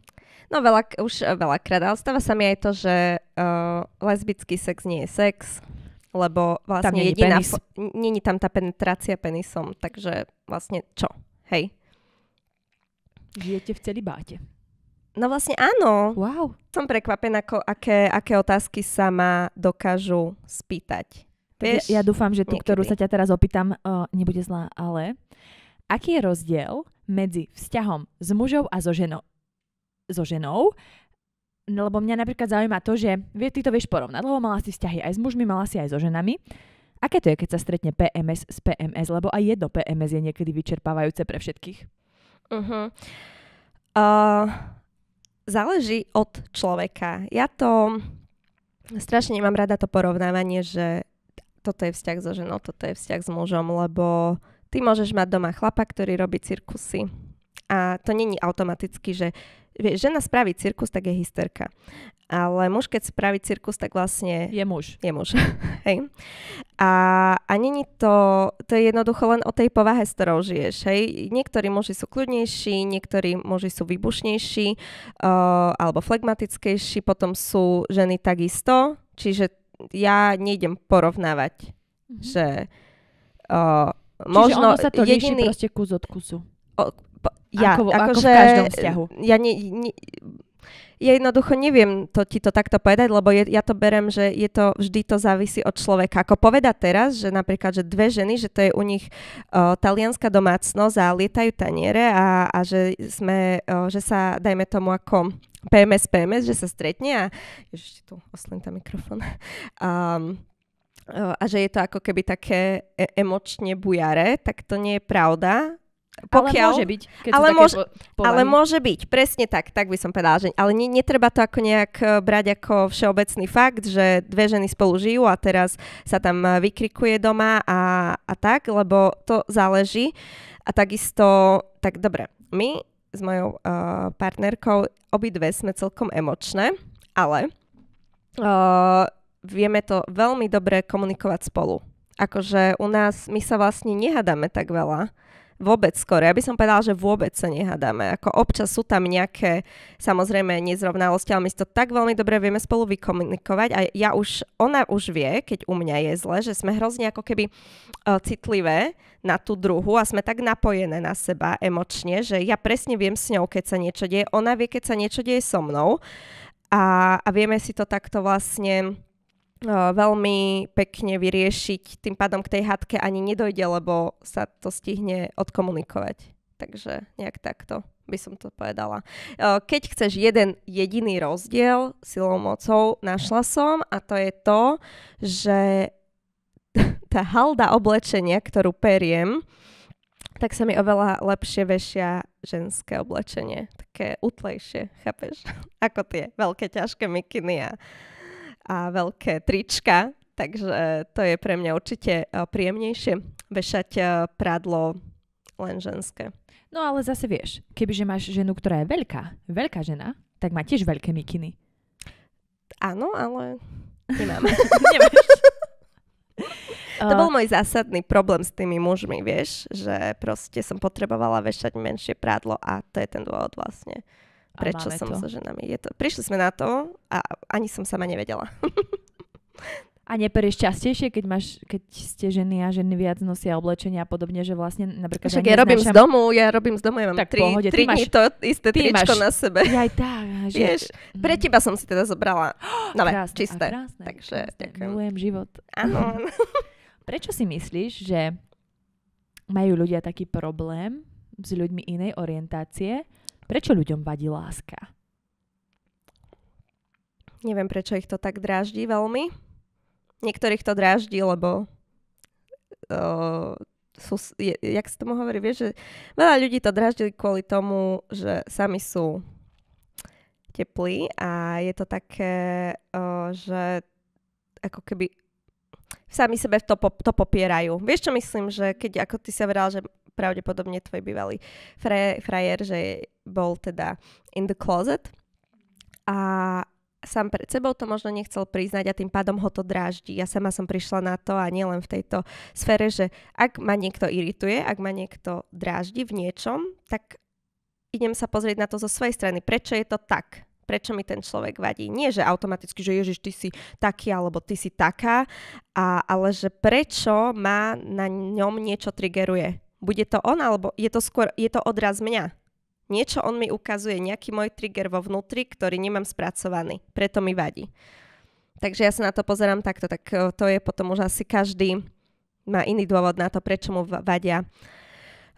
No veľa, už veľakrát, ale stáva sa mi aj to, že uh, lesbický sex nie je sex, lebo vlastne není jediná... penis. fo- n- Není tam tá penetrácia penisom, takže vlastne čo? Hej. Žijete v celibáte. No vlastne áno. Wow. Som prekvapená, ako, aké, aké otázky sa ma dokážu spýtať. Tak ja, ja dúfam, že tú, niekedy. ktorú sa ťa teraz opýtam, uh, nebude zlá, ale aký je rozdiel medzi vzťahom s mužou a so ženou? So ženou? No, lebo mňa napríklad zaujíma to, že vie, ty to vieš porovnať, lebo mala si vzťahy aj s mužmi, mala si aj so ženami. Aké to je, keď sa stretne PMS s PMS? Lebo aj jedno PMS je niekedy vyčerpávajúce pre všetkých. Uh-huh. Uh, záleží od človeka. Ja to strašne nemám rada to porovnávanie, že toto je vzťah so ženou, toto je vzťah s mužom, lebo ty môžeš mať doma chlapa, ktorý robí cirkusy. A to není automaticky, že žena spraví cirkus, tak je hysterka. Ale muž, keď spraví cirkus, tak vlastne Je muž. je muž. hej. A, a není to, to je jednoducho len o tej povahe, s ktorou žiješ. Hej. Niektorí muži sú kľudnejší, niektorí muži sú výbušnejší uh, alebo flegmatickejší, potom sú ženy takisto. Čiže ja nejdem porovnávať, Mhm. že uh, Čiže možno ono sa to jediný... proste kus od kusu. Po- ja, Ako- ako v akože, každom vzťahu. Ja, ne, ne, ja jednoducho neviem to, ti to takto povedať, lebo je, ja to berem, že je to, vždy to závisí od človeka. Ako povedať teraz, že napríklad, že dve ženy, že to je u nich uh, talianská domácnosť a lietajú taniere a, a že sme, uh, že sa, dajme tomu ako PMS, PMS, že sa stretne a ešte tu oslím tam mikrofón. Um, a že je to ako keby také e- emočne bujare, tak to nie je pravda. Ale môže byť, keď ale môže- po- povahy. Ale môže byť, presne tak, tak by som povedala, že ale ne, netreba to ako nejak eh, brať ako všeobecný fakt, že dve ženy spolu žijú a teraz sa tam eh, vykrikuje doma a, a tak, lebo to záleží. A takisto, tak dobre, my s mojou uh, partnerkou obidve sme celkom emočné, ale uh, vieme to veľmi dobre komunikovať spolu. Akože u nás, my sa vlastne nehádame tak veľa. Vôbec skoro. Ja by som povedala, že vôbec sa nehádame. Ako občas sú tam nejaké, samozrejme, nezrovnalosti, ale my si to tak veľmi dobre vieme spolu vykomunikovať a ja už, ona už vie, keď u mňa je zle, že sme hrozne ako keby uh, citlivé na tú druhu a sme tak napojené na seba emočne, že ja presne viem s ňou, keď sa niečo deje, ona vie, keď sa niečo deje so mnou a, a vieme si to takto vlastne veľmi pekne vyriešiť. Tým pádom k tej hádke ani nedojde, lebo sa to stihne odkomunikovať. Takže nejak takto by som to povedala. Keď chceš jeden jediný rozdiel silou mocou, našla som a to je to, že tá halda oblečenia, ktorú periem, tak sa mi oveľa lepšie vešia ženské oblečenie. Také utlejšie, chápeš? Ako tie veľké ťažké mikiny a, a veľké trička. Takže to je pre mňa určite eh, príjemnejšie vešať eh, prádlo len ženské. No ale zase vieš, kebyže máš ženu, ktorá je veľká, veľká žena, tak má tiež veľké mikiny. Áno, ale nemám. Nemáš. To bol môj zásadný problém s tými mužmi, vieš, že proste som potrebovala vešať menšie prádlo a to je ten dôvod vlastne, prečo som to. so ženami. Je to, prišli sme na to a ani som sama nevedela. A neperieš častejšie, keď, máš, keď ste ženy a ženy viac nosia oblečenia a podobne, že vlastne napríklad... Však ja robím z domu, ja robím z domu, ja mám Tak tri, pohode, tri dní máš- to isté ty tričko máš- na sebe. Ja aj tak. Že... Vieš, Pre teba som si teda zobrala nové, krásne, čisté. A krásne, Takže krásne. ďakujem. Milujem život. Áno. Prečo si myslíš, že majú ľudia taký problém s ľuďmi inej orientácie? Prečo ľuďom vadí láska? Neviem, prečo ich to tak dráždi veľmi. Niektorých to dráždi, lebo uh, sú, je, jak sa tomu hovorí, vieš, že veľa ľudí to dráždi kvôli tomu, že sami sú teplí a je to také, uh, že ako keby sami sebe to, to popierajú. Vieš čo myslím, že keď ako ty sa vral, že pravdepodobne tvoj bývalý frajer, že bol teda in the closet a sám pred sebou to možno nechcel priznať a tým pádom ho to dráždi. Ja sama som prišla na to a nielen v tejto sfére, že ak ma niekto irituje, ak ma niekto dráždi v niečom, tak idem sa pozrieť na to zo svojej strany. Prečo je to tak? Prečo mi ten človek vadí? Nie, že automaticky, že Ježiš, ty si taký alebo ty si taká, a, ale že prečo ma na ňom niečo triggeruje. Bude to on, alebo je to skôr, je to odraz mňa Niečo on mi ukazuje, nejaký môj trigger vo vnútri, ktorý nemám spracovaný. Preto mi vadí. Takže ja sa na to pozerám takto, tak e, to je potom už asi každý má iný dôvod na to, prečo mu vadia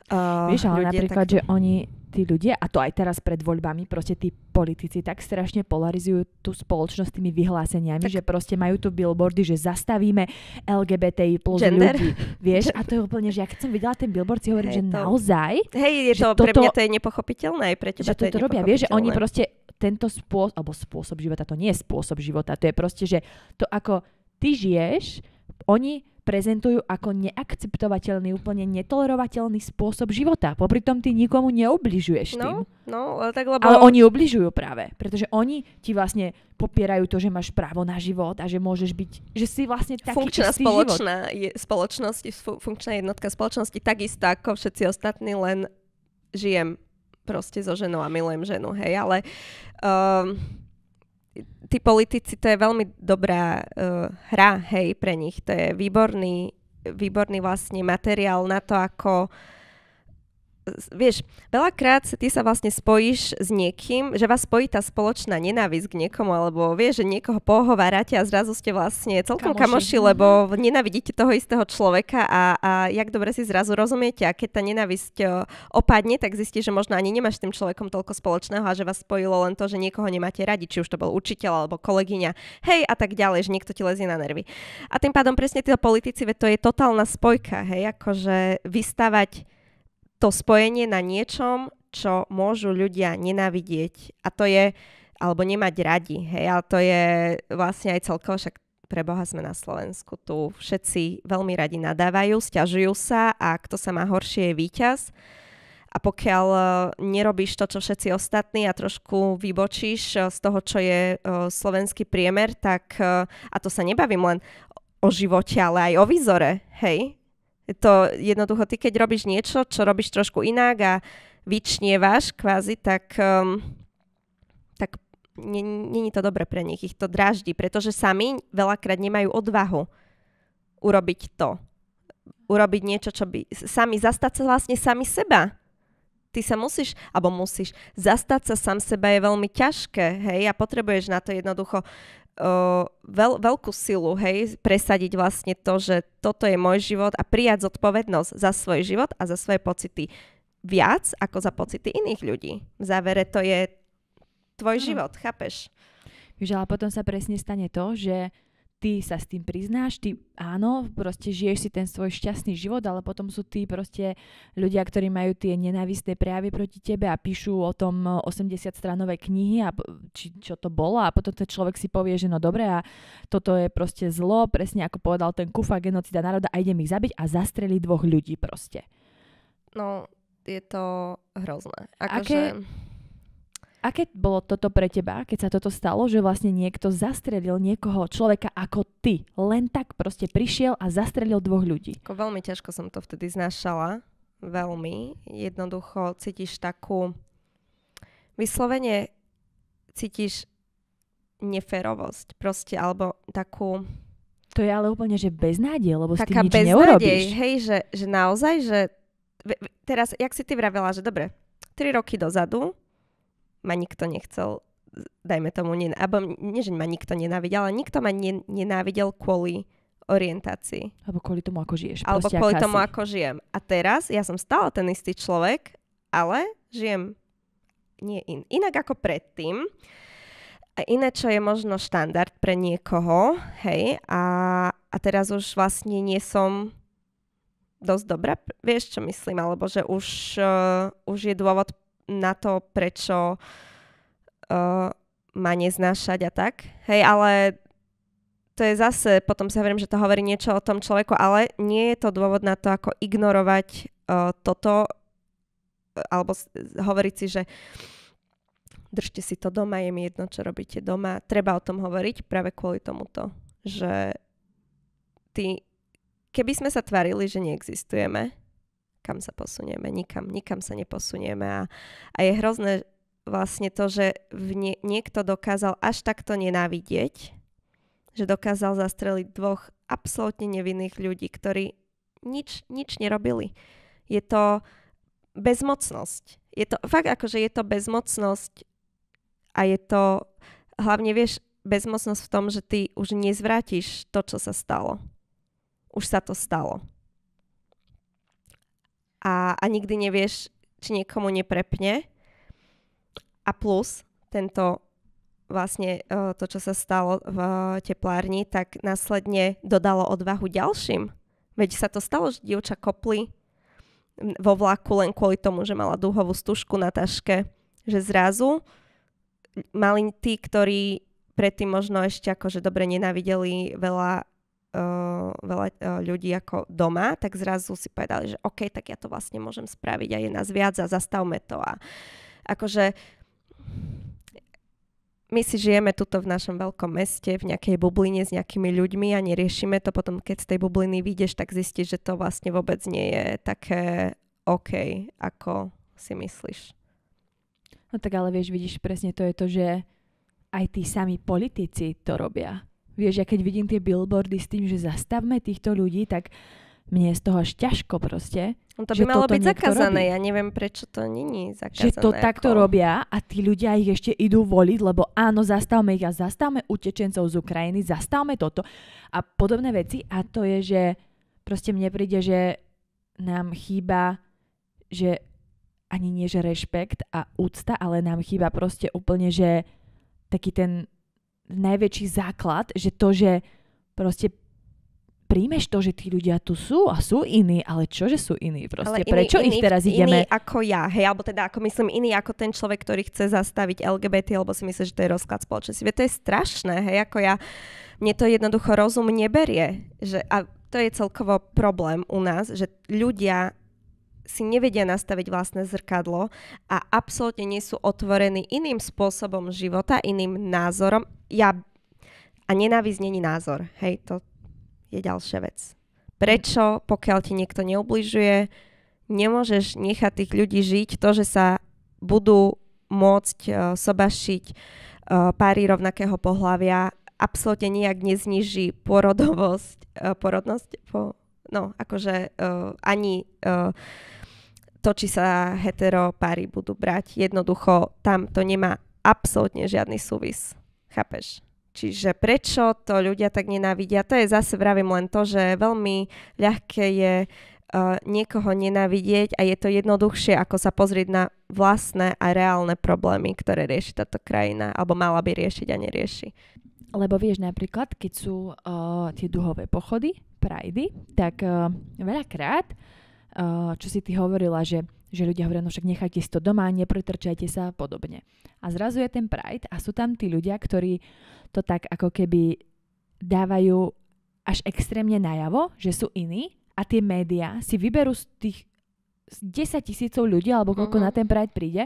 uh, Vieš, ale napríklad, tak... že oni tí ľudia, a to aj teraz pred voľbami, proste tí politici tak strašne polarizujú tú spoločnosť tými vyhláseniami, tak. že proste majú tu billboardy, že zastavíme LGBTI plus Gender. ľudí. Vieš, a to je úplne, že ja keď som videla ten billboard, si hovorím, hey, že to... naozaj... Hej, je to, toto, pre mňa to je nepochopiteľné, aj pre teba že to, to robia, vieš, že oni proste tento spôsob, alebo spôsob života, to nie je spôsob života, to je proste, že to ako ty žiješ, oni prezentujú ako neakceptovateľný, úplne netolerovateľný spôsob života. Popri tom ty nikomu neubližuješ tým. No, no tak lebo... Ale oni ubližujú práve, pretože oni ti vlastne popierajú to, že máš právo na život a že môžeš byť, že si vlastne taký Funkčná spoločná je, spoločnosť, funkčná jednotka spoločnosti takisto ako všetci ostatní, len žijem proste so ženou a milujem ženu, hej, ale um, tí politici, to je veľmi dobrá uh, hra, hej, pre nich. To je výborný, výborný vlastne materiál na to, ako vieš, veľakrát ty sa vlastne spojíš s niekým, že vás spojí tá spoločná nenávisť k niekomu, alebo vieš, že niekoho pohovárate a zrazu ste vlastne celkom kamoši, kamoši lebo nenávidíte toho istého človeka a, a jak dobre si zrazu rozumiete a keď tá nenávisť opadne, tak zistíš, že možno ani nemáš s tým človekom toľko spoločného a že vás spojilo len to, že niekoho nemáte radi, či už to bol učiteľ alebo kolegyňa, hej a tak ďalej, že niekto ti lezie na nervy. A tým pádom presne títo politici, to je totálna spojka, hej, akože vystavať to spojenie na niečom, čo môžu ľudia nenávidieť a to je, alebo nemať radi, hej, ale to je vlastne aj celkovo, však pre sme na Slovensku, tu všetci veľmi radi nadávajú, stiažujú sa a kto sa má horšie je víťaz. A pokiaľ uh, nerobíš to, čo všetci ostatní a trošku vybočíš uh, z toho, čo je uh, slovenský priemer, tak, a to sa nebavím len o živote, ale aj o výzore, hej, to jednoducho, ty keď robíš niečo, čo robíš trošku inak a vyčnievaš kvázi, tak, um, tak není to dobre pre nich. Ich to dráždi, pretože sami veľakrát nemajú odvahu urobiť to. Urobiť niečo, čo by... Sami zastať sa vlastne sami seba. Ty sa musíš, alebo musíš, zastať sa sám seba je veľmi ťažké, hej, a potrebuješ na to jednoducho uh, veľ, veľkú silu, hej, presadiť vlastne to, že toto je môj život a prijať zodpovednosť za svoj život a za svoje pocity viac ako za pocity iných ľudí. V závere to je tvoj hmm. život, chápeš? Víš, ale potom sa presne stane to, že ty sa s tým priznáš, ty áno, proste žiješ si ten svoj šťastný život, ale potom sú tí proste ľudia, ktorí majú tie nenávistné prejavy proti tebe a píšu o tom 80 stranové knihy a či, čo to bolo a potom ten človek si povie, že no dobre a toto je proste zlo, presne ako povedal ten Kufa, genocida národa a idem ich zabiť a zastreli dvoch ľudí proste. No, je to hrozné. Ako Aké... Že Aké bolo toto pre teba, keď sa toto stalo, že vlastne niekto zastrelil niekoho, človeka ako ty? Len tak proste prišiel a zastrelil dvoch ľudí. Ako veľmi ťažko som to vtedy znašala. Veľmi. Jednoducho cítiš takú... Vyslovene cítiš neférovosť proste, alebo takú... To je ale úplne, že beznádej, lebo Taká s tým nič beznádej, neurobíš. hej, že, že naozaj, že... Teraz, jak si ty vravela, že dobre, 3 roky dozadu ma nikto nechcel, dajme tomu, nen- alebo nie, že ma nikto nenávidel, ale nikto ma ne- nenávidel kvôli orientácii. Alebo kvôli tomu, ako žiješ. Alebo kvôli tomu, ako žijem. A teraz ja som stále ten istý človek, ale žijem nie in, inak ako predtým. A iné, čo je možno štandard pre niekoho, hej, a, a teraz už vlastne nie som dosť dobrá, vieš, čo myslím, alebo že už, uh, už je dôvod na to, prečo uh, ma neznášať a tak. Hej, ale to je zase, potom si hovorím, že to hovorí niečo o tom človeku, ale nie je to dôvod na to, ako ignorovať uh, toto, alebo hovoriť si, že držte si to doma, je mi jedno, čo robíte doma. Treba o tom hovoriť práve kvôli tomuto, že ty, keby sme sa tvarili, že neexistujeme, kam sa posunieme? Nikam, nikam sa neposunieme a, a je hrozné vlastne to, že nie, niekto dokázal až takto nenávidieť, že dokázal zastreliť dvoch absolútne nevinných ľudí, ktorí nič, nič nerobili. Je to bezmocnosť. Je to fakt ako, že je to bezmocnosť a je to hlavne, vieš, bezmocnosť v tom, že ty už nezvrátiš to, čo sa stalo. Už sa to stalo. A, a nikdy nevieš, či niekomu neprepne. A plus, tento vlastne uh, to, čo sa stalo v teplárni, tak následne dodalo odvahu ďalším. Veď sa to stalo, že dievča kopli vo vlaku len kvôli tomu, že mala dúhovú stužku na taške. Že zrazu mali tí, ktorí predtým možno ešte akože dobre nenávideli veľa, uh, veľa uh, ľudí ako doma, tak zrazu si povedali, že OK, tak ja to vlastne môžem spraviť a je nás viac a zastavme to. A akože my si žijeme tuto v našom veľkom meste, v nejakej bubline s nejakými ľuďmi a neriešime to. Potom, keď z tej bubliny vyjdeš, tak zistíš, že to vlastne vôbec nie je také OK, ako si myslíš. No tak ale vieš, vidíš, presne to je to, že aj tí sami politici to robia. Vieš, ja keď vidím tie billboardy s tým, že zastavme týchto ľudí, tak mne je z toho až ťažko proste. No to by malo byť zakázané, robí. ja neviem, prečo to není zakázané. Že to ako... takto robia a tí ľudia ich ešte idú voliť, lebo áno, zastavme ich a zastavme utečencov z Ukrajiny, zastavme toto a podobné veci a to je, že proste mne príde, že nám chýba, že ani nie, že rešpekt a úcta, ale nám chýba proste úplne, že taký ten najväčší základ, že to, že proste príjmeš to, že tí ľudia tu sú a sú iní, ale čo, že sú iní proste? Ale iný, Prečo iný, ich teraz ideme... Iný ako ja, hej, alebo teda ako myslím iný ako ten človek, ktorý chce zastaviť LGBT, alebo si myslí, že to je rozklad spoločnosti. to je strašné, hej, ako ja, mne to jednoducho rozum neberie. Že, a to je celkovo problém u nás, že ľudia si nevedia nastaviť vlastné zrkadlo a absolútne nie sú otvorení iným spôsobom života, iným názorom. Ja a nenávisť není názor. Hej, to, je ďalšia vec. Prečo, pokiaľ ti niekto neubližuje, nemôžeš nechať tých ľudí žiť to, že sa budú môcť uh, sobašiť uh, páry rovnakého pohľavia, absolútne nejak nezniží porodovosť, uh, porodnosť, po, no, akože uh, ani uh, to, či sa hetero páry budú brať. Jednoducho, tam to nemá absolútne žiadny súvis. Chápeš? Čiže prečo to ľudia tak nenávidia? To je zase vravím len to, že veľmi ľahké je uh, niekoho nenávidieť a je to jednoduchšie, ako sa pozrieť na vlastné a reálne problémy, ktoré rieši táto krajina, alebo mala by riešiť a nerieši. Lebo vieš, napríklad, keď sú uh, tie duhové pochody, prajdy, tak uh, veľakrát, uh, čo si ty hovorila, že že ľudia hovoria, no však nechajte si to doma, nepretrčajte sa a podobne. A zrazu je ten Pride a sú tam tí ľudia, ktorí to tak ako keby dávajú až extrémne najavo, že sú iní a tie médiá si vyberú z tých 10 tisícov ľudí, alebo koľko uh-huh. na ten Pride príde,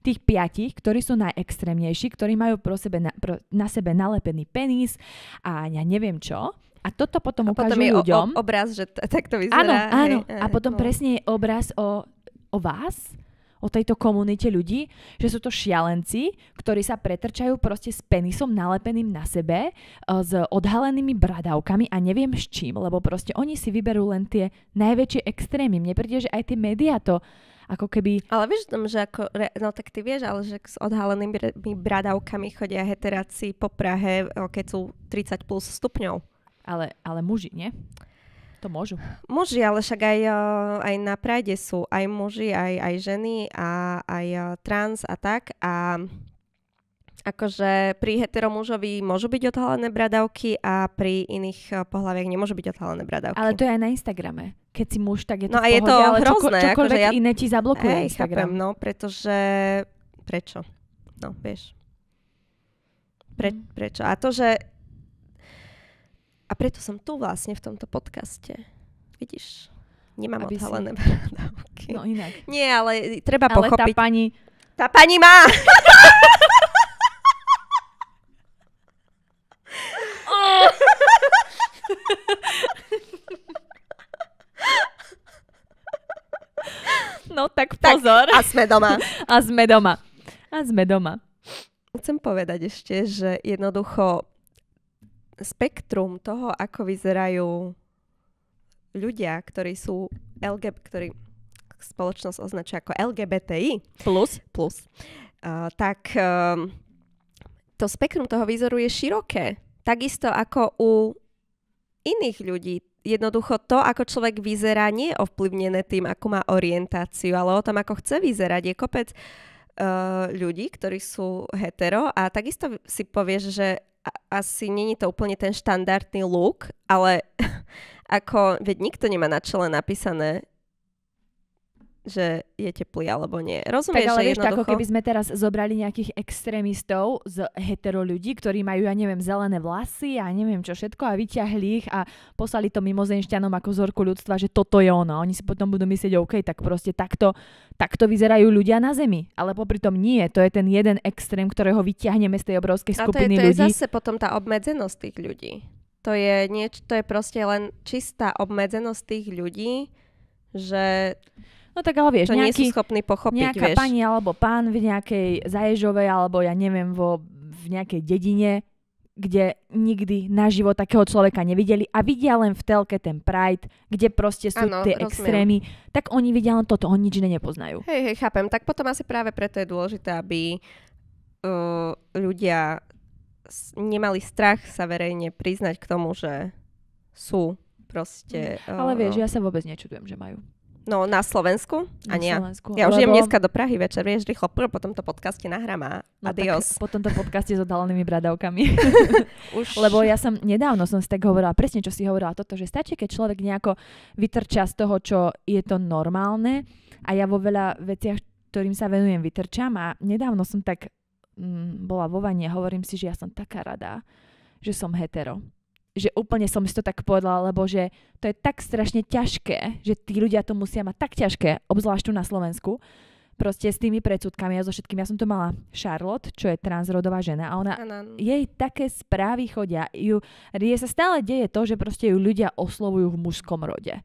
tých piatich, ktorí sú najextrémnejší, ktorí majú pro sebe na, pro, na sebe nalepený penis a ja neviem čo. A toto potom a ukážu potom je ľuďom. O, o, obraz, že t- tak to vyzerá. Áno, áno. Hej, a potom no. presne je obraz o o vás, o tejto komunite ľudí, že sú to šialenci, ktorí sa pretrčajú proste s penisom nalepeným na sebe, e, s odhalenými bradavkami a neviem s čím, lebo proste oni si vyberú len tie najväčšie extrémy. Mne príde, že aj tie médiá to ako keby... Ale vieš tom, že ako, no tak ty vieš, ale že s odhalenými bradavkami chodia heteráci po Prahe, keď sú 30 plus stupňov. Ale, ale muži, nie? To môžu. Muži, ale však aj, eh, aj na Pride sú aj muži, aj, aj ženy a aj eh, trans a tak. A akože pri heteromužovi môžu byť odhalené bradavky a pri iných eh, pohľaviach nemôžu byť odhalené bradavky. Ale to je aj na Instagrame. Keď si muž, tak je to no pohode, je to ale hrozné, čoko, čokoľvek akože ja... iné ti zablokuje Hej, Instagram. Chápem, no, pretože... Prečo? No, vieš. Pre, mm. prečo? A to, že A preto som tu vlastne v tomto podcaste. Vidíš, nemám Aby si- odhalené bradavky. No inak. Nie, ale treba Ale tá pochopiť. pani... Tá pani má! No tak Tak, pozor. A sme doma. A sme doma. A sme doma. Chcem povedať ešte, že jednoducho spektrum toho, ako vyzerajú ľudia, ktorí sú LGB, ktorí spoločnosť označuje ako LGBTI, Plus. plus, uh, tak um, to spektrum toho výzoru je široké. Takisto ako u iných ľudí. Jednoducho to, ako človek vyzerá, nie je ovplyvnené tým, ako má orientáciu, ale o tom, ako chce vyzerať. Je kopec uh, ľudí, ktorí sú hetero a takisto si povieš, že asi není to úplne ten štandardný look, ale ako, veď nikto nemá na čele napísané, že je teplý alebo nie. Tak Rozumieš, ale že vieš, to ako jednoducho... keby sme teraz zobrali nejakých extrémistov z hetero ľudí, ktorí majú, ja neviem, zelené vlasy a neviem čo všetko a vyťahli ich a poslali to mimozemšťanom ako vzorku ľudstva, že toto je ono. Oni si potom budú myslieť, OK, tak proste takto, takto vyzerajú ľudia na Zemi. Ale popri tom nie, to je ten jeden extrém, ktorého vyťahneme z tej obrovskej A to je, skupiny to je ľudí. zase potom tá obmedzenosť tých ľudí. To je, nieč, to je proste len čistá obmedzenosť tých ľudí, že No tak ale vieš, to nie sú nejaký, schopní pochopiť, nejaká vieš. pani alebo pán v nejakej Zaježovej alebo ja neviem, vo, v nejakej dedine, kde nikdy naživo takého človeka nevideli a vidia len v telke ten Pride, kde proste sú Áno, tie rozumiem. extrémy, tak oni vidia len toto, oni nič iné nepoznajú. Hej, hej, chápem. Tak potom asi práve preto je dôležité, aby uh, ľudia nemali strach sa verejne priznať k tomu, že sú proste... Ale uh, vieš, ja sa vôbec nečudujem, že majú. No, na Slovensku? Na A nie. Slovensku, Ja už idem lebo- dneska do Prahy večer, vieš, rýchlo, prv po tomto podcaste nahrám a No adios. po tomto podcaste s odhalenými bradavkami. Už... Lebo ja som nedávno som si tak hovorila, presne čo si hovorila, toto, že stačí, keď človek nejako vytrča z toho, čo je to normálne a ja vo veľa veciach, ktorým sa venujem, vytrčam a nedávno som tak mm, bola vo vani a hovorím si, že ja som taká rada, že som hetero. Že úplne som si to tak povedala, lebo že to je tak strašne ťažké, že tí ľudia to musia mať tak ťažké, obzvlášť tu na Slovensku, proste s tými predsudkami a so všetkým. Ja som to mala Charlotte, čo je transrodová žena a ona áno. jej také správy chodia. Ju, je sa stále deje to, že proste ju ľudia oslovujú v mužskom rode.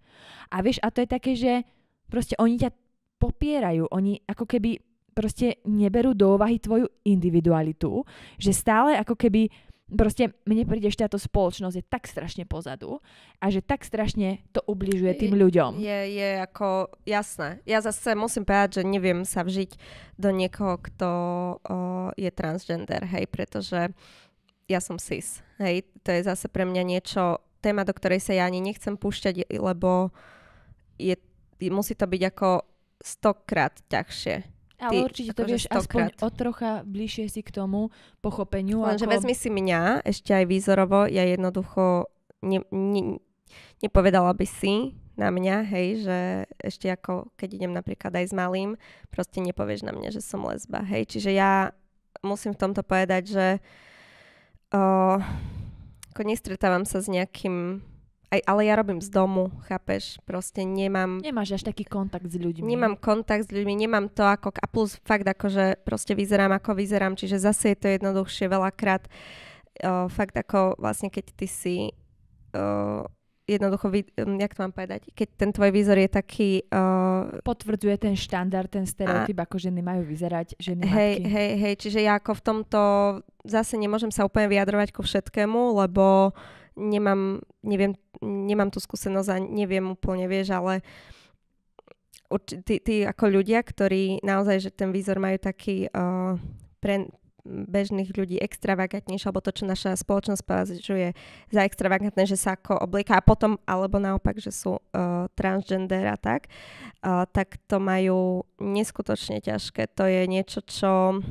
A vieš, a to je také, že proste oni ťa popierajú. Oni ako keby proste neberú do úvahy tvoju individualitu, že stále ako keby proste mne príde, že táto spoločnosť je tak strašne pozadu a že tak strašne to ubližuje tým ľuďom. Je, je ako, jasné. Ja zase musím povedať, že neviem sa vžiť do niekoho, kto o, je transgender, hej, pretože ja som cis, hej. To je zase pre mňa niečo, téma, do ktorej sa ja ani nechcem púšťať, lebo je, musí to byť ako stokrát ťažšie. Ale Ty, určite to akože vieš aspoň stokrát. o trocha bližšie si k tomu pochopeniu. Lenže ako... vezmi si mňa, ešte aj výzorovo, ja jednoducho ne, ne, nepovedala by si na mňa, hej, že ešte ako keď idem napríklad aj s malým, proste nepovieš na mňa, že som lesba, hej. Čiže ja musím v tomto povedať, že o, ako nestretávam sa s nejakým, aj, ale ja robím z domu, chápeš, proste nemám Nemáš až taký kontakt s ľuďmi. Nemám kontakt s ľuďmi, nemám to ako, a plus fakt ako, že proste vyzerám ako vyzerám, čiže zase je to jednoduchšie veľakrát. Uh, fakt ako vlastne keď ty si uh, jednoducho, vy, um, jak to mám povedať, keď ten tvoj výzor je taký, uh, Potvrdzuje ten štandard, ten stereotyp, ako ženy majú vyzerať, ženy hej, matky. hej, hej, čiže ja ako v tomto zase nemôžem sa úplne vyjadrovať ku všetkému, lebo nemám, neviem, nemám tú skúsenosť a neviem úplne, vieš, ale tí, tí ako ľudia, ktorí naozaj, že ten výzor majú taký uh, pre bežných ľudí extravagantnejšie, alebo to, čo naša spoločnosť považuje za extravagantné, že sa ako oblieká a potom, alebo naopak, že sú uh, transgender a tak, uh, tak to majú neskutočne ťažké. To je niečo, čo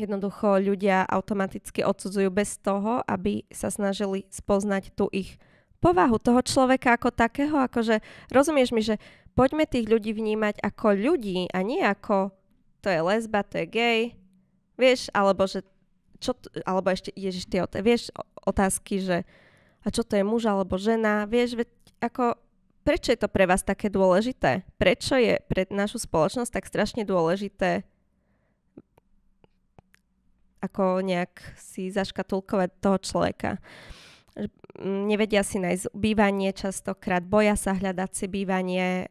jednoducho ľudia automaticky odsudzujú bez toho, aby sa snažili spoznať tú ich povahu toho človeka ako takého, akože rozumieš mi, že poďme tých ľudí vnímať ako ľudí a nie ako to je lesba, to je gay, vieš, alebo že čo, alebo ešte, ježiš, tie vieš, otázky, že a čo to je muž alebo žena, vieš, veď ako prečo je to pre vás také dôležité? Prečo je pre našu spoločnosť tak strašne dôležité ako nejak si zaškatulkovať toho človeka? Nevedia si nájsť bývanie častokrát, boja sa hľadať si bývanie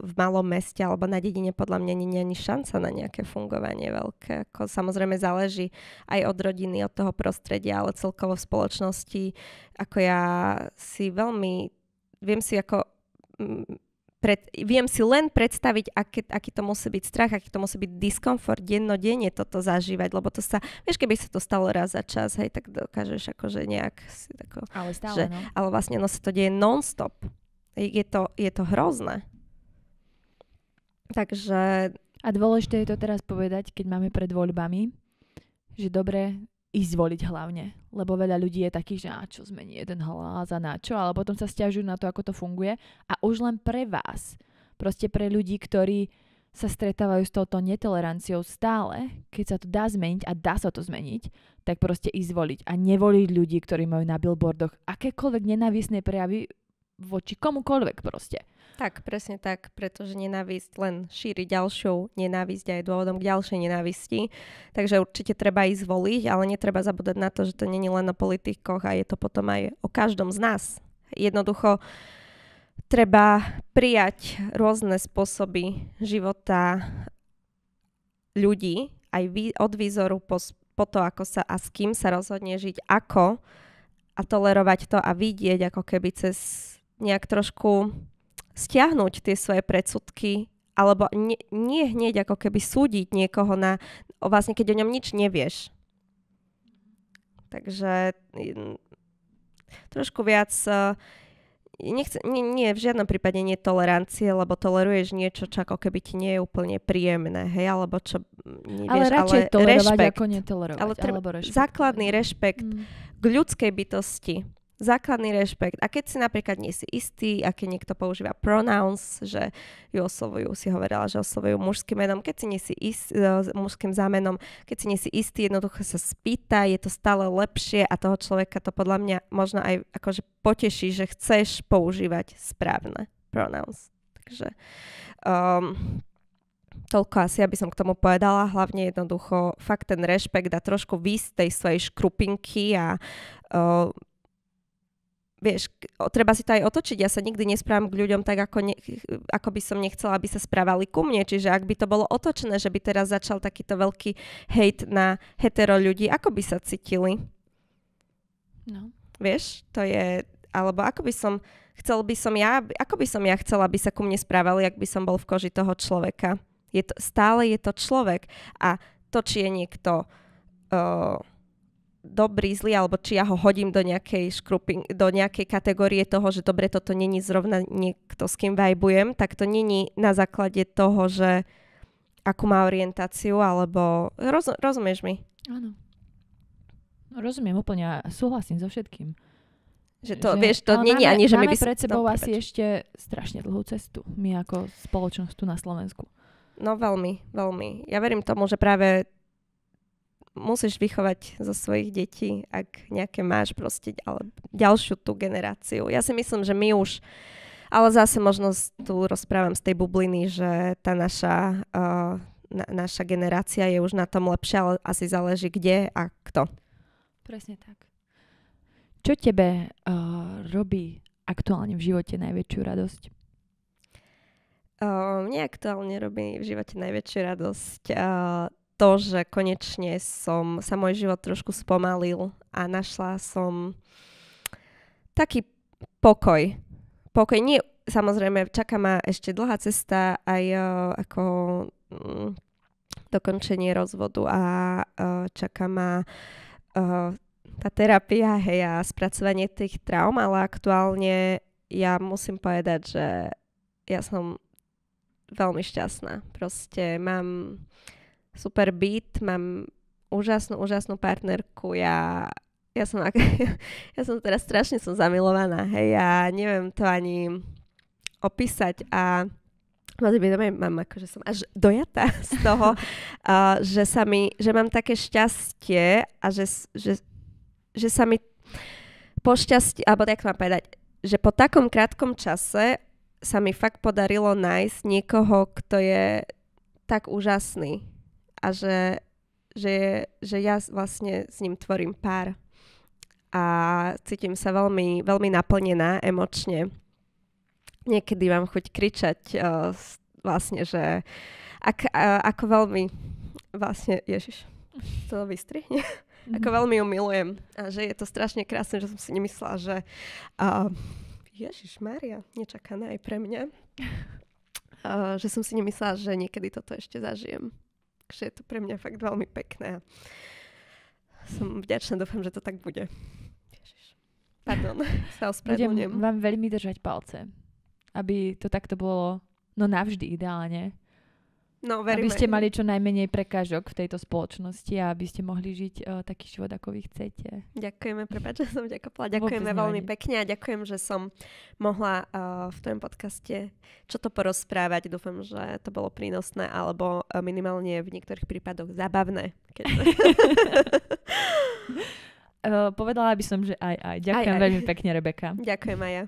v malom meste alebo na dedine podľa mňa nie je ani šanca na nejaké fungovanie veľké. Ako samozrejme záleží aj od rodiny, od toho prostredia, ale celkovo v spoločnosti, ako ja si veľmi, viem si ako pred, viem si len predstaviť, aký, aký to musí byť strach, aký to musí byť diskomfort dennodenne toto zažívať, lebo to sa, vieš, keby sa to stalo raz za čas, hej, tak dokážeš akože nejak si tako, Ale stále, že, no. ale vlastne no sa to deje non-stop. Je to, je to hrozné. Takže... A dôležité je to teraz povedať, keď máme pred voľbami, že dobre ísť voliť hlavne. Lebo veľa ľudí je takých, že a čo zmení jeden hlas a na čo, ale potom sa stiažujú na to, ako to funguje. A už len pre vás, proste pre ľudí, ktorí sa stretávajú s touto netoleranciou stále, keď sa to dá zmeniť a dá sa to zmeniť, tak proste ísť voliť a nevoliť ľudí, ktorí majú na billboardoch akékoľvek nenávisné prejavy voči komukoľvek proste. Tak, presne tak, pretože nenávisť len šíri ďalšiu nenávisť a je dôvodom k ďalšej nenávisti. Takže určite treba ísť voliť, ale netreba zabúdať na to, že to není len o politikoch a je to potom aj o každom z nás. Jednoducho treba prijať rôzne spôsoby života ľudí, aj od výzoru po, po to, ako sa a s kým sa rozhodne žiť, ako a tolerovať to a vidieť ako keby cez nejak trošku stiahnuť tie svoje predsudky alebo nie, nie hneď ako keby súdiť niekoho na, vlastne keď o ňom nič nevieš. Takže mm, trošku viac uh, nechce, nie, nie, v žiadnom prípade nie tolerancie, lebo toleruješ niečo, čo ako keby ti nie je úplne príjemné, hej, alebo čo nevieš, ale radšej ale tolerovať rešpekt, ako netolerovať. Ale treba, alebo rešpekt. základný rešpekt mm. k ľudskej bytosti základný rešpekt. A keď si napríklad nie si istý, aké niekto používa pronouns, že ju oslovujú, si hovorila, že oslovujú mužským menom, keď si nie si ist, uh, mužským zámenom, keď si nie si istý, jednoducho sa spýta, je to stále lepšie a toho človeka to podľa mňa možno aj akože poteší, že chceš používať správne pronouns. Takže um, toľko asi, aby som k tomu povedala. Hlavne jednoducho fakt ten rešpekt a trošku výsť tej svojej škrupinky a uh, vieš, treba si to aj otočiť. Ja sa nikdy nesprávam k ľuďom tak, ako, ne, ako by som nechcela, aby sa správali ku mne. Čiže ak by to bolo otočené, že by teraz začal takýto veľký hejt na hetero ľudí, ako by sa cítili? No. Vieš, to je, alebo ako by som, chcel by som ja, ako by som ja chcela, aby sa ku mne správali, ak by som bol v koži toho človeka. Je to, stále je to človek. A to, či je niekto uh, dobrý, zlý, alebo či ja ho hodím do nejakej škruping, do nejakej kategórie toho, že dobre, toto není zrovna niekto, s kým vajbujem, tak to není na základe toho, že akú má orientáciu, alebo roz, rozumieš mi? Áno. No, rozumiem úplne a súhlasím so všetkým. Že to, že, vieš, to není ani, že my by... pred sebou no, asi ešte strašne dlhú cestu. My ako spoločnosť tu na Slovensku. No veľmi, veľmi. Ja verím tomu, že práve musíš vychovať zo svojich detí, ak nejaké máš proste, ale ďalšiu tú generáciu. Ja si myslím, že my už, ale zase možno tu rozprávam z tej bubliny, že tá naša, uh, na, naša generácia je už na tom lepšia, ale asi záleží kde a kto. Presne tak. Čo tebe uh, robí aktuálne v živote najväčšiu radosť? Uh, mne aktuálne robí v živote najväčšiu radosť uh, to, že konečne som sa môj život trošku spomalil a našla som taký pokoj. Pokoj. Nie, samozrejme, čaká ma ešte dlhá cesta aj uh, ako um, dokončenie rozvodu a uh, čaká ma uh, tá terapia hej, a spracovanie tých traum, ale aktuálne ja musím povedať, že ja som veľmi šťastná. Proste mám super byt, mám úžasnú, úžasnú partnerku, ja, ja som, ja som teraz strašne som zamilovaná, hej, ja neviem to ani opísať a mám akože som až dojatá z toho, uh, že sa mi, že mám také šťastie a že, že, že sa mi po šťastí, alebo tak mám povedať, že po takom krátkom čase sa mi fakt podarilo nájsť niekoho, kto je tak úžasný a že, že, že ja vlastne s ním tvorím pár a cítim sa veľmi, veľmi naplnená emočne. Niekedy mám chuť kričať uh, vlastne, že ak, uh, ako veľmi vlastne, Ježiš, to vystrihne. Mm-hmm. ako veľmi ju milujem a že je to strašne krásne, že som si nemyslela, že uh, Ježiš Mária, nečakané aj pre mňa, uh, že som si nemyslela, že niekedy toto ešte zažijem. Takže je to pre mňa fakt veľmi pekné. Som vďačná, dúfam, že to tak bude. Pardon, sa ospravedlňujem. Budem vám veľmi držať palce, aby to takto bolo no navždy ideálne. No, veríme. Aby ste mali čo najmenej prekážok v tejto spoločnosti a aby ste mohli žiť uh, taký život, ako vy chcete. Ďakujeme, prepáč, že som ťa kopla. Ďakujeme Vôbec veľmi nevadí. pekne a ďakujem, že som mohla uh, v tvojom podcaste čo to porozprávať. Dúfam, že to bolo prínosné alebo uh, minimálne v niektorých prípadoch zábavné. Keď... Uh, povedala by som, že aj, aj. Ďakujem aj, aj. veľmi pekne, Rebeka. Ďakujem, Maja.